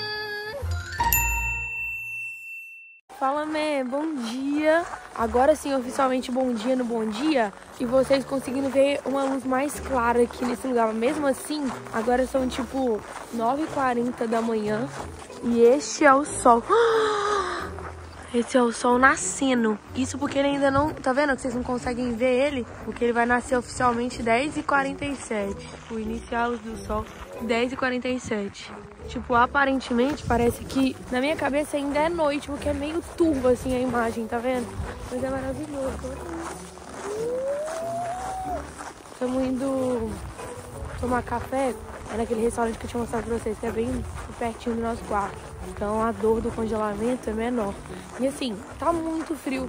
[SPEAKER 2] Fala, Mé, bom dia. Agora sim, oficialmente, bom dia no bom dia. E vocês conseguindo ver uma luz mais clara aqui nesse lugar. Mesmo assim, agora são tipo 9h40 da manhã. E este é o sol. Esse é o sol nascendo. Isso porque ele ainda não... Tá vendo que vocês não conseguem ver ele? Porque ele vai nascer oficialmente 10h47. O inicial do sol, 10h47. Tipo, aparentemente parece que na minha cabeça ainda é noite, porque é meio turva assim a imagem, tá vendo? Mas é maravilhoso. Estamos indo tomar café. É naquele restaurante que eu tinha mostrado pra vocês, que é bem pertinho do nosso quarto. Então a dor do congelamento é menor. E assim, tá muito frio.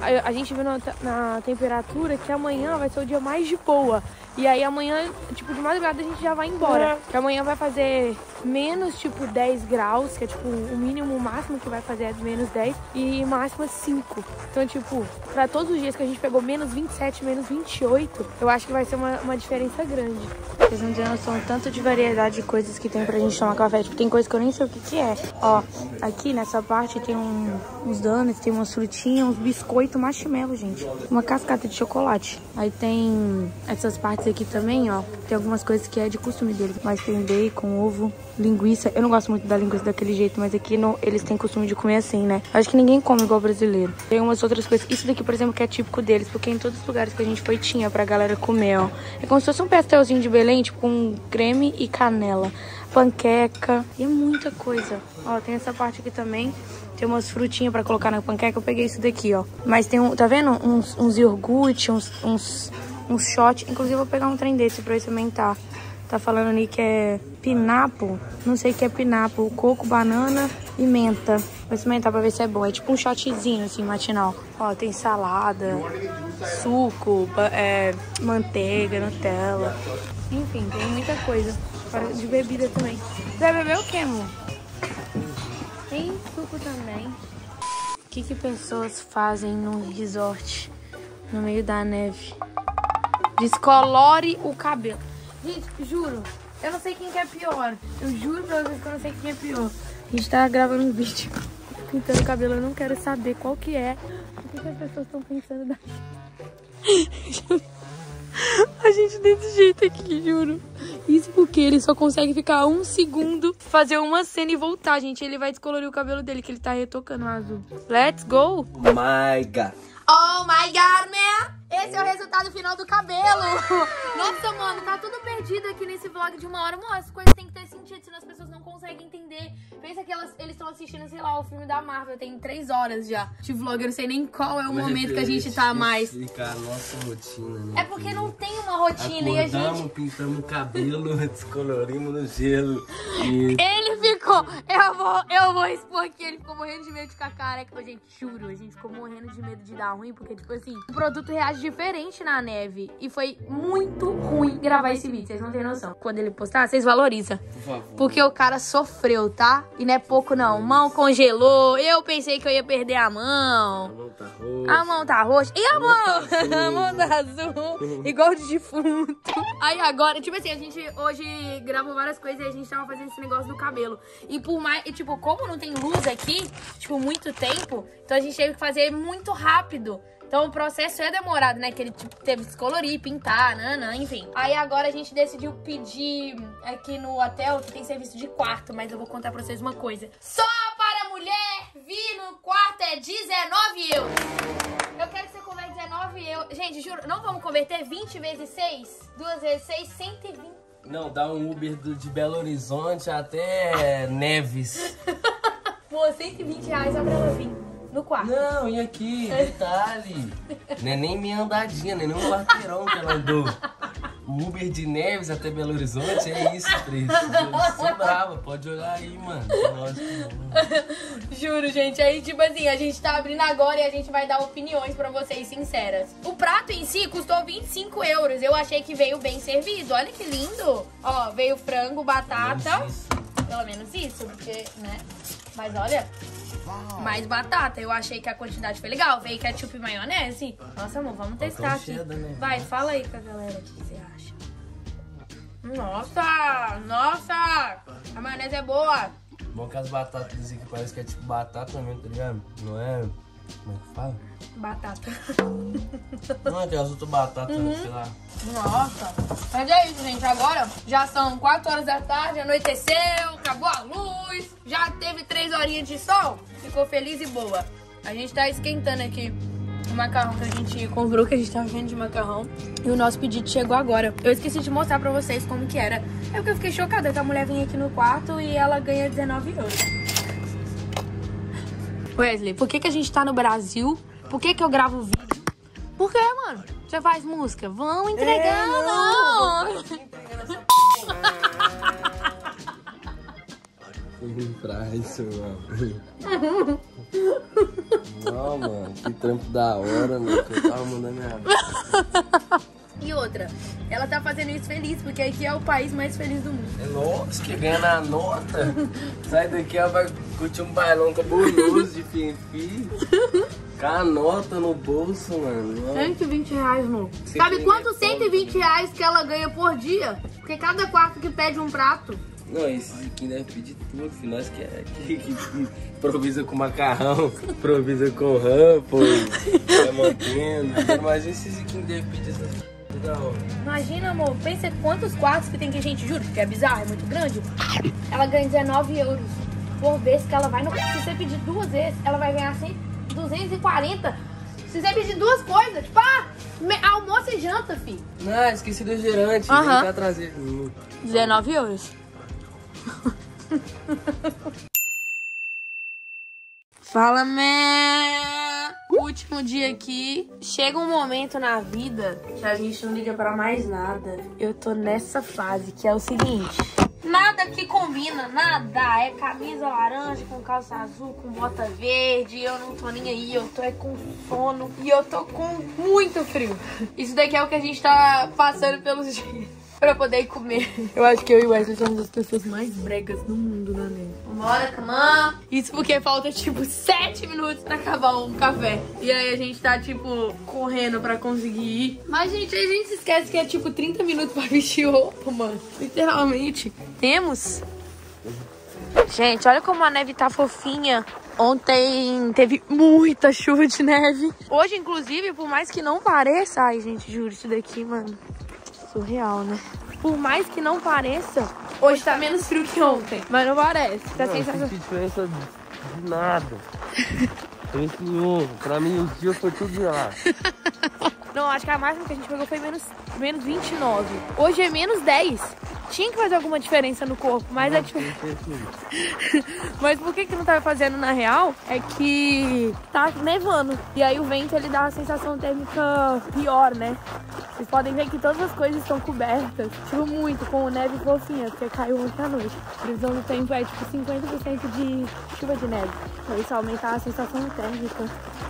[SPEAKER 2] A, a gente viu na, na temperatura que amanhã vai ser o dia mais de boa. E aí amanhã, tipo, de madrugada a gente já vai embora. Que amanhã vai fazer menos, tipo, 10 graus, que é tipo o mínimo, o máximo que vai fazer é menos 10, e máxima 5. Então, tipo, pra todos os dias que a gente pegou menos 27, menos 28, eu acho que vai ser uma, uma diferença grande. Vocês não têm noção tanto de variedade de coisas que tem pra gente tomar café. Tipo, tem coisa que eu nem sei o que que é. Ó, aqui nessa parte tem um, uns donuts, tem umas frutinhas, uns biscoitos, marshmallow, gente. Uma cascata de chocolate. Aí tem essas partes aqui também, ó. Tem algumas coisas que é de costume deles. Mas tem bacon, ovo, linguiça. Eu não gosto muito da linguiça daquele jeito, mas aqui no, eles têm costume de comer assim, né? Acho que ninguém come igual brasileiro. Tem umas outras coisas. Isso daqui, por exemplo, que é típico deles, porque em todos os lugares que a gente foi tinha pra galera comer, ó. É como se fosse um pastelzinho de Belém, tipo com creme e canela. Panqueca. E muita coisa. Ó, tem essa parte aqui também. Tem umas frutinhas pra colocar na panqueca. Eu peguei isso daqui, ó. Mas tem um, tá vendo? Uns, uns iogurte, uns, uns, uns shot. Inclusive, eu vou pegar um trem desse pra experimentar. Tá falando ali que é pinapo. Não sei o que é pinapo. Coco, banana e menta. Vou experimentar pra ver se é bom. É tipo um shotzinho, assim, matinal. Ó, tem salada, suco, é, manteiga, Nutella. Enfim, tem muita coisa. De bebida também. Vai beber o que, amor? Tem suco também. O que, que pessoas fazem num resort no meio da neve? Descolore o cabelo. Gente, juro, eu não sei quem que é pior. Eu juro pra vocês que eu não sei quem é pior. A gente tá gravando um vídeo pintando o cabelo, eu não quero saber qual que é. O que, que as pessoas estão pensando da A gente desse jeito aqui, juro. Isso porque ele só consegue ficar um segundo, fazer uma cena e voltar, gente. Ele vai descolorir o cabelo dele, que ele tá retocando o azul. Let's go!
[SPEAKER 12] My God.
[SPEAKER 2] Oh my god, man! Esse é o resultado final do cabelo. Nossa, mano, tá tudo perdido aqui nesse vlog de uma hora. Mano, as coisas têm que ter sentido, senão as pessoas não conseguem entender. Pensa que elas, eles estão assistindo, sei lá, o filme da Marvel. Tem três horas já de vlog. Eu não sei nem qual é o momento que a gente tá mais.
[SPEAKER 12] A nossa rotina, né?
[SPEAKER 2] É porque não tem uma rotina e a
[SPEAKER 12] Acordamos,
[SPEAKER 2] gente...
[SPEAKER 12] pintamos o cabelo, descolorimos no gelo. E
[SPEAKER 2] Ele ficou, eu vou, eu vou expor aqui, ele ficou morrendo de medo de ficar careca. Gente, juro, a gente ficou morrendo de medo de dar ruim, porque, tipo assim, o produto reage diferente na neve. E foi muito ruim gravar esse vídeo, vocês não têm noção. Quando ele postar, vocês valorizam.
[SPEAKER 12] Por favor.
[SPEAKER 2] Porque o cara sofreu, tá? E não é pouco, não. Mão congelou, eu pensei que eu ia perder a mão.
[SPEAKER 12] tá roxa.
[SPEAKER 2] A mão tá roxa. E a mão?
[SPEAKER 12] azul.
[SPEAKER 2] a mão tá azul. Igual de defunto. Aí agora, tipo assim, a gente hoje gravou várias coisas e a gente tava fazendo esse negócio do cabelo. E por mais, e, tipo, como não tem luz aqui, tipo, muito tempo, então a gente teve que fazer muito rápido. Então o processo é demorado, né? Que ele tipo, teve que descolorir, pintar, nanã, enfim. Aí agora a gente decidiu pedir aqui no hotel, que tem serviço de quarto, mas eu vou contar pra vocês uma coisa. Só para mulher vir no quarto é 19 euros. Eu quero que você converte 19 euros. Gente, juro, não vamos converter 20 vezes 6? Duas vezes 6, 120.
[SPEAKER 12] Não, dá um Uber do- de Belo Horizonte até Neves.
[SPEAKER 2] Pô, 120 reais só pra ela vir no quarto.
[SPEAKER 12] Não, e aqui, detalhe. Não é nem minha andadinha, nem um quarteirão que ela andou.
[SPEAKER 1] Uber de Neves até Belo Horizonte, é isso. Eu sou brava, pode olhar aí, mano.
[SPEAKER 2] Juro, gente. Aí, tipo assim, a gente tá abrindo agora e a gente vai dar opiniões pra vocês sinceras. O prato em si custou 25 euros. Eu achei que veio bem servido. Olha que lindo. Ó, veio frango, batata. Pelo menos isso, porque, né? Mas olha, mais batata. Eu achei que a quantidade foi legal. Veio ketchup e maionese. Nossa, amor, vamos testar aqui.
[SPEAKER 1] né?
[SPEAKER 2] Vai, fala aí com a galera o que você acha. Nossa! Nossa! A maionese é boa.
[SPEAKER 1] Bom que as batatas aqui parece que é tipo batata mesmo, tá ligado? Não é. Como é que fala?
[SPEAKER 2] Batata.
[SPEAKER 1] Não, aquelas outras batatas,
[SPEAKER 2] Uhum.
[SPEAKER 1] sei lá.
[SPEAKER 2] Nossa. Mas é isso, gente. Agora já são 4 horas da tarde, anoiteceu, acabou a luz, já teve 3 horinhas de sol. Ficou feliz e boa. A gente tá esquentando aqui o macarrão que a gente comprou, que a gente tava vendo de macarrão. E o nosso pedido chegou agora. Eu esqueci de mostrar pra vocês como que era. É porque eu fiquei chocada que a mulher vem aqui no quarto e ela ganha 19 euros. Wesley, por que, que a gente tá no Brasil? Por que, que eu gravo vídeo? Por que, mano? Você faz música? Vão entregar, não!
[SPEAKER 1] pra isso, mano. Não, mano, que trampo da hora, mano, que eu tava mandando minha.
[SPEAKER 2] E outra, ela tá fazendo isso feliz, porque aqui é o país mais feliz do mundo.
[SPEAKER 1] É lógico que ganha na nota. Sai daqui, ela vai curtir um bailão cabuloso de fim Com a nota no bolso, mano.
[SPEAKER 2] 120 reais, amor.
[SPEAKER 1] Você
[SPEAKER 2] Sabe quanto
[SPEAKER 1] noção?
[SPEAKER 2] 120 reais que ela ganha por dia? Porque cada quarto que pede um prato.
[SPEAKER 1] Não, esses aqui deve pedir tudo, filho. Nós que, é- que, que improvisa com macarrão, improvisa com ruffles, vai mantendo. Imagina esses aqui devem pedir essas.
[SPEAKER 2] Imagina, amor, pensa quantos quartos que tem que a gente, juro, que é bizarro, é muito grande. Ela ganha 19 euros por vez que ela vai no. Se você pedir duas vezes, ela vai ganhar 100, 240. Se você pedir duas coisas, tipo, ah, me- almoço e janta, filho.
[SPEAKER 1] Não, esqueci do gerante.
[SPEAKER 2] Aham.
[SPEAKER 1] Vem cá trazer. Hum.
[SPEAKER 2] 19 euros. Fala, man! Último dia aqui. Chega um momento na vida que a gente não liga pra mais nada. Eu tô nessa fase que é o seguinte: nada que combina, nada. É camisa laranja com calça azul, com bota verde. Eu não tô nem aí, eu tô é com sono e eu tô com muito frio. Isso daqui é o que a gente tá passando pelos dias. Pra poder comer. Eu acho que eu e o Wesley somos as pessoas mais bregas do mundo, né, Ney? Vambora, camã! Isso porque falta, tipo, sete minutos pra acabar um café. E aí a gente tá, tipo, correndo pra conseguir ir. Mas, gente, a gente se esquece que é, tipo, 30 minutos pra vestir roupa, mano. Literalmente. Temos? Gente, olha como a neve tá fofinha. Ontem teve muita chuva de neve. Hoje, inclusive, por mais que não pareça... Ai, gente, juro, isso daqui, mano... Surreal, né? Por mais que não pareça, hoje tá menos frio que ontem. Mas não parece. Tá
[SPEAKER 1] Não,
[SPEAKER 2] sensação...
[SPEAKER 1] senti diferença de nada. Diferença nenhuma. Pra mim, os dias foi tudo de lá.
[SPEAKER 2] Não, acho que a máxima que a gente pegou foi menos, menos 29. Hoje é menos 10. Tinha que fazer alguma diferença no corpo, mas a diferença. Mas por que que não tá fazendo na real? É que tá nevando. E aí o vento ele dá uma sensação térmica pior, né? Vocês podem ver que todas as coisas estão cobertas. Tipo, muito, com neve fofinha, porque caiu ontem à noite. A previsão do tempo é tipo 50% de chuva de neve. Então isso aumenta a sensação térmica.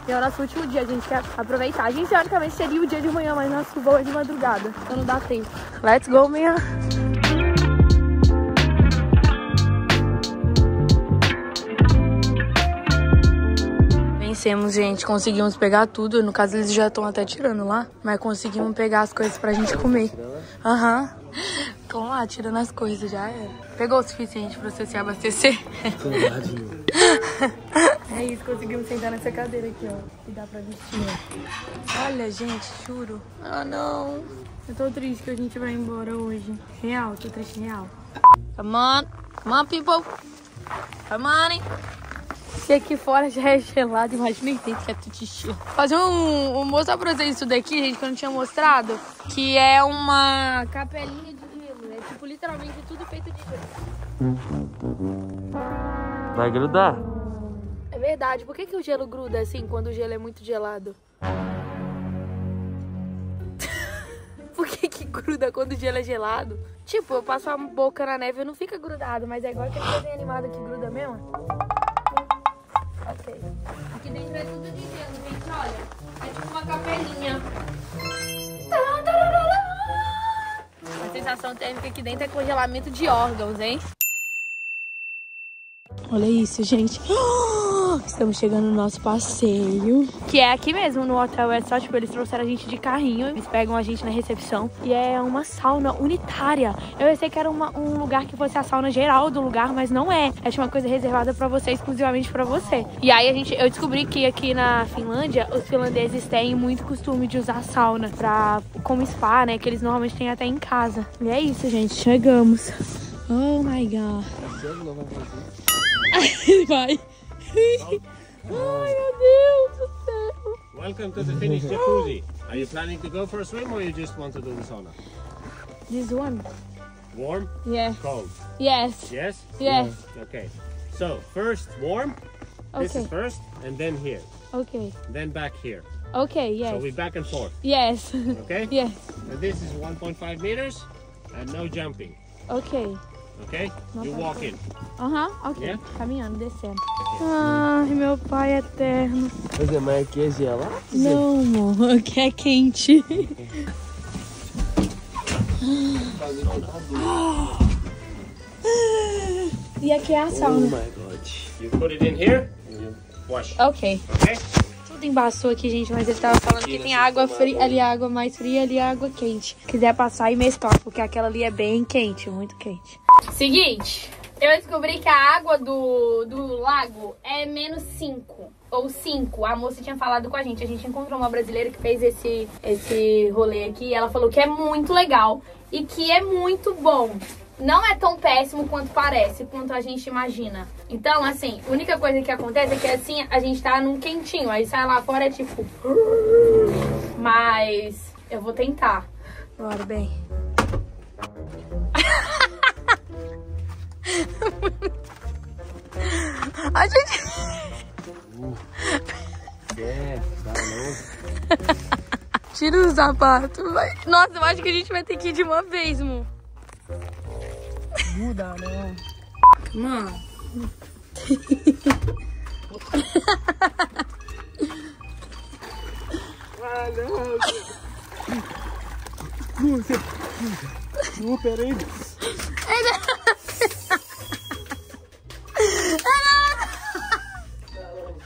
[SPEAKER 2] E é o nosso último dia, a gente quer aproveitar. A gente teoricamente seria o dia de manhã, mas nosso voo é de madrugada. Então não dá tempo. Let's go, minha. Vencemos, gente. Conseguimos pegar tudo. No caso, eles já estão até tirando lá. Mas conseguimos pegar as coisas pra gente comer. Aham. Estão lá tirando as coisas, já era. Pegou o suficiente pra você se abastecer? É isso, conseguimos sentar nessa cadeira aqui, ó. E dá pra vestir, ó. Olha, gente, juro. Ah, não. Eu tô triste que a gente vai embora hoje. Real, tô triste, real. Come on. Come on, people. Come on. Se aqui fora já é gelado, imagina dentro que é tudo de. Fazer um, um... Mostrar pra vocês isso daqui, gente, que eu não tinha mostrado. Que é uma capelinha de gelo. É tipo, literalmente tudo feito de gelo.
[SPEAKER 1] Vai grudar.
[SPEAKER 2] É verdade. Por que, que o gelo gruda assim quando o gelo é muito gelado? Por que que gruda quando o gelo é gelado. Tipo, eu passo a boca na neve e não fica grudado, mas é igual aquele desenho animado que gruda mesmo. Aqui dentro é tudo de gelo, gente, olha. É tipo uma capelinha. A sensação térmica aqui dentro é congelamento de órgãos, hein? Olha isso, gente. Estamos chegando no nosso passeio. Que é aqui mesmo, no hotel. É só, tipo, eles trouxeram a gente de carrinho. Eles pegam a gente na recepção. E é uma sauna unitária. Eu pensei que era uma- um lugar que fosse a sauna geral do lugar, mas não é. É tipo uma coisa reservada pra você, exclusivamente pra você. E aí a gente, eu descobri que aqui na Finlândia, os finlandeses têm muito costume de usar sauna pra, como spa, né? Que eles normalmente têm até em casa. E é isso, gente. Chegamos. Oh my god. Ele vai. Ai, meu Deus do céu.
[SPEAKER 20] Welcome to the Finnish jacuzzi. Are you planning to go for a swim or you just want to do the sauna?
[SPEAKER 2] This one.
[SPEAKER 20] Warm?
[SPEAKER 2] Yeah.
[SPEAKER 20] Cold?
[SPEAKER 2] Yes.
[SPEAKER 20] Yes?
[SPEAKER 2] Yes.
[SPEAKER 20] Okay. So, first warm. This is first, and then here.
[SPEAKER 2] Okay.
[SPEAKER 20] Then back here.
[SPEAKER 2] Okay, yes.
[SPEAKER 20] So
[SPEAKER 2] yes.
[SPEAKER 20] we back and forth.
[SPEAKER 2] Yes.
[SPEAKER 20] Okay?
[SPEAKER 2] Yes.
[SPEAKER 20] And this is 1.5 meters and no jumping.
[SPEAKER 2] Ok.
[SPEAKER 20] Okay?
[SPEAKER 2] No
[SPEAKER 20] you walk in.
[SPEAKER 2] Aham, ok.
[SPEAKER 20] Yeah?
[SPEAKER 2] Caminhando, descendo. Ai, meu pai eterno.
[SPEAKER 1] Mas é, mas aqui é gelado?
[SPEAKER 2] Não, amor, aqui é quente. E aqui é a
[SPEAKER 20] Oh
[SPEAKER 2] sauna.
[SPEAKER 20] my god. You put it in here and you wash.
[SPEAKER 2] Ok.
[SPEAKER 20] Okay?
[SPEAKER 2] Tudo embaçou aqui, gente, mas ele tava falando que tem água fria, ali é água mais fria, ali água quente. Se quiser passar e mesclar, porque aquela ali é bem quente, muito quente. Seguinte, eu descobri que a água do, do lago é menos 5. Ou 5. A moça tinha falado com a gente. A gente encontrou uma brasileira que fez esse, esse rolê aqui. E ela falou que é muito legal e que é muito bom. Não é tão péssimo quanto parece, quanto a gente imagina. Então, assim, a única coisa que acontece é que assim, a gente tá num quentinho. Aí sai lá fora é tipo. Mas eu vou tentar. Bora, bem. A gente.
[SPEAKER 1] É, tá não.
[SPEAKER 2] Tira o sapato. Vai. Nossa, eu acho que a gente vai ter que ir de uma vez, mo. Muda, não. Mano.
[SPEAKER 1] Ah, não. Não, peraí.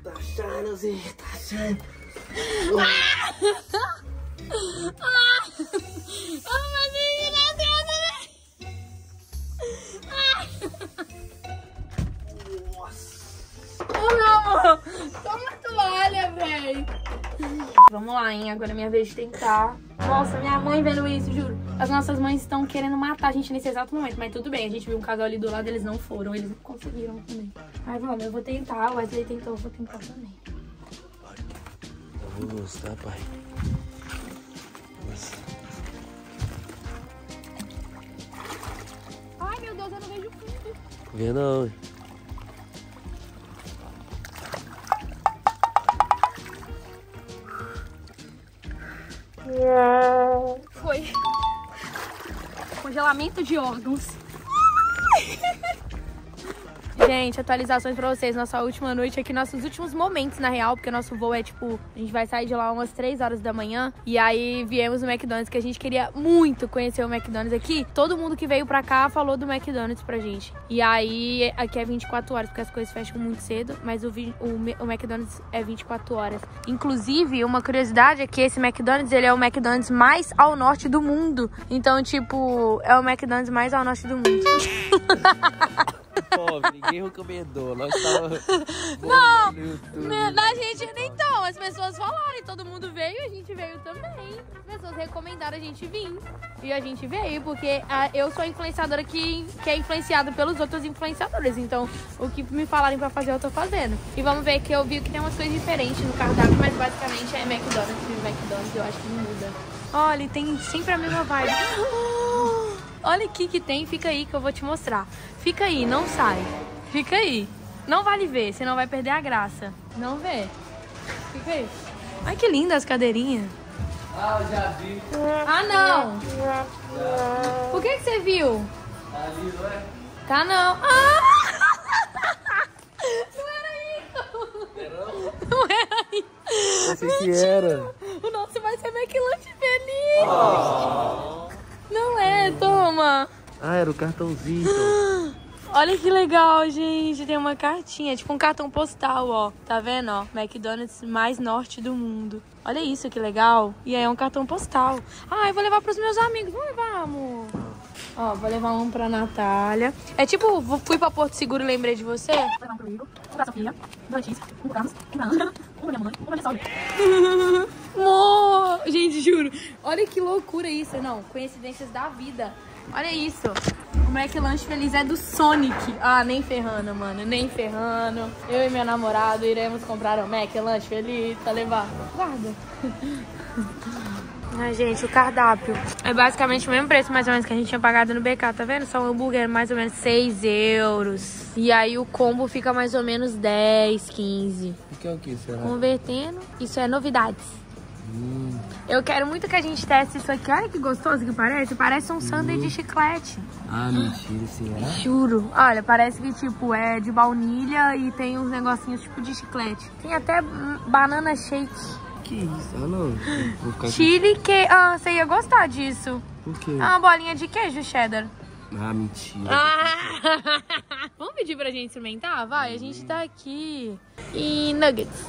[SPEAKER 1] Tá achando, Zé, tá achando.
[SPEAKER 2] Vez de tentar. Nossa, minha mãe vendo isso, juro. As nossas mães estão querendo matar a gente nesse exato momento. Mas tudo bem, a gente viu um casal ali do lado, eles não foram. Eles não conseguiram também. Mas vamos, eu vou tentar. O Wesley tentou, eu vou tentar também.
[SPEAKER 1] Eu vou gostar, pai. Nossa.
[SPEAKER 2] Ai, meu Deus, eu não vejo fundo.
[SPEAKER 1] Vê não.
[SPEAKER 2] Foi. Congelamento de órgãos. Gente, atualizações pra vocês. Nossa última noite aqui, nossos últimos momentos, na real, porque nosso voo é tipo. A gente vai sair de lá umas 3 horas da manhã. E aí viemos no McDonald's, que a gente queria muito conhecer o McDonald's aqui. Todo mundo que veio pra cá falou do McDonald's pra gente. E aí, aqui é 24 horas, porque as coisas fecham muito cedo. Mas o, o, o McDonald's é 24 horas. Inclusive, uma curiosidade é que esse McDonald's, ele é o McDonald's mais ao norte do mundo. Então, tipo, é o McDonald's mais ao norte do mundo.
[SPEAKER 1] Pobre, ninguém recomendou. Nós tava.
[SPEAKER 2] Não,
[SPEAKER 1] no YouTube.
[SPEAKER 2] da gente então, as pessoas falaram e todo mundo veio, a gente veio também. As pessoas recomendaram a gente vir. E a gente veio, porque ah, eu sou influenciadora que, que é influenciada pelos outros influenciadores. Então, o que me falarem pra fazer, eu tô fazendo. E vamos ver que eu vi que tem umas coisas diferentes no cardápio, mas basicamente é McDonald's e McDonald's, eu acho que não muda. Olha, tem sempre a mesma vibe. Olha aqui que tem, fica aí que eu vou te mostrar. Fica aí, não sai. Fica aí. Não vale ver, senão vai perder a graça. Não vê. Fica aí. Ai, que linda as cadeirinhas.
[SPEAKER 1] Ah, eu já vi.
[SPEAKER 2] Ah, não. é que você viu? Tá não. Ah! Não era isso! Não era isso!
[SPEAKER 1] Achei que era.
[SPEAKER 2] O nosso vai ser McLanche feliz! Não é, toma!
[SPEAKER 1] Ah, era o cartãozinho.
[SPEAKER 2] Olha que legal, gente. Tem uma cartinha, tipo um cartão postal, ó. Tá vendo, ó? McDonald's mais norte do mundo. Olha isso, que legal. E aí é um cartão postal. Ah, eu vou levar pros meus amigos. Vamos levar, amor. Ó, vou levar um pra Natália. É tipo, fui pra Porto Seguro e lembrei de você. Vou levar um pro Igor, um pra Sofia, um pra Letícia, um pro Carlos, um pra Ana, um pra minha mãe, um pra minha sogra. Amor! Gente, juro. Olha que loucura isso. Não, coincidências da vida. Olha isso. O McLanche Feliz é do Sonic. Ah, nem ferrando, mano. Nem ferrando. Eu e meu namorado iremos comprar um McLanche Feliz pra levar. Guarda. Ai, gente, o cardápio. É basicamente o mesmo preço, mais ou menos, que a gente tinha pagado no BK, tá vendo? Só um hambúrguer, mais ou menos 6 euros. E aí o combo fica mais ou menos 10, 15.
[SPEAKER 12] O que é o que, será?
[SPEAKER 2] Convertendo, isso é novidades. Eu quero muito que a gente teste isso aqui. Olha que gostoso que parece. Parece um sundae de chiclete.
[SPEAKER 12] Ah, mentira, será?
[SPEAKER 2] Juro. Olha, parece que tipo é de baunilha e tem uns negocinhos tipo de chiclete. Tem até banana shake.
[SPEAKER 12] Que isso? Ah, não.
[SPEAKER 2] Chile que... Ah, você ia gostar disso.
[SPEAKER 12] Por quê?
[SPEAKER 2] É uma bolinha de queijo cheddar.
[SPEAKER 12] Ah, mentira.
[SPEAKER 2] Ah. Vamos pedir pra gente experimentar? Vai, a gente tá aqui. E nuggets.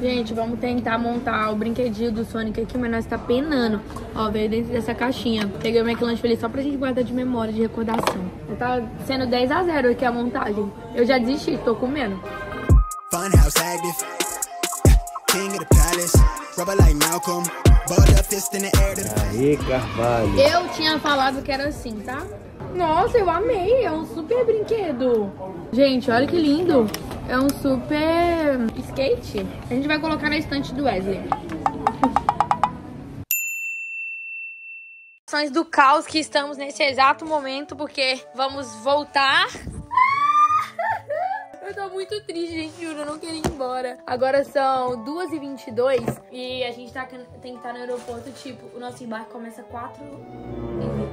[SPEAKER 2] Gente, vamos tentar montar o brinquedinho do Sonic aqui, mas nós tá penando. Ó, veio dentro dessa caixinha. Peguei o McLanche Feliz só pra gente guardar de memória, de recordação. Tá sendo 10 a 0 aqui a montagem. Eu já desisti, tô comendo.
[SPEAKER 21] Funhouse active. King of the palace. Rubber like Malcolm. Up fist in the air to the
[SPEAKER 12] Aê, Carvalho.
[SPEAKER 2] Eu tinha falado que era assim, tá? Nossa, eu amei. É um super brinquedo. Gente, olha que lindo. É um super skate. A gente vai colocar na estante do Wesley. Do caos que estamos nesse exato momento, porque vamos voltar. Eu tô muito triste, gente, juro, eu não queria ir embora. Agora são 2h22 e a gente tá, tem que estar no aeroporto, tipo, o nosso embarque começa 4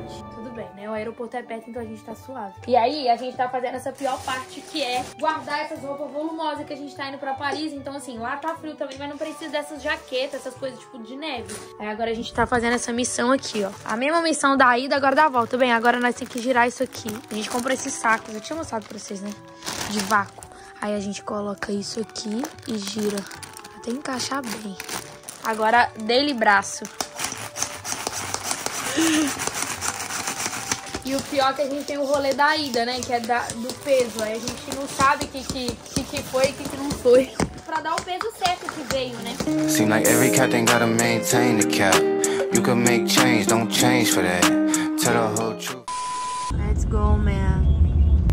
[SPEAKER 2] 20. Tudo bem, né? O aeroporto é perto, então a gente tá suave. E aí, a gente tá fazendo essa pior parte, que é guardar essas roupas volumosas que a gente tá indo pra Paris. Então, assim, lá tá frio também, mas não precisa dessas jaquetas, essas coisas, tipo, de neve. Aí agora a gente tá fazendo essa missão aqui, ó. A mesma missão da ida, agora da volta. Bem, agora nós temos que girar isso aqui. A gente comprou esses sacos, eu tinha mostrado pra vocês, né? De vácuo. Aí a gente coloca isso aqui e gira. Até encaixar bem. Agora, dele braço. E o pior é que a gente tem o rolê da ida, né? Que é da, do peso. Aí a gente não sabe o que, que, que, que foi e o que, que não foi. Pra dar o peso certo que veio, né?
[SPEAKER 22] Seem like every captain gotta maintain the cap. You can make change, don't change for that. Tell the whole truth.
[SPEAKER 2] Let's go, man.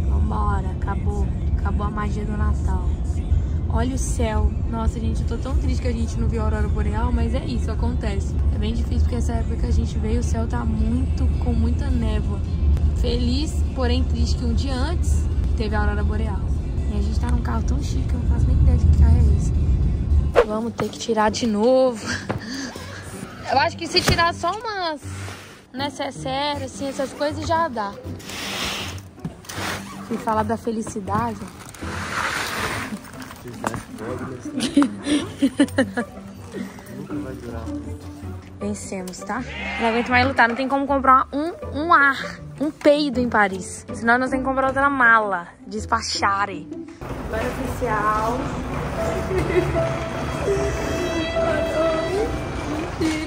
[SPEAKER 2] Vambora, acabou. Acabou a magia do Natal. Olha o céu. Nossa, gente, eu tô tão triste que a gente não viu a aurora boreal, mas é isso, acontece. É bem difícil porque essa época que a gente veio, o céu tá muito, com muita névoa. Feliz, porém triste que um dia antes teve a aurora boreal. E a gente tá num carro tão chique, eu não faço nem ideia de que carro é esse. Vamos ter que tirar de novo. Eu acho que se tirar só umas necessárias, assim, essas coisas já dá. Fui falar da felicidade.
[SPEAKER 12] Nunca vai durar.
[SPEAKER 2] Vencemos, tá? Não aguento mais lutar. Não tem como comprar um, um ar, um peido em Paris. Senão nós temos que comprar outra mala. Despacharem. Agora oficial.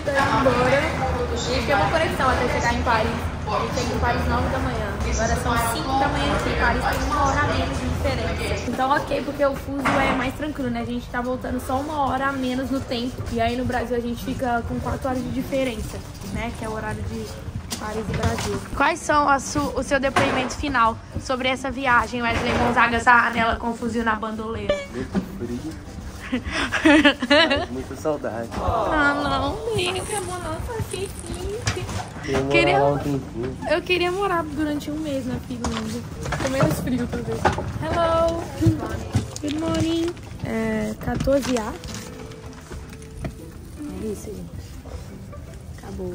[SPEAKER 2] Tá embora. Gente tem uma conexão até chegar em Paris. Gente chega em Paris 9 da manhã. Agora são 5 da manhã aqui. Paris tem uma hora a menos de diferença. Então, ok, porque o fuso é mais tranquilo, né? A gente tá voltando só uma hora a menos no tempo. E aí no Brasil a gente fica com 4 horas de diferença, né? Que é o horário de Paris e Brasil. Quais são a su- o seu depoimento final sobre essa viagem, Wesley Gonzaga, essa anela com fuzil na bandoleira?
[SPEAKER 12] Muito frio. Muita saudade.
[SPEAKER 2] Ah, não, brinca, amor, nossa, que triste.
[SPEAKER 12] Eu
[SPEAKER 2] Queria-. Eu queria morar durante um mês na Finlândia. Com menos frio, talvez. Hello! Good morning! É, 14A. É isso, gente. Acabou.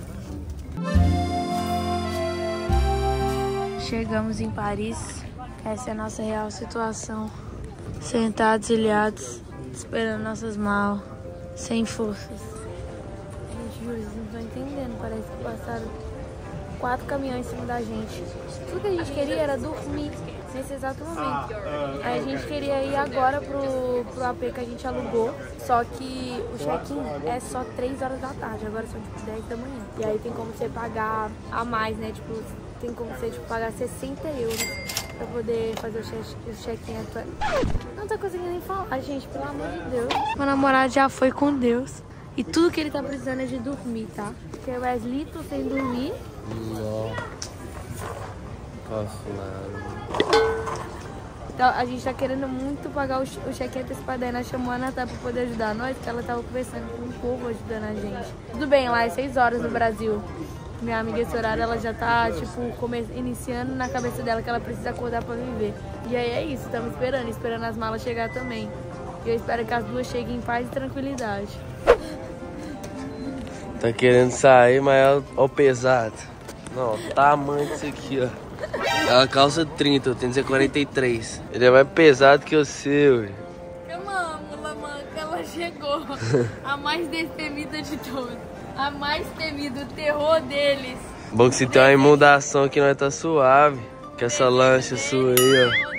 [SPEAKER 2] Chegamos em Paris. Essa é a nossa real situação. Sentados, ilhados, esperando nossas malas, sem forças. Juro, vocês não estão entendendo. Parece que passaram quatro caminhões em cima da gente. Tudo que a gente queria era dormir nesse exato momento. Aí a gente queria ir agora pro, pro AP que a gente alugou. Só que o check-in é só 3 horas da tarde, agora são tipo 10 da manhã. E aí tem como você pagar a mais, né? Tipo, tem como você tipo, pagar 60 euros pra poder fazer o check-in atual. Não tô conseguindo nem falar, gente, pelo amor de Deus. Meu namorado já foi com Deus. E tudo que ele tá precisando é de dormir, tá? Porque o Wesley tô sem dormir.
[SPEAKER 1] Não. Posso nada.
[SPEAKER 2] Então, a gente tá querendo muito pagar o, o cheque antecipado. Nós chamamos a Natália pra poder ajudar nós, porque ela tava conversando com o povo ajudando a gente. Tudo bem, lá é 6 horas no Brasil. Minha amiga, esse horário, ela já tá, tipo, come- iniciando na cabeça dela que ela precisa acordar pra viver. E aí é isso, estamos esperando, esperando as malas chegar também. E eu espero que as duas cheguem em paz e tranquilidade.
[SPEAKER 1] Tá querendo sair, mas é o- pesado. Não, o tamanho disso aqui, ó. Ela calça 30, eu tenho 43. Ele é mais pesado que o seu.
[SPEAKER 2] Eu amo, Lamanca, ela chegou. A mais destemida de todos. A mais temida, o terror deles.
[SPEAKER 1] Bom que se tem uma inundação aqui, nós tá suave. Que essa lancha sua aí, ó.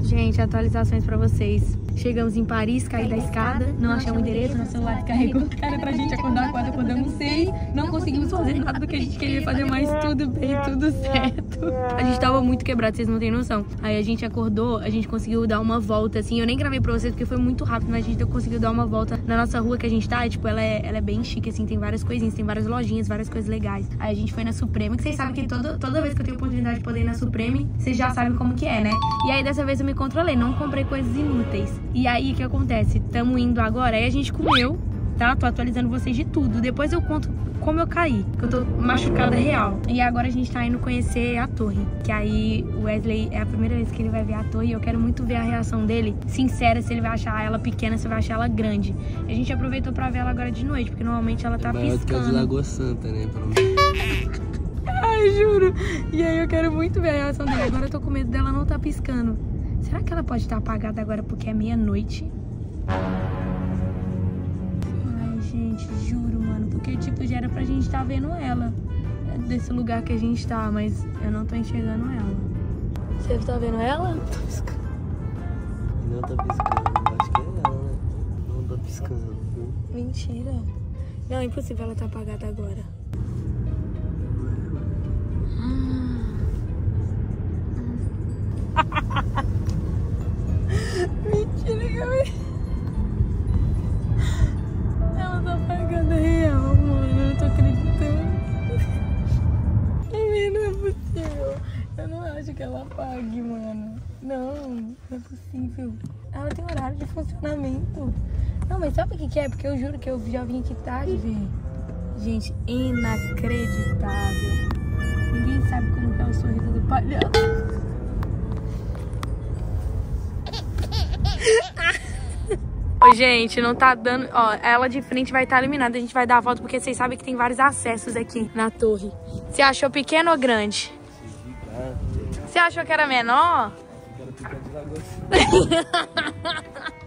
[SPEAKER 2] Gente, atualizações pra vocês. Chegamos em Paris, caí da escada, não achamos o endereço, nosso celular descarregou. Cara, pra gente acordar quatro, acordamos seis. Não conseguimos fazer nada do que a gente queria fazer, mas tudo bem, tudo certo. A gente tava muito quebrado, vocês não têm noção. Aí a gente acordou, a gente conseguiu dar uma volta, assim. Eu nem gravei pra vocês porque foi muito rápido, mas a gente conseguiu dar uma volta na nossa rua que a gente tá. E, tipo, ela é, ela é bem chique, assim, tem várias coisinhas, tem várias lojinhas, várias coisas legais. Aí a gente foi na Suprema, que vocês sabem que toda, toda vez que eu tenho oportunidade de poder ir na Supreme, vocês já sabem como que é, né? E aí dessa vez eu me controlei, não comprei coisas inúteis. E aí o que acontece? Tamo indo agora, aí a gente comeu, tá? Tô atualizando vocês de tudo. Depois eu conto como eu caí, que eu tô machucada real. E agora a gente tá indo conhecer a torre. Que aí o Wesley é a primeira vez que ele vai ver a torre e eu quero muito ver a reação dele. Sincera, se ele vai achar ela pequena, se vai achar ela grande. A gente aproveitou pra ver ela agora de noite, porque normalmente ela tá
[SPEAKER 1] Maior do que a de
[SPEAKER 2] piscando.
[SPEAKER 1] Lagoa Santa, né? Pelo menos.
[SPEAKER 2] Ai, juro. E aí eu quero muito ver a reação dele. Agora eu tô com medo dela não tá piscando. Será que ela pode estar apagada agora porque é meia-noite? Ai, gente, juro, mano. Porque, tipo, já era pra gente estar vendo ela. né, Desse lugar que a gente tá, mas eu não tô enxergando ela. Você tá vendo ela?
[SPEAKER 1] Não tá piscando, acho que é ela, né? Não tá piscando. viu?
[SPEAKER 2] Mentira. Não, é impossível ela tá apagada agora. Mentira, Gabi. Ela tá apagada real, mano. Eu não tô acreditando. Não é possível. Eu não acho que ela apague, mano. Não, não é possível. Ela tem horário de funcionamento. Não, mas sabe o que, que é? Porque eu juro que eu já vim aqui tarde ver. Gente, inacreditável. Ninguém sabe como é o sorriso do palhaço. Ô, gente, não tá dando. Ó, ela de frente vai estar eliminada. A gente vai dar a volta porque vocês sabem que tem vários acessos aqui na torre. Você achou pequeno ou grande? Você achou que era menor?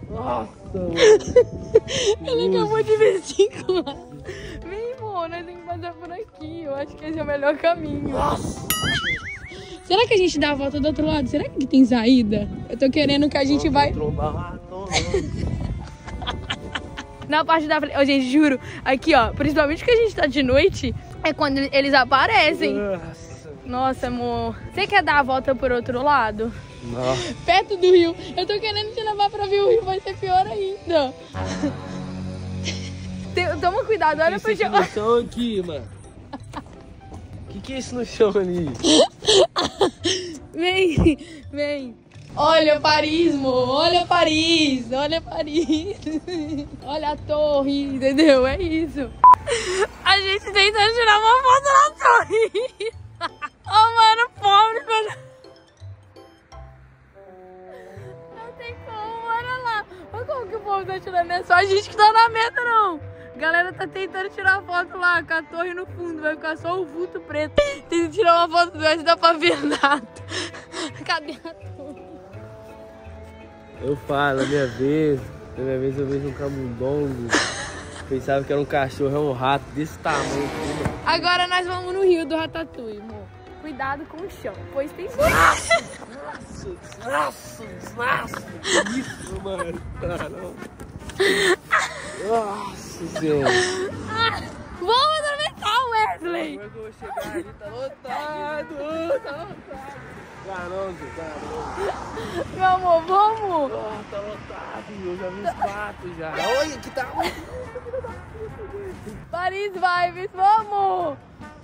[SPEAKER 1] Nossa,
[SPEAKER 2] Ele acabou de vesicular. Vem, amor, nós temos que passar por aqui. Eu acho que esse é o melhor caminho. Será que a gente dá a volta do outro lado? Será que tem saída? Eu tô querendo que a gente vai. Na parte da frente. Ô, gente, juro. Aqui, ó. Principalmente que a gente tá de noite. É quando eles aparecem. Nossa, amor. Você quer dar a volta por outro lado?
[SPEAKER 1] Nossa.
[SPEAKER 2] Perto do rio. Eu tô querendo te levar pra ver o rio. Vai ser pior ainda. Toma cuidado. Olha pro
[SPEAKER 1] aqui no chão aqui, mano. Que, que é isso no chão ali?
[SPEAKER 2] Vem, vem. Olha Paris, amor. Olha Paris. Olha Paris. Olha a torre, entendeu? É isso. A gente tentando tirar uma foto na torre. Oh, mano, pobre, mano. Não tem como, olha lá. Olha como que o povo tá tirando. É só a gente que tá na meta, não. Galera tá tentando tirar foto lá com a torre no fundo, vai ficar só o vulto preto. Tem que tirar uma foto do não dá pra ver nada. Cadê a torre?
[SPEAKER 1] Eu falo, a minha vez, na minha vez eu vejo um camundongo. Pensava que era um cachorro, é um rato desse tamanho.
[SPEAKER 2] Agora nós vamos no rio do Ratatouille, amor. Cuidado com o chão, pois tem Nossa,
[SPEAKER 1] Nossa, nossa, isso, mano. Ah, não. Senhora.
[SPEAKER 2] Vamos atravessar, Wesley!
[SPEAKER 1] Como é que eu vou chegar ali? Tá lotado, tá lotado. Tá não.
[SPEAKER 2] Meu amor, vamos!
[SPEAKER 1] Ah, tá lotado, eu já vi os patos já. Olha que tá
[SPEAKER 2] Paris Vibes, vamos!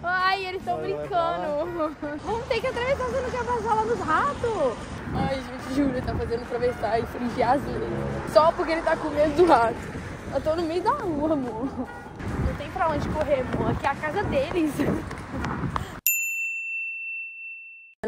[SPEAKER 2] Ai, eles estão brincando. Vamos ter que atravessar, você não quer passar lá nos ratos? Ai, gente, Júlia tá fazendo atravessar e fringir as leis. Só porque ele tá com medo do rato. Eu tô no meio da rua, amor. Não tem pra onde correr, amor. Aqui é a casa deles.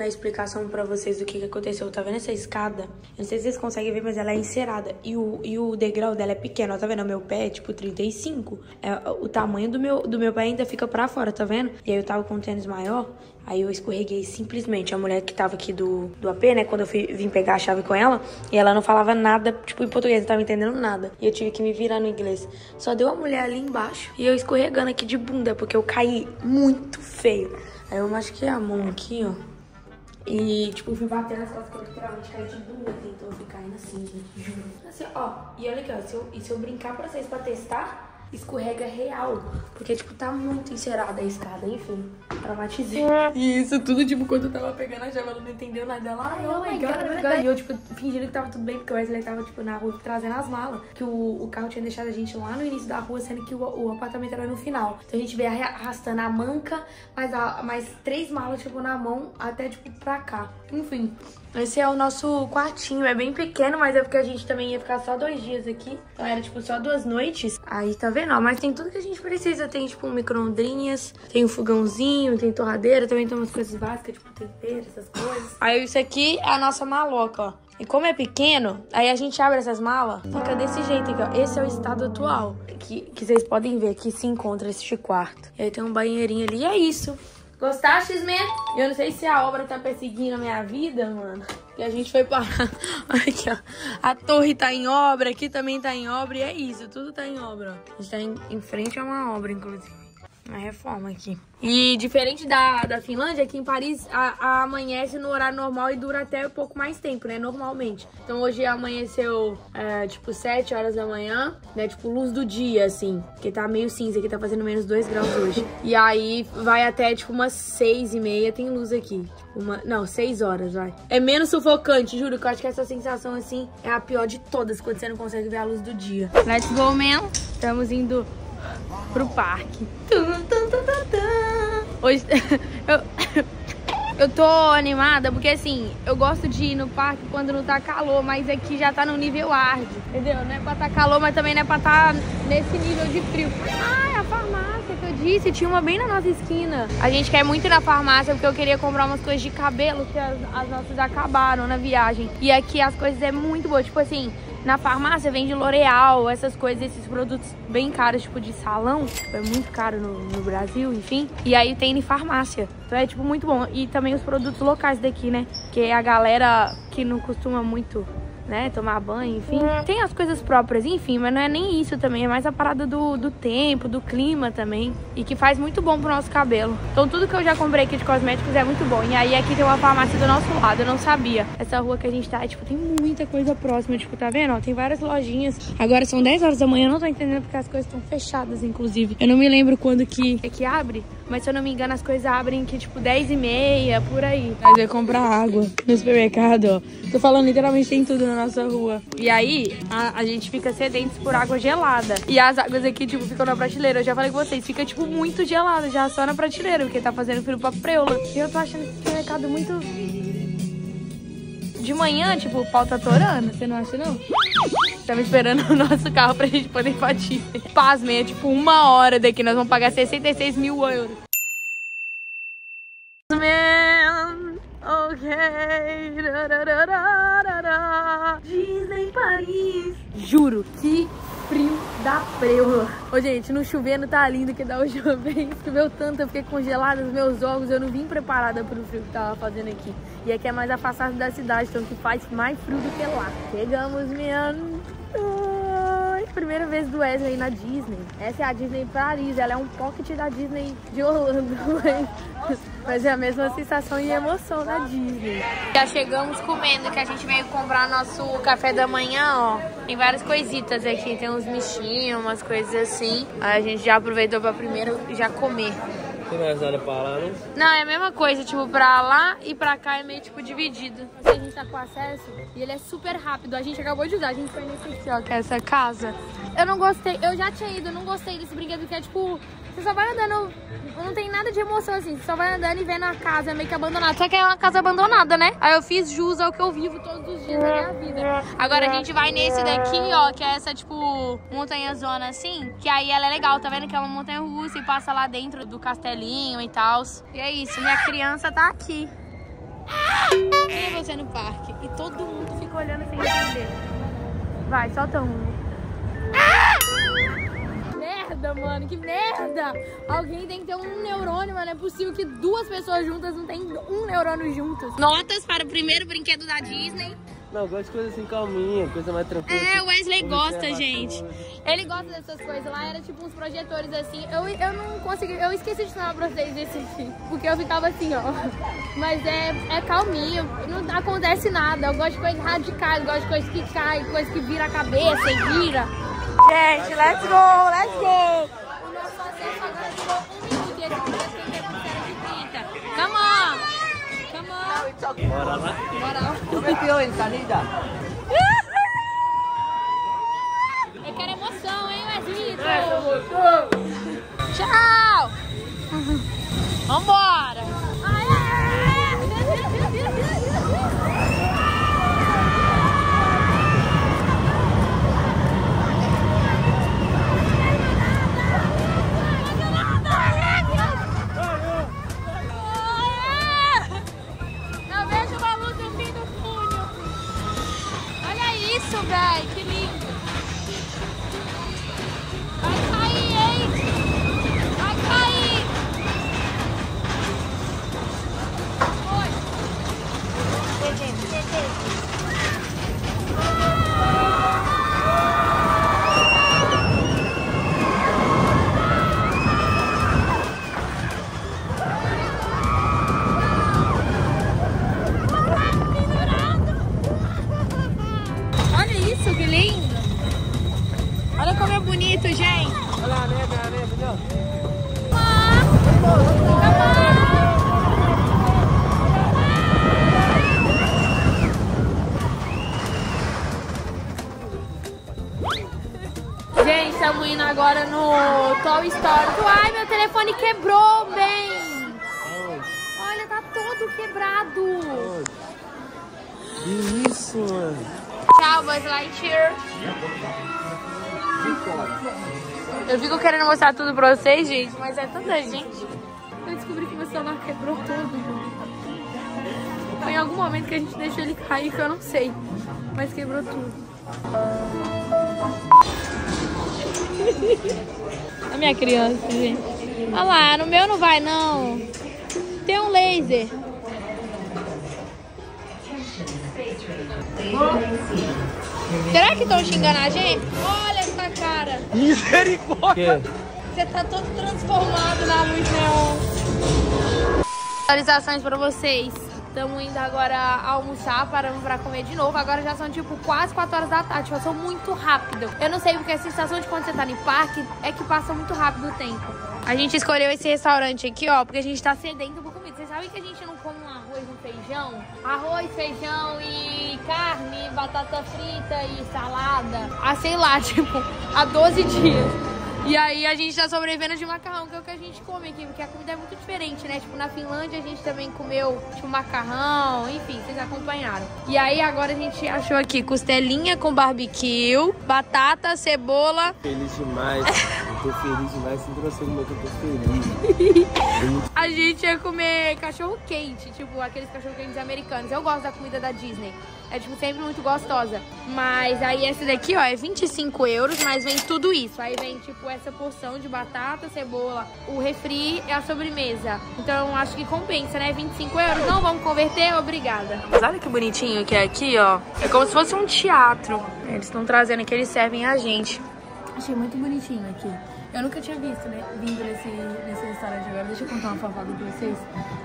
[SPEAKER 2] A explicação pra vocês do que, que aconteceu. Tá vendo essa escada? Eu não sei se vocês conseguem ver, mas ela é encerada. E o, e o degrau dela é pequeno. Ó, tá vendo? O meu pé é tipo 35. É, o tamanho do meu, do meu pé ainda fica pra fora, tá vendo? E aí eu tava com um tênis maior. Aí eu escorreguei simplesmente. A mulher que tava aqui do, do AP, né? Quando eu fui, vim pegar a chave com ela. E ela não falava nada, tipo, em português. Não tava entendendo nada. E eu tive que me virar no inglês. Só deu a mulher ali embaixo. E eu escorregando aqui de bunda. Porque eu caí muito feio. Aí eu machuquei a mão aqui, ó. E, tipo, fui bater nas costas que eu literalmente caí de bunda. Então eu fui caindo assim, gente, juro. Assim, ó. E olha aqui, ó. Se eu, se eu brincar pra vocês pra testar, escorrega real. Porque, tipo, tá muito encerada a escada. Enfim, traumatizei. E isso tudo, tipo, quando eu tava pegando a chave, ela não entendeu nada. Ela, ai, oh my god, oh my god. E eu, tipo, fingindo que tava tudo bem, porque o Wesley tava, tipo, na rua trazendo as malas. Que o, o carro tinha deixado a gente lá no início da rua, sendo que o, o apartamento era no final. Então a gente veio arrastando a manca, mais, a, mais três malas, tipo, na mão, até, tipo, pra cá. Enfim. Esse é o nosso quartinho, é bem pequeno, mas é porque a gente também ia ficar só dois dias aqui. Então era, tipo, só duas noites. Aí, tá vendo? Ó, mas tem tudo que a gente precisa. Tem, tipo, micro-ondrinhas, tem um fogãozinho, tem torradeira, também tem umas coisas básicas, tipo tempero, essas coisas. Aí isso aqui é a nossa maloca, ó. E como é pequeno, aí a gente abre essas malas, fica desse jeito aqui, ó. Esse é o estado atual, que, que vocês podem ver que se encontra este quarto. E aí tem um banheirinho ali, e é isso. Gostaste, man? Eu não sei se a obra tá perseguindo a minha vida, mano. Que a gente foi parar. Aqui, ó. A torre tá em obra, aqui também tá em obra. E é isso, tudo tá em obra, ó. A gente tá em, em frente a uma obra, inclusive. Uma reforma aqui. E diferente da, da Finlândia, aqui em Paris a, a amanhece no horário normal e dura até um pouco mais tempo, né? Normalmente. Então hoje amanheceu, é, tipo, 7 horas da manhã, né? Tipo, luz do dia, assim. Porque tá meio cinza, aqui tá fazendo menos 2 graus hoje. E aí vai até, tipo, umas 6 e meia, tem luz aqui. Tipo, uma, não, 6 horas, vai. É menos sufocante, juro, que eu acho que essa sensação, assim, é a pior de todas, quando você não consegue ver a luz do dia. Let's go, man! Estamos indo pro parque. Hoje eu, eu tô animada porque assim, eu gosto de ir no parque quando não tá calor, mas aqui já tá no nível hard, entendeu? Não é pra tá calor, mas também não é pra tá nesse nível de frio. Ai, a farmácia que eu disse, tinha uma bem na nossa esquina. A gente quer muito ir na farmácia porque eu queria comprar umas coisas de cabelo que as, as nossas acabaram na viagem. E aqui as coisas é muito boa, tipo assim, na farmácia vende L'Oreal, essas coisas, esses produtos bem caros, tipo de salão. Tipo, é muito caro no, no, Brasil, enfim. E aí tem em farmácia. Então é, tipo, muito bom. E também os produtos locais daqui, né? Que a galera que não costuma muito né, tomar banho, enfim. Tem as coisas próprias, enfim, mas não é nem isso também, é mais a parada do, do tempo, do clima também, e que faz muito bom pro nosso cabelo. Então tudo que eu já comprei aqui de cosméticos é muito bom. E aí aqui tem uma farmácia do nosso lado, eu não sabia. Essa rua que a gente tá, é, tipo, tem muita coisa próxima, tipo, tá vendo? Ó, tem várias lojinhas. Agora são 10 horas da manhã, eu não tô entendendo porque as coisas estão fechadas, inclusive. Eu não me lembro quando que, é que abre, mas se eu não me engano as coisas abrem que, tipo, 10 e meia, por aí. Mas eu comprar água no supermercado, ó. Tô falando, literalmente tem tudo na nossa rua. E aí, a, a, gente fica sedentos por água gelada. E as águas aqui, tipo, ficam na prateleira. Eu já falei com vocês, fica, tipo, muito gelada já só na prateleira, porque tá fazendo frio pra preula. E eu tô achando esse mercado muito... De manhã, tipo, o pau tá atorando, você não acha, não? Estamos esperando o nosso carro pra gente poder ir pra Disney. Pasmem, é tipo uma hora daqui, nós vamos pagar 66 mil euros. Man, ok. Disney Paris. Juro, que frio da preula. Ô, gente, no chovendo tá lindo, que da última vez choveu tanto, eu fiquei congelada nos meus ovos, eu não vim preparada pro frio que tava fazendo aqui. E aqui é mais afastado da cidade, então que faz mais frio do que lá. Chegamos, minha... Primeira vez do Wesley na Disney. Essa é a Disney Paris, ela é um pocket da Disney de Orlando, mas, mas é a mesma sensação e emoção da Disney. Já chegamos comendo, que a gente veio comprar nosso café da manhã, ó. Tem várias coisitas aqui, tem uns mexinhos, umas coisas assim. Aí a gente já aproveitou pra primeiro já comer.
[SPEAKER 1] Tem mais nada pra lá, não?
[SPEAKER 2] Não, é a mesma coisa, tipo, pra lá e pra cá é meio, tipo, dividido. A gente tá com acesso e ele é super rápido. A gente acabou de usar, a gente foi nesse aqui, ó, que é essa casa. Eu não gostei, eu já tinha ido, eu não gostei desse brinquedo que é, tipo, você só vai andando, não tem nada de emoção, assim. Você só vai andando e vendo a casa, meio que abandonada. Só que é uma casa abandonada, né? Aí eu fiz jus ao que eu vivo todos os dias da minha vida. Agora a gente vai nesse daqui, ó, que é essa, tipo, montanha zona, assim. Que aí ela é legal, tá vendo? Que é uma montanha russa e passa lá dentro do castelinho e tal. E é isso, minha criança tá aqui. É você no parque? E todo mundo fica olhando sem entender. Vai, solta um. Merda, mano, que merda! Alguém tem que ter um neurônio, mano. É possível que duas pessoas juntas não tenham um neurônio juntos. Notas para o primeiro brinquedo da Disney.
[SPEAKER 1] Não, eu gosto de coisa assim calminha, coisa mais tranquila.
[SPEAKER 2] É, o Wesley
[SPEAKER 1] Como
[SPEAKER 2] gosta,
[SPEAKER 1] observação.
[SPEAKER 2] gente. Ele gosta dessas coisas. Lá era tipo uns projetores assim. Eu, eu não consegui, eu esqueci de falar pra vocês esse aqui. Porque eu ficava assim, ó. Mas é, é calminho, não acontece nada. Eu gosto de coisas radicais, gosto de coisas que caem, coisas que vira a cabeça e vira. Gente, let's go, let's go! O nosso agora um minuto e esse 30. Come on! Come on!
[SPEAKER 1] Bora lá?
[SPEAKER 2] Bora lá.
[SPEAKER 1] Eu
[SPEAKER 2] quero emoção, hein? Tchau! Vambora! Olha agora no Toy Story. Ai, meu telefone quebrou, bem. Olha, tá todo quebrado.
[SPEAKER 1] Que isso, mano?
[SPEAKER 2] Tchau, Buzz Lightyear. Eu fico querendo mostrar tudo pra vocês, gente, mas é tanta gente. Eu descobri que meu celular quebrou todo. Foi em algum momento que a gente deixou ele cair, que eu não sei. Mas quebrou tudo. A minha criança, gente. Olha lá, no meu não vai, não. Tem um laser. Será que estão xingando a gente? Olha essa cara.
[SPEAKER 1] Misericórdia!
[SPEAKER 2] Você tá todo transformado na luz neon. Atualizações pra vocês. Estamos indo agora almoçar, paramos pra comer de novo. Agora já são tipo quase 4 horas da tarde, passou muito rápido. Eu não sei porque a sensação de quando você tá no parque é que passa muito rápido o tempo. A gente escolheu esse restaurante aqui, ó, porque a gente tá sedento por comida. Vocês sabem que a gente não come um arroz e um feijão? Arroz, feijão e carne, batata frita e salada. Ah, sei lá, tipo, há 12 dias. E aí a gente tá sobrevivendo de macarrão, que é o que a gente come aqui, porque a comida é muito diferente, né? Tipo, na Finlândia a gente também comeu, tipo, macarrão, enfim, vocês acompanharam. E aí agora a gente achou aqui costelinha com barbecue, batata, cebola.
[SPEAKER 1] Feliz demais. Eu tô feliz demais. Sinto você que eu tô feliz.
[SPEAKER 2] A gente ia comer cachorro quente, tipo aqueles cachorro quentes americanos. Eu gosto da comida da Disney. É, tipo, sempre muito gostosa. Mas aí essa daqui, ó, é 25 euros, mas vem tudo isso. Aí vem, tipo, essa porção de batata, cebola, o refri e a sobremesa. Então, acho que compensa, né? 25 euros. Não vamos converter? Obrigada. Mas olha que bonitinho que é aqui, ó. É como se fosse um teatro. Eles estão trazendo aqui, eles servem a gente. Achei muito bonitinho aqui. Eu nunca tinha visto, né? Vindo nesse, nesse restaurante agora. Deixa eu contar uma fofoca pra vocês.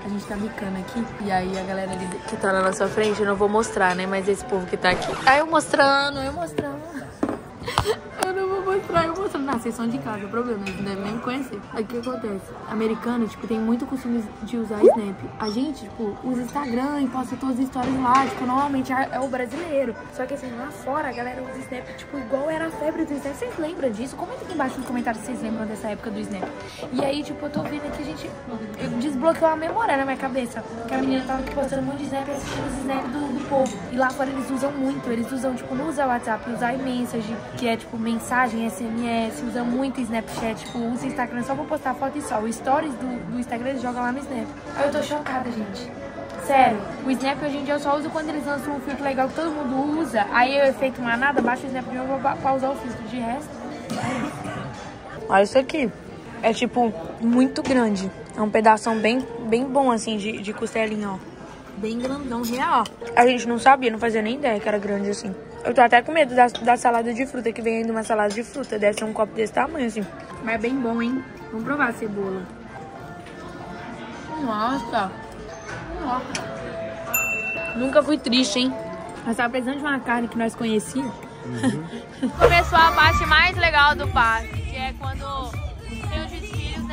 [SPEAKER 2] A gente tá bicando aqui. E aí a galera ali que tá na nossa frente, eu não vou mostrar, né? Mas esse povo que tá aqui. Aí eu mostrando, eu mostrando. Eu não vou mostrar, eu mostrando. Não, vocês são de casa, o problema, eles não devem nem conhecer. Aí o que acontece? Americano, tipo, tem muito costume de usar Snap. A gente, tipo, usa Instagram e posta todas as histórias lá, tipo, normalmente é é o brasileiro. Só que assim, lá fora a galera usa Snap, tipo, igual era a febre do Snap. Vocês lembram disso? Comenta aqui embaixo nos comentários se vocês lembram dessa época do Snap. E aí, tipo, eu tô vendo aqui, a gente desbloqueou a memória na minha cabeça. Que a menina tava aqui postando um monte de Snap assistindo os Snap do, do povo. E lá fora eles usam muito, eles usam, tipo, não usa WhatsApp, usa iMessage, que é, tipo, mensagem, SMS, usa muito Snapchat, tipo, usa Instagram só pra postar foto e só. O stories do, do Instagram eles jogam lá no Snap. Aí eu tô chocada, gente. Sério, o Snap hoje em dia eu só uso quando eles lançam um filtro legal que todo mundo usa. Aí eu efeito manada, baixo o Snap de novo pra, pra usar o filtro. De resto, Olha isso aqui. É tipo muito grande. É um pedação bem, bem bom assim de, de costelinha, ó. Bem grandão, real. A gente não sabia, não fazia nem ideia que era grande assim. Eu tô até com medo da, da salada de fruta, que vem ainda uma salada de fruta. Deve ser um copo desse tamanho, assim. Mas é bem bom, hein? Vamos provar a cebola. Nossa. Nossa. Nunca fui triste, hein? Mas tava precisando de uma carne que nós conhecíamos. Começou a parte mais legal do parque, que é quando tem o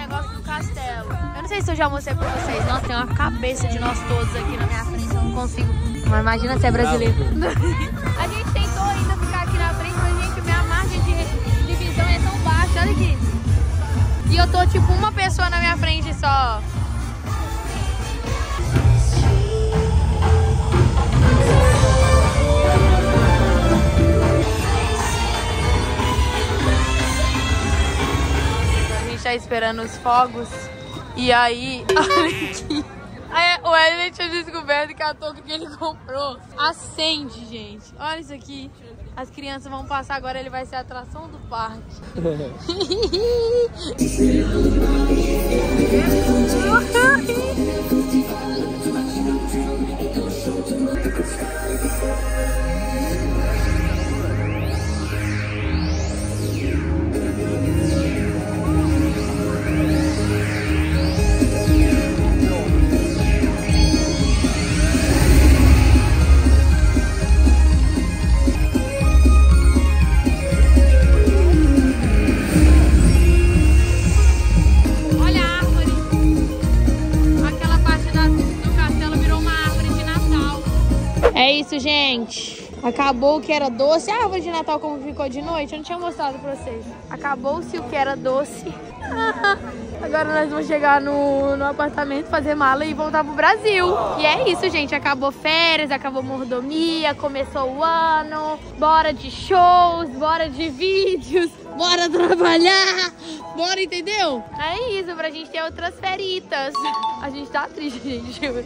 [SPEAKER 2] negócios do castelo. Eu não sei se eu já mostrei pra vocês. Nossa, tem uma cabeça de nós todos aqui na minha frente, eu não consigo. Mas imagina se é brasileiro. a gente tentou ainda ficar aqui na frente, mas, gente, minha margem de, de visão é tão baixa. Olha aqui. E eu tô, tipo, uma pessoa na minha frente só. Tá esperando os fogos. E aí, olha aqui. Aí, o Elliot tinha descoberto que a touca que ele comprou acende, gente. Olha isso aqui. As crianças vão passar agora, ele vai ser a atração do parque. Isso, gente. Acabou o que era doce. A árvore de Natal como ficou de noite, eu não tinha mostrado pra vocês. Acabou-se o que era doce. Agora nós vamos chegar no, no apartamento, fazer mala e voltar pro Brasil. E é isso, gente. Acabou férias, acabou mordomia, começou o ano. Bora de shows, bora de vídeos, bora trabalhar, bora, entendeu? É isso, pra gente ter outras feritas. A gente tá triste, gente.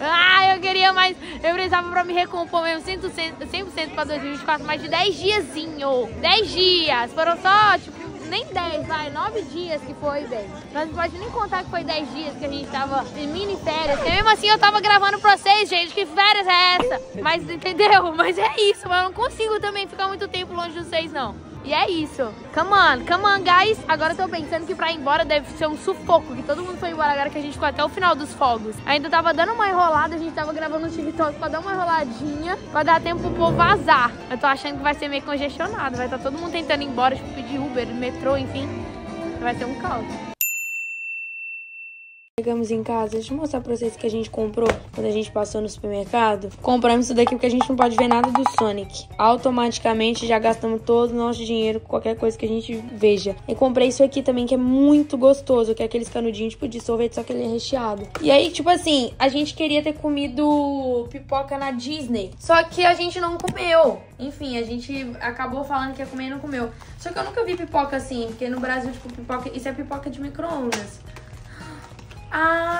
[SPEAKER 2] Ah, eu queria mais. Eu precisava pra me recompor mesmo 100%, 100 pra 2024, mais de 10 diazinho. 10 dias. Foram só, tipo, nem 10, vai, 9 dias que foi, velho. Nós não pode nem contar que foi 10 dias que a gente tava em mini férias. E mesmo assim eu tava gravando pra vocês, gente. Que férias é essa? Mas entendeu? Mas é isso, mas eu não consigo também ficar muito tempo longe de vocês, não. E é isso. Come on, come on, guys. Agora eu tô pensando que pra ir embora deve ser um sufoco, que todo mundo foi embora agora que a gente ficou até o final dos fogos. Ainda tava dando uma enrolada, a gente tava gravando o TikTok pra dar uma enroladinha, pra dar tempo pro povo vazar. Eu tô achando que vai ser meio congestionado, vai estar todo mundo tentando ir embora, tipo, pedir Uber, metrô, enfim. Vai ser um caos. Chegamos em casa, deixa eu mostrar pra vocês que a gente comprou quando a gente passou no supermercado. Compramos isso daqui porque a gente não pode ver nada do Sonic. Automaticamente já gastamos todo o nosso dinheiro com qualquer coisa que a gente veja. E comprei isso aqui também que é muito gostoso, que é aqueles canudinhos tipo de sorvete, só que ele é recheado. E aí, tipo assim, a gente queria ter comido pipoca na Disney, só que a gente não comeu. Enfim, a gente acabou falando que ia comer e não comeu. Só que eu nunca vi pipoca assim, porque no Brasil, tipo, pipoca, isso é pipoca de micro-ondas. Ah!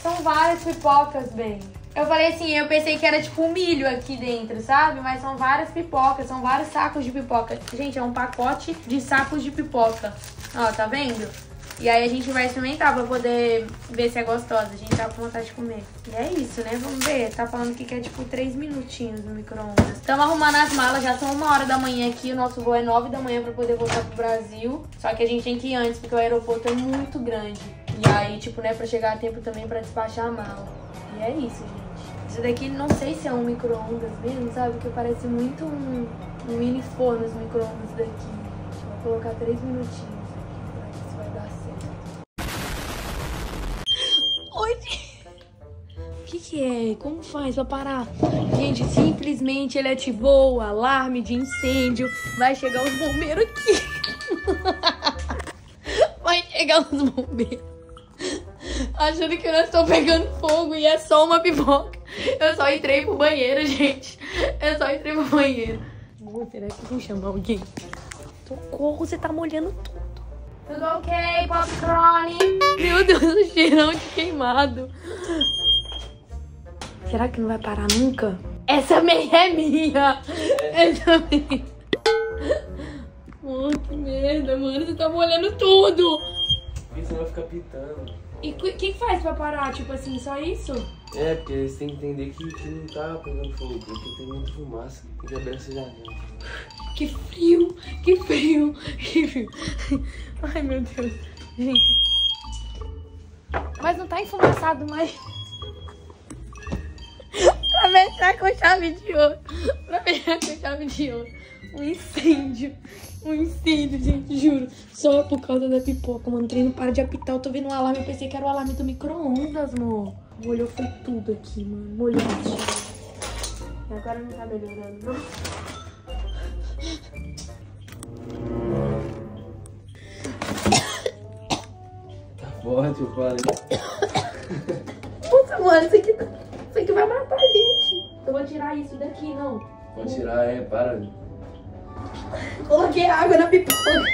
[SPEAKER 2] São várias pipocas, bem. Eu falei assim, eu pensei que era tipo um milho aqui dentro, sabe? Mas são várias pipocas, são vários sacos de pipoca. Gente, é um pacote de sacos de pipoca. Ó, tá vendo? E aí a gente vai experimentar pra poder ver se é gostosa. A gente tá com vontade de comer. E é isso, né? Vamos ver. Tá falando que quer tipo três minutinhos no micro-ondas. Estamos arrumando as malas, já são uma hora da manhã aqui. O nosso voo é nove da manhã pra poder voltar pro Brasil. Só que a gente tem que ir antes, porque o aeroporto é muito grande. E aí, tipo, né, pra chegar a tempo também pra despachar a mala. E é isso, gente. Isso daqui não sei se é um micro-ondas mesmo, sabe? Porque parece muito um, um mini forno os micro-ondas daqui. Vou colocar três minutinhos que, é? Como faz pra parar? Gente, simplesmente ele ativou o alarme de incêndio. Vai chegar os bombeiros aqui. Vai chegar os bombeiros. Achando que não estou pegando fogo e é só uma pipoca. Eu só entrei pro banheiro, gente. Eu só entrei pro banheiro. Será que eu vou chamar alguém? Socorro, você tá molhando tudo. Tudo ok, popcorn? Meu Deus, o cheirão de queimado. Será que não vai parar nunca? Essa meia é minha. Essa meia. Oh, que merda, mano. Você tá molhando tudo.
[SPEAKER 1] Você vai ficar pitando?
[SPEAKER 2] E o que faz pra parar? Tipo assim, só isso?
[SPEAKER 1] É, porque eles têm que entender que, que não tá pegando fogo, porque tem muita fumaça. Tem que abrir essa janela.
[SPEAKER 2] Que frio, que frio, que frio. Ai, meu Deus. Gente. Mas não tá enfumaçado, mas... pra fechar com chave de ouro. Pra fechar com chave de ouro. Um incêndio. Um incêndio, gente, juro. Só por causa da pipoca, mano. O trem não para de apitar. Eu tô vendo um alarme. Eu pensei que era o alarme do micro-ondas, amor. Molhou foi tudo aqui, mano. Molhou. E agora não tá melhorando, não.
[SPEAKER 1] Tá forte, eu falei.
[SPEAKER 2] Puta, mano, isso aqui, tá- isso aqui vai matar a gente. Eu vou tirar isso daqui, não.
[SPEAKER 1] Pode tirar, é, para.
[SPEAKER 2] Coloquei água na pipoca.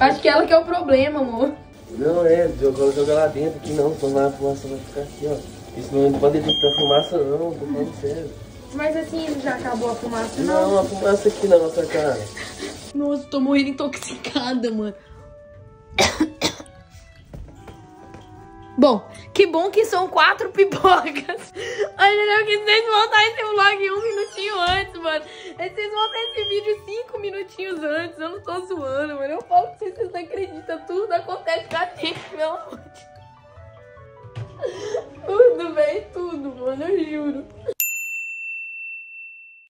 [SPEAKER 2] Acho que ela que é o problema, amor.
[SPEAKER 1] Não, é, joga, joga lá dentro aqui não, senão a fumaça vai ficar aqui, ó. Isso não pode detectar fumaça não, tô falando sério.
[SPEAKER 2] Mas assim, já acabou a fumaça,
[SPEAKER 1] Não,
[SPEAKER 2] não?
[SPEAKER 1] a fumaça aqui na nossa cara.
[SPEAKER 2] Nossa, tô morrendo intoxicada, mano. Bom, que bom que são quatro pipocas. Ai, eu quis vocês montar esse vlog um minutinho antes, mano. E Vocês montam esse vídeo cinco minutinhos antes. Eu não tô zoando, mano. Eu falo pra vocês, vocês não acreditam. Tudo acontece com a gente, pelo amor de Tudo, velho, tudo, mano. Eu juro.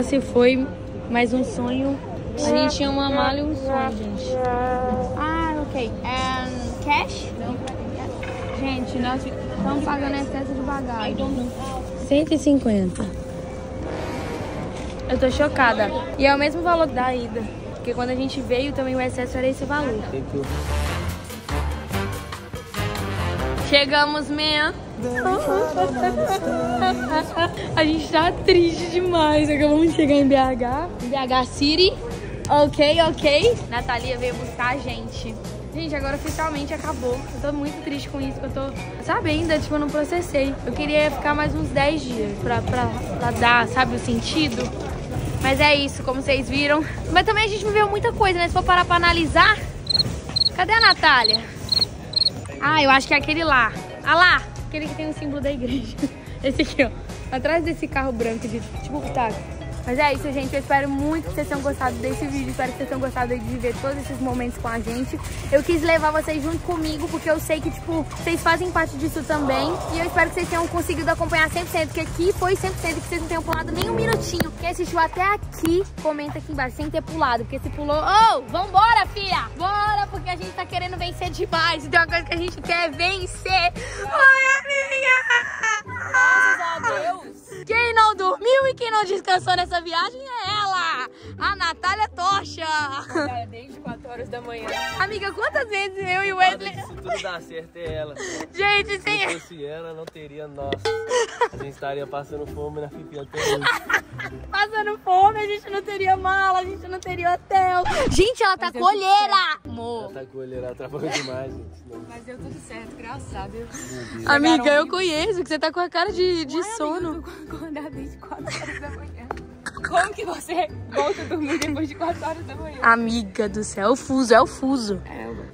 [SPEAKER 2] Esse foi mais um sonho. A gente tinha uma mala e um sonho, gente.
[SPEAKER 3] Ah, ok. Um, cash? Gente, nós estamos pagando excesso de bagagem.
[SPEAKER 2] 150. Eu tô chocada. E é o mesmo valor da ida. Porque quando a gente veio, também o excesso era esse valor. Chegamos, man. A gente tá triste demais. Acabamos de chegar em BH. BH City. Ok, ok. Natalia veio buscar a gente. Gente, agora oficialmente acabou. Eu tô muito triste com isso, eu tô... Sabe, ainda, tipo, eu não processei. Eu queria ficar mais uns 10 dias pra, pra, pra dar, sabe, o sentido. Mas é isso, como vocês viram. Mas também a gente viveu muita coisa, né? Se for parar pra analisar... Cadê a Natália? Ah, eu acho que é aquele lá. Ah lá, aquele que tem o símbolo da igreja. Esse aqui, ó. Atrás desse carro branco de tipo táxi. Mas é isso, gente. Eu espero muito que vocês tenham gostado desse vídeo. Espero que vocês tenham gostado de viver todos esses momentos com a gente. Eu quis levar vocês junto comigo, porque eu sei que, tipo, vocês fazem parte disso também. E eu espero que vocês tenham conseguido acompanhar 100%, que aqui foi 100% que vocês não tenham pulado nem um minutinho. Quem assistiu até aqui, comenta aqui embaixo, sem ter pulado. Porque se pulou... Ô, oh, vambora, filha! Bora, porque a gente tá querendo vencer demais. E tem uma coisa que a gente quer vencer. Olha a minha! Graças a Deus! Quem não dormiu e quem não descansou nessa viagem é ela, a Natália Tocha.
[SPEAKER 23] Desde 4 horas da manhã.
[SPEAKER 2] Amiga, quantas vezes eu e o Wesley...
[SPEAKER 1] Se tudo dá certo é ela.
[SPEAKER 2] Gente,
[SPEAKER 1] Se fosse ela, não teria nós. A gente estaria passando fome na fifi até hoje.
[SPEAKER 2] Passando fome, a gente não teria mala, a gente não teria hotel. Gente, ela tá colheira! Amor.
[SPEAKER 12] Ela tá olheiro atrapalhou demais, gente.
[SPEAKER 3] Mas deu tudo certo, graças a Deus.
[SPEAKER 2] Amiga, eu conheço que você tá com a cara de, de sono.
[SPEAKER 3] Acordar desde 4 horas da manhã. Como que você volta a dormir depois de 4 horas da manhã?
[SPEAKER 2] Amiga do céu, é o fuso, é o fuso.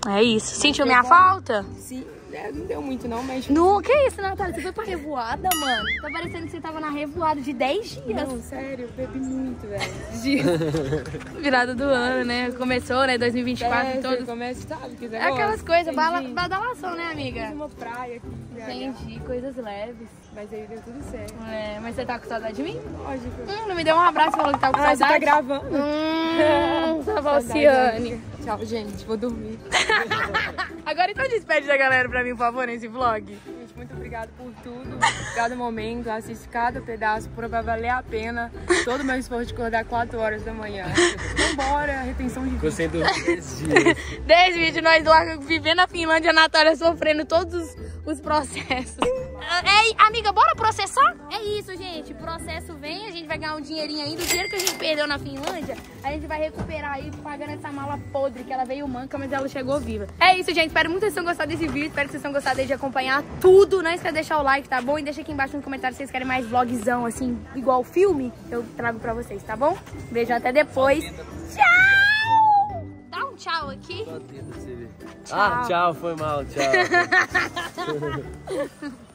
[SPEAKER 3] É,
[SPEAKER 2] É isso. Sentiu minha falta?
[SPEAKER 3] Sim, é, não deu muito não, mas...
[SPEAKER 2] No, que isso, Natália? Você foi pra revoada, mano? Tá parecendo que você tava na revoada de 10 dias.
[SPEAKER 3] Não, sério, eu bebi muito, velho.
[SPEAKER 2] Virada do ano, né? Começou, né? 2024,
[SPEAKER 3] É,
[SPEAKER 2] todos.
[SPEAKER 3] começa, sabe, que
[SPEAKER 2] É aquelas coisas, badalação, né, amiga?
[SPEAKER 3] Uma praia aqui.
[SPEAKER 2] Entendi, coisas leves.
[SPEAKER 3] Mas aí deu tudo certo.
[SPEAKER 2] É, mas você tá com saudade de mim?
[SPEAKER 3] Lógico.
[SPEAKER 2] Hum, não me deu um abraço falou que tá com
[SPEAKER 3] Ah, você
[SPEAKER 2] saudade?
[SPEAKER 3] tá gravando?
[SPEAKER 2] Hum, tava
[SPEAKER 3] Saudade,
[SPEAKER 2] Alciane.
[SPEAKER 3] amiga. Tchau, gente. Vou dormir.
[SPEAKER 2] Agora então despede da galera pra mim, por favor, nesse vlog.
[SPEAKER 3] Muito obrigada por tudo. Cada momento, assiste cada pedaço, vai valer a pena. Todo o meu esforço de acordar 4 horas da manhã. Vambora, retenção de vida.
[SPEAKER 12] sem dormir 10 dias.
[SPEAKER 2] 10 vídeos nós lá vivendo na Finlândia, a Natália sofrendo todos os, os processos. É, amiga, bora processar? É isso, gente. O processo vem, a gente vai ganhar um dinheirinho ainda. O dinheiro que a gente perdeu na Finlândia, a gente vai recuperar aí pagando essa mala podre, que ela veio manca, mas ela chegou viva. É isso, gente. Espero muito que vocês tenham gostado desse vídeo. Espero que vocês tenham gostado de acompanhar tudo. Não esqueça de deixar o like, tá bom? E deixa aqui embaixo nos comentários se vocês querem mais vlogzão, assim, igual filme. Eu trago pra vocês, tá bom? Beijo, até depois. Tchau! Dá um tchau aqui. Tchau.
[SPEAKER 12] Ah, tchau, foi mal, tchau.